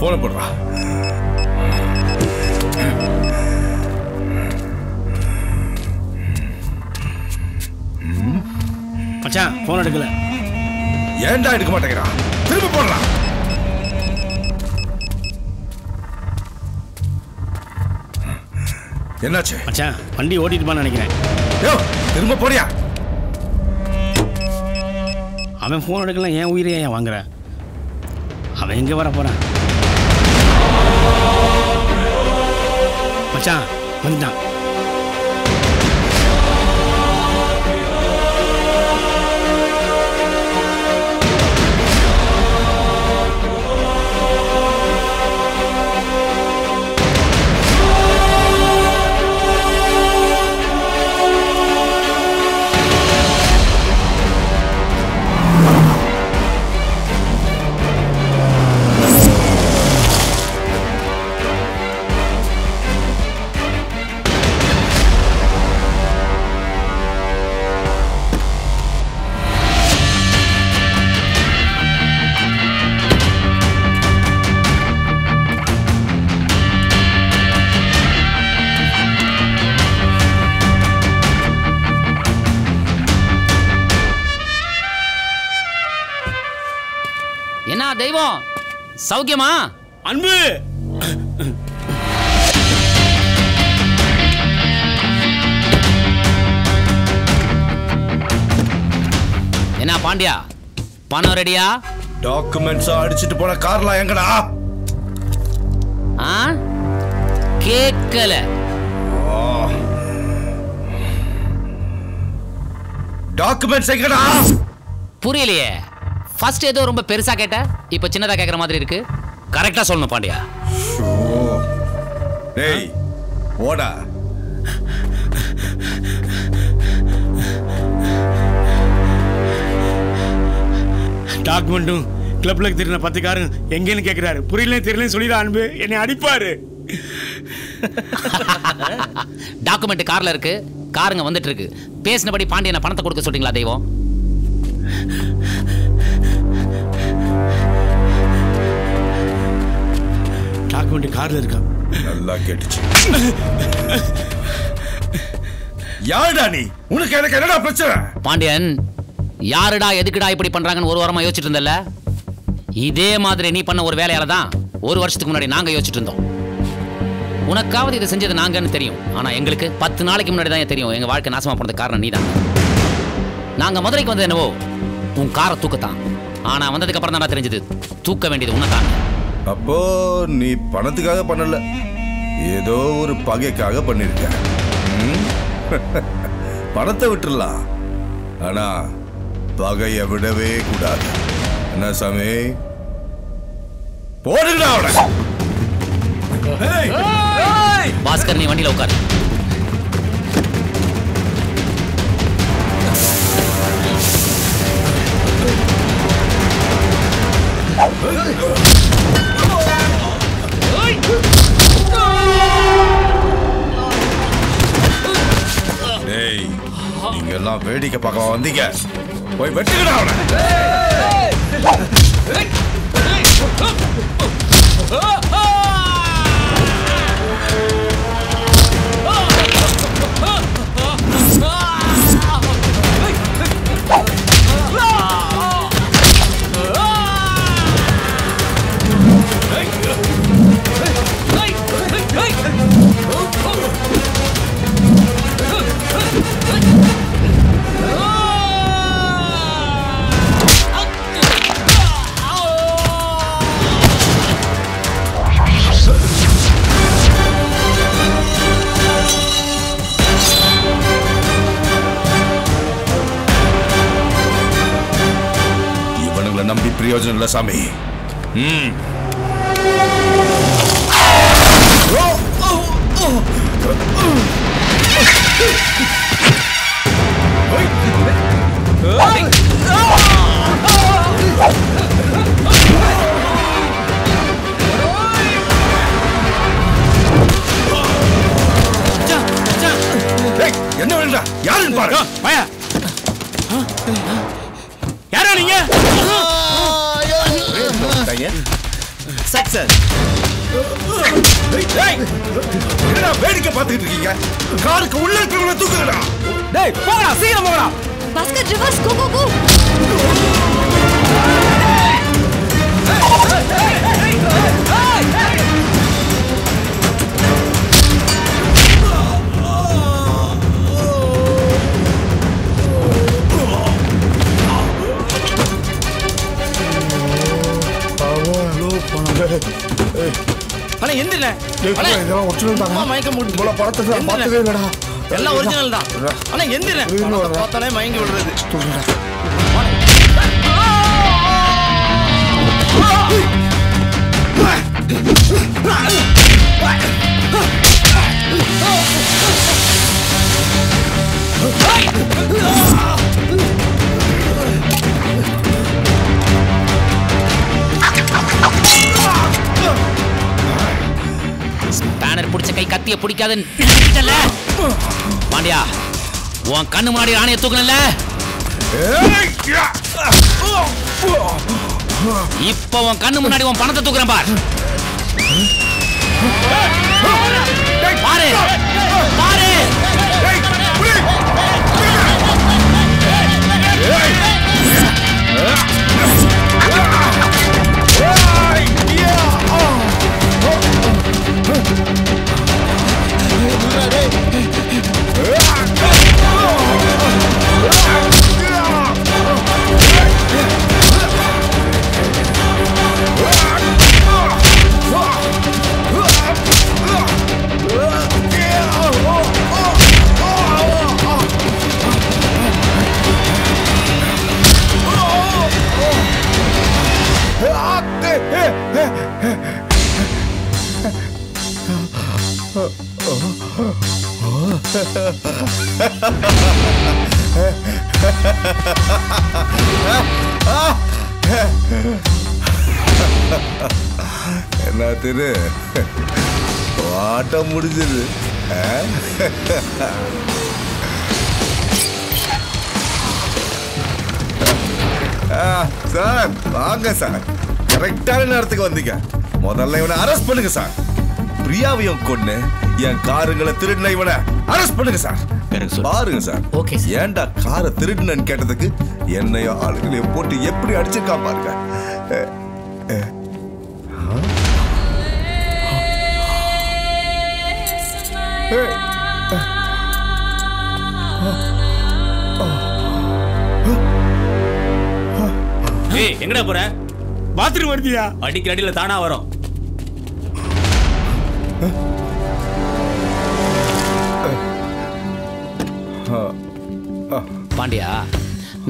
S23: போன போடுறா.
S7: மச்சான் போன் எடுக்கல.
S23: ஏன்டா எடுக்க மாட்டேங்கிறான் என்னாச்சு?
S7: மச்சான் வண்டி ஓட்டிட்டுப்பான்னு நினைக்கிறேன்.
S23: யோ திரும்ப போறியா?
S7: அவன் ஃபோன் எடுக்கல ஏன் உயிரை ஏன் வாங்குற? அவன் எங்கே வர போகிறான் மச்சான் வந்துட்டான்
S9: சௌக்கியமா?
S7: அன்பு!
S9: என்ன பாண்டியா? பணம் ரெடியா?
S23: டாக்குமெண்ட்ஸ் அடிச்சிட்டு போன கார்லாம் எங்கடா?
S9: ஆ? கேட்கல.
S23: டாக்குமெண்ட்ஸ் எங்கடா?
S9: புரியலையே. ஃபர்ஸ்ட் ஏதோ ரொம்ப பெருசா கேட்ட? இப்போ சின்னதா கேட்குற மாதிரி இருக்கு. கரெக்டா சொல்லணும் பாண்டியா.
S23: டேய் ஓடா.
S7: டாக்குமெண்ட்டும் கிளப்ல திருந்த பத்து காரும் எங்கேன்னு கேட்குறாரு புரியல தெரியலன்னு சொல்லிடா அன்பு. என்னை அடிப்பாரு.
S9: டாக்குமெண்ட் கார்ல இருக்கு. காருங்க வந்துட்டு இருக்கு. பேசினபடி பாண்டியனை பணத்தை கொடுக்க சொல்றீங்களா தெய்வம்?
S7: டாக்குமெண்ட் கார்ல இருக்கான்.
S23: நல்லா கேட்டுச்சு. யாருடா நீ? உனக்கு எனக்கு என்னடா பிரச்சனை?
S9: பாண்டியன் யாருடா எதுக்குடா இப்படி பண்றாங்கன்னு ஒரு வாரமா யோசிச்சுட்டு இருந்தல இதே மாதிரி நீ பண்ண ஒரு வேலையால தான் ஒரு வருஷத்துக்கு முன்னாடி நாங்க யோசிச்சுட்டு இருந்தோம். உனக்காவது இதை செஞ்சது நாங்கன்னு தெரியும். ஆனா எங்களுக்கு பத்து நாளைக்கு முன்னாடி தான் தெரியும். எங்க வாழ்க்கை நாசமா போனதுக்கு காரணம் நீதான். நாங்க மதுரைக்கு வந்தது என்னவோ உன் காரை தூக்கத்தான். ஆனா வந்ததுக்கு அப்புறம் தான் தெரிஞ்சது. தூக்க வேண்டியது உன்னதான்
S23: அப்போ நீ பணத்துக்காக பண்ணல. ஏதோ ஒரு பகைக்காக பண்ணிருக்க? பணத்தை விட்டுறலாம். ஆனா பகையை விடவே கூடாது. என்ன சாமி? போடுங்கடா அவனை.
S9: பாஸ்கர் நீ வண்டியில் உட்காரு.
S23: டேய் நீங்க எல்லாம் வேடிக்கை பார்க்க வந்தீங்க போய் வெட்டுக்கடா அவனை பிரயோஜனம் இல்லை சாமி ம் என்ன வேண்டா யாருன்னு பாருங்க
S7: பயா நீங்க
S1: சக்சஸ்
S23: என்னடா வேடிக்கை பார்த்துட்டு இருக்கீங்க காருக்கு உள்ள இருக்கிறவங்க தூக்குங்கடா
S7: டேய் போடா சீக்கிரம் போடா
S38: பாஸ்கர் ரிவர்ஸ் கோ கோ கோ
S1: ஆனா எந்திரல
S6: இதெல்லாம் ஒரிஜினல் தானே?
S1: மயக்கம் போட்டு
S6: இவ்வளவு படத்தை நான் பார்த்ததே இல்லடா.
S1: எல்லாம் ஒரிஜினல் தான். ஆனா எந்திர
S6: இன்னும் வரேன்.
S1: பார்த்தாலே மயங்கி விடுறது.
S9: பேனர் பிடிச்ச கை கத்திய பிடிக்காத பாண்டியா உன் கண்ணு முன்னாடி ஆணைய தூக்கணும்ல இப்ப உன் கண்ணு முன்னாடி உன் பணத்தை தூக்குறேன் பார். பாரு பாரு.
S23: என்ன வாங்க சார். கரெக்டான நேரத்துக்கு வந்தீங்க. முதல்ல இவனை அரெஸ்ட் பண்ணுங்க சார். பிரியாவையும் கொண்டு என் காருங்களை திருடின இவனை அரெஸ்ட் பண்ணுங்க சார். பாருங்க சார்.
S17: ஓகே
S23: ஏன்டா காரை திருடினன்னு கேட்டதுக்கு என்னையும் ஆளுங்களையும் போட்டு எப்படி அடிச்சிருக்கா பாருங்க அஹ்,
S7: எங்கடா போற? பாத்ரூம் வருதியா அடிக்கு அடியில தானா வரும்.
S9: பாண்டியா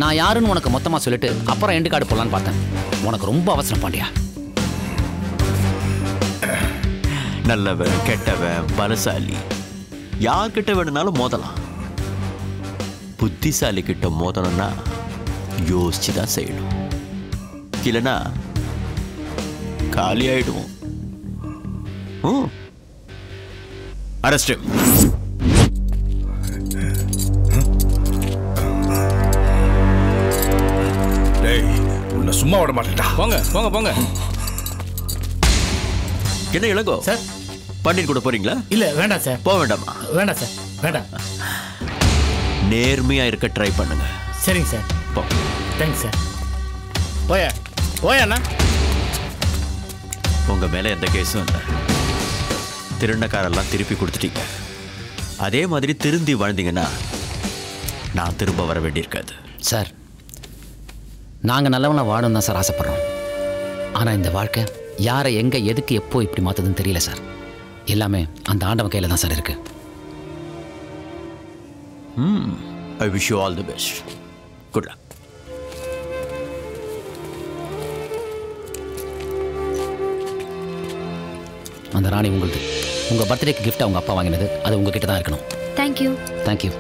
S9: நான் யாருன்னு உனக்கு மொத்தமா சொல்லிட்டு அப்புறம் எண்டு கார்டு போடலான்னு பார்த்தேன். உனக்கு ரொம்ப அவசரம் பாண்டியா.
S31: நல்லவன் கெட்டவன் பலசாலி. யார்கிட்ட வேணும்னாலும் மோதலாம். புத்திசாலி கிட்ட மோதணும்னா யோசிச்சுதான் செய்யணும். இல்லைன்னா காலி ஆயிடுவோம். அரெஸ்ட்
S23: டேய் உன்னை சும்மா விட மாட்டேன்டா.
S20: போங்க போங்க போங்க.
S31: என்ன இளங்கோ?
S17: சார்.
S31: பன்னீர் கூட போறீங்களா?
S17: இல்ல வேண்டாம் சார்.
S31: போக வேண்டாமா?
S17: வேண்டாம் சார் வேண்டாம்.
S31: நேர்மையா இருக்க ட்ரை பண்ணுங்க.
S17: சரிங்க சார்.
S31: போ.
S17: Thanks sir. ஓயா ஓயாண்ணா
S31: உங்க மேல எந்த கேஸும் இல்லை. திருண்ணக்காரெல்லாம் திருப்பி கொடுத்துட்டீங்க. அதே மாதிரி திருந்தி வாழ்ந்தீங்கன்னா நான் திரும்ப வர வேண்டியிருக்காது.
S9: சார் நாங்கள் நல்லவனாக வாழணும் தான் சார் ஆசைப்படுறோம். ஆனால் இந்த வாழ்க்கை யாரை எங்கே எதுக்கு எப்போ இப்படி மாற்றுதுன்னு தெரியல சார். எல்லாமே அந்த ஆண்டவன் கையில் தான் சார் இருக்கு.
S31: ம் I wish you all the best good luck
S9: அந்த ராணி உங்களுது உங்கள் பர்த்டேக்கு gift அவங்க அப்பா வாங்கினது அது உங்ககிட்ட தான் இருக்கணும் thank you
S22: thank you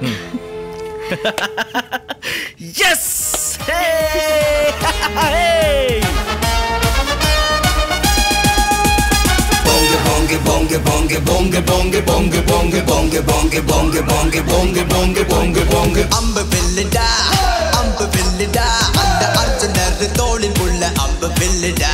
S22: yes bonge bonge bonge bonge bonge bonge bonge bonge bonge bonge bonge bonge bonge bonge அம்பு வில்லுடா அம்பு வில்லுடா அந்த அர்ஜுனர் தோளில் உள்ள அம்பு வில்லுடா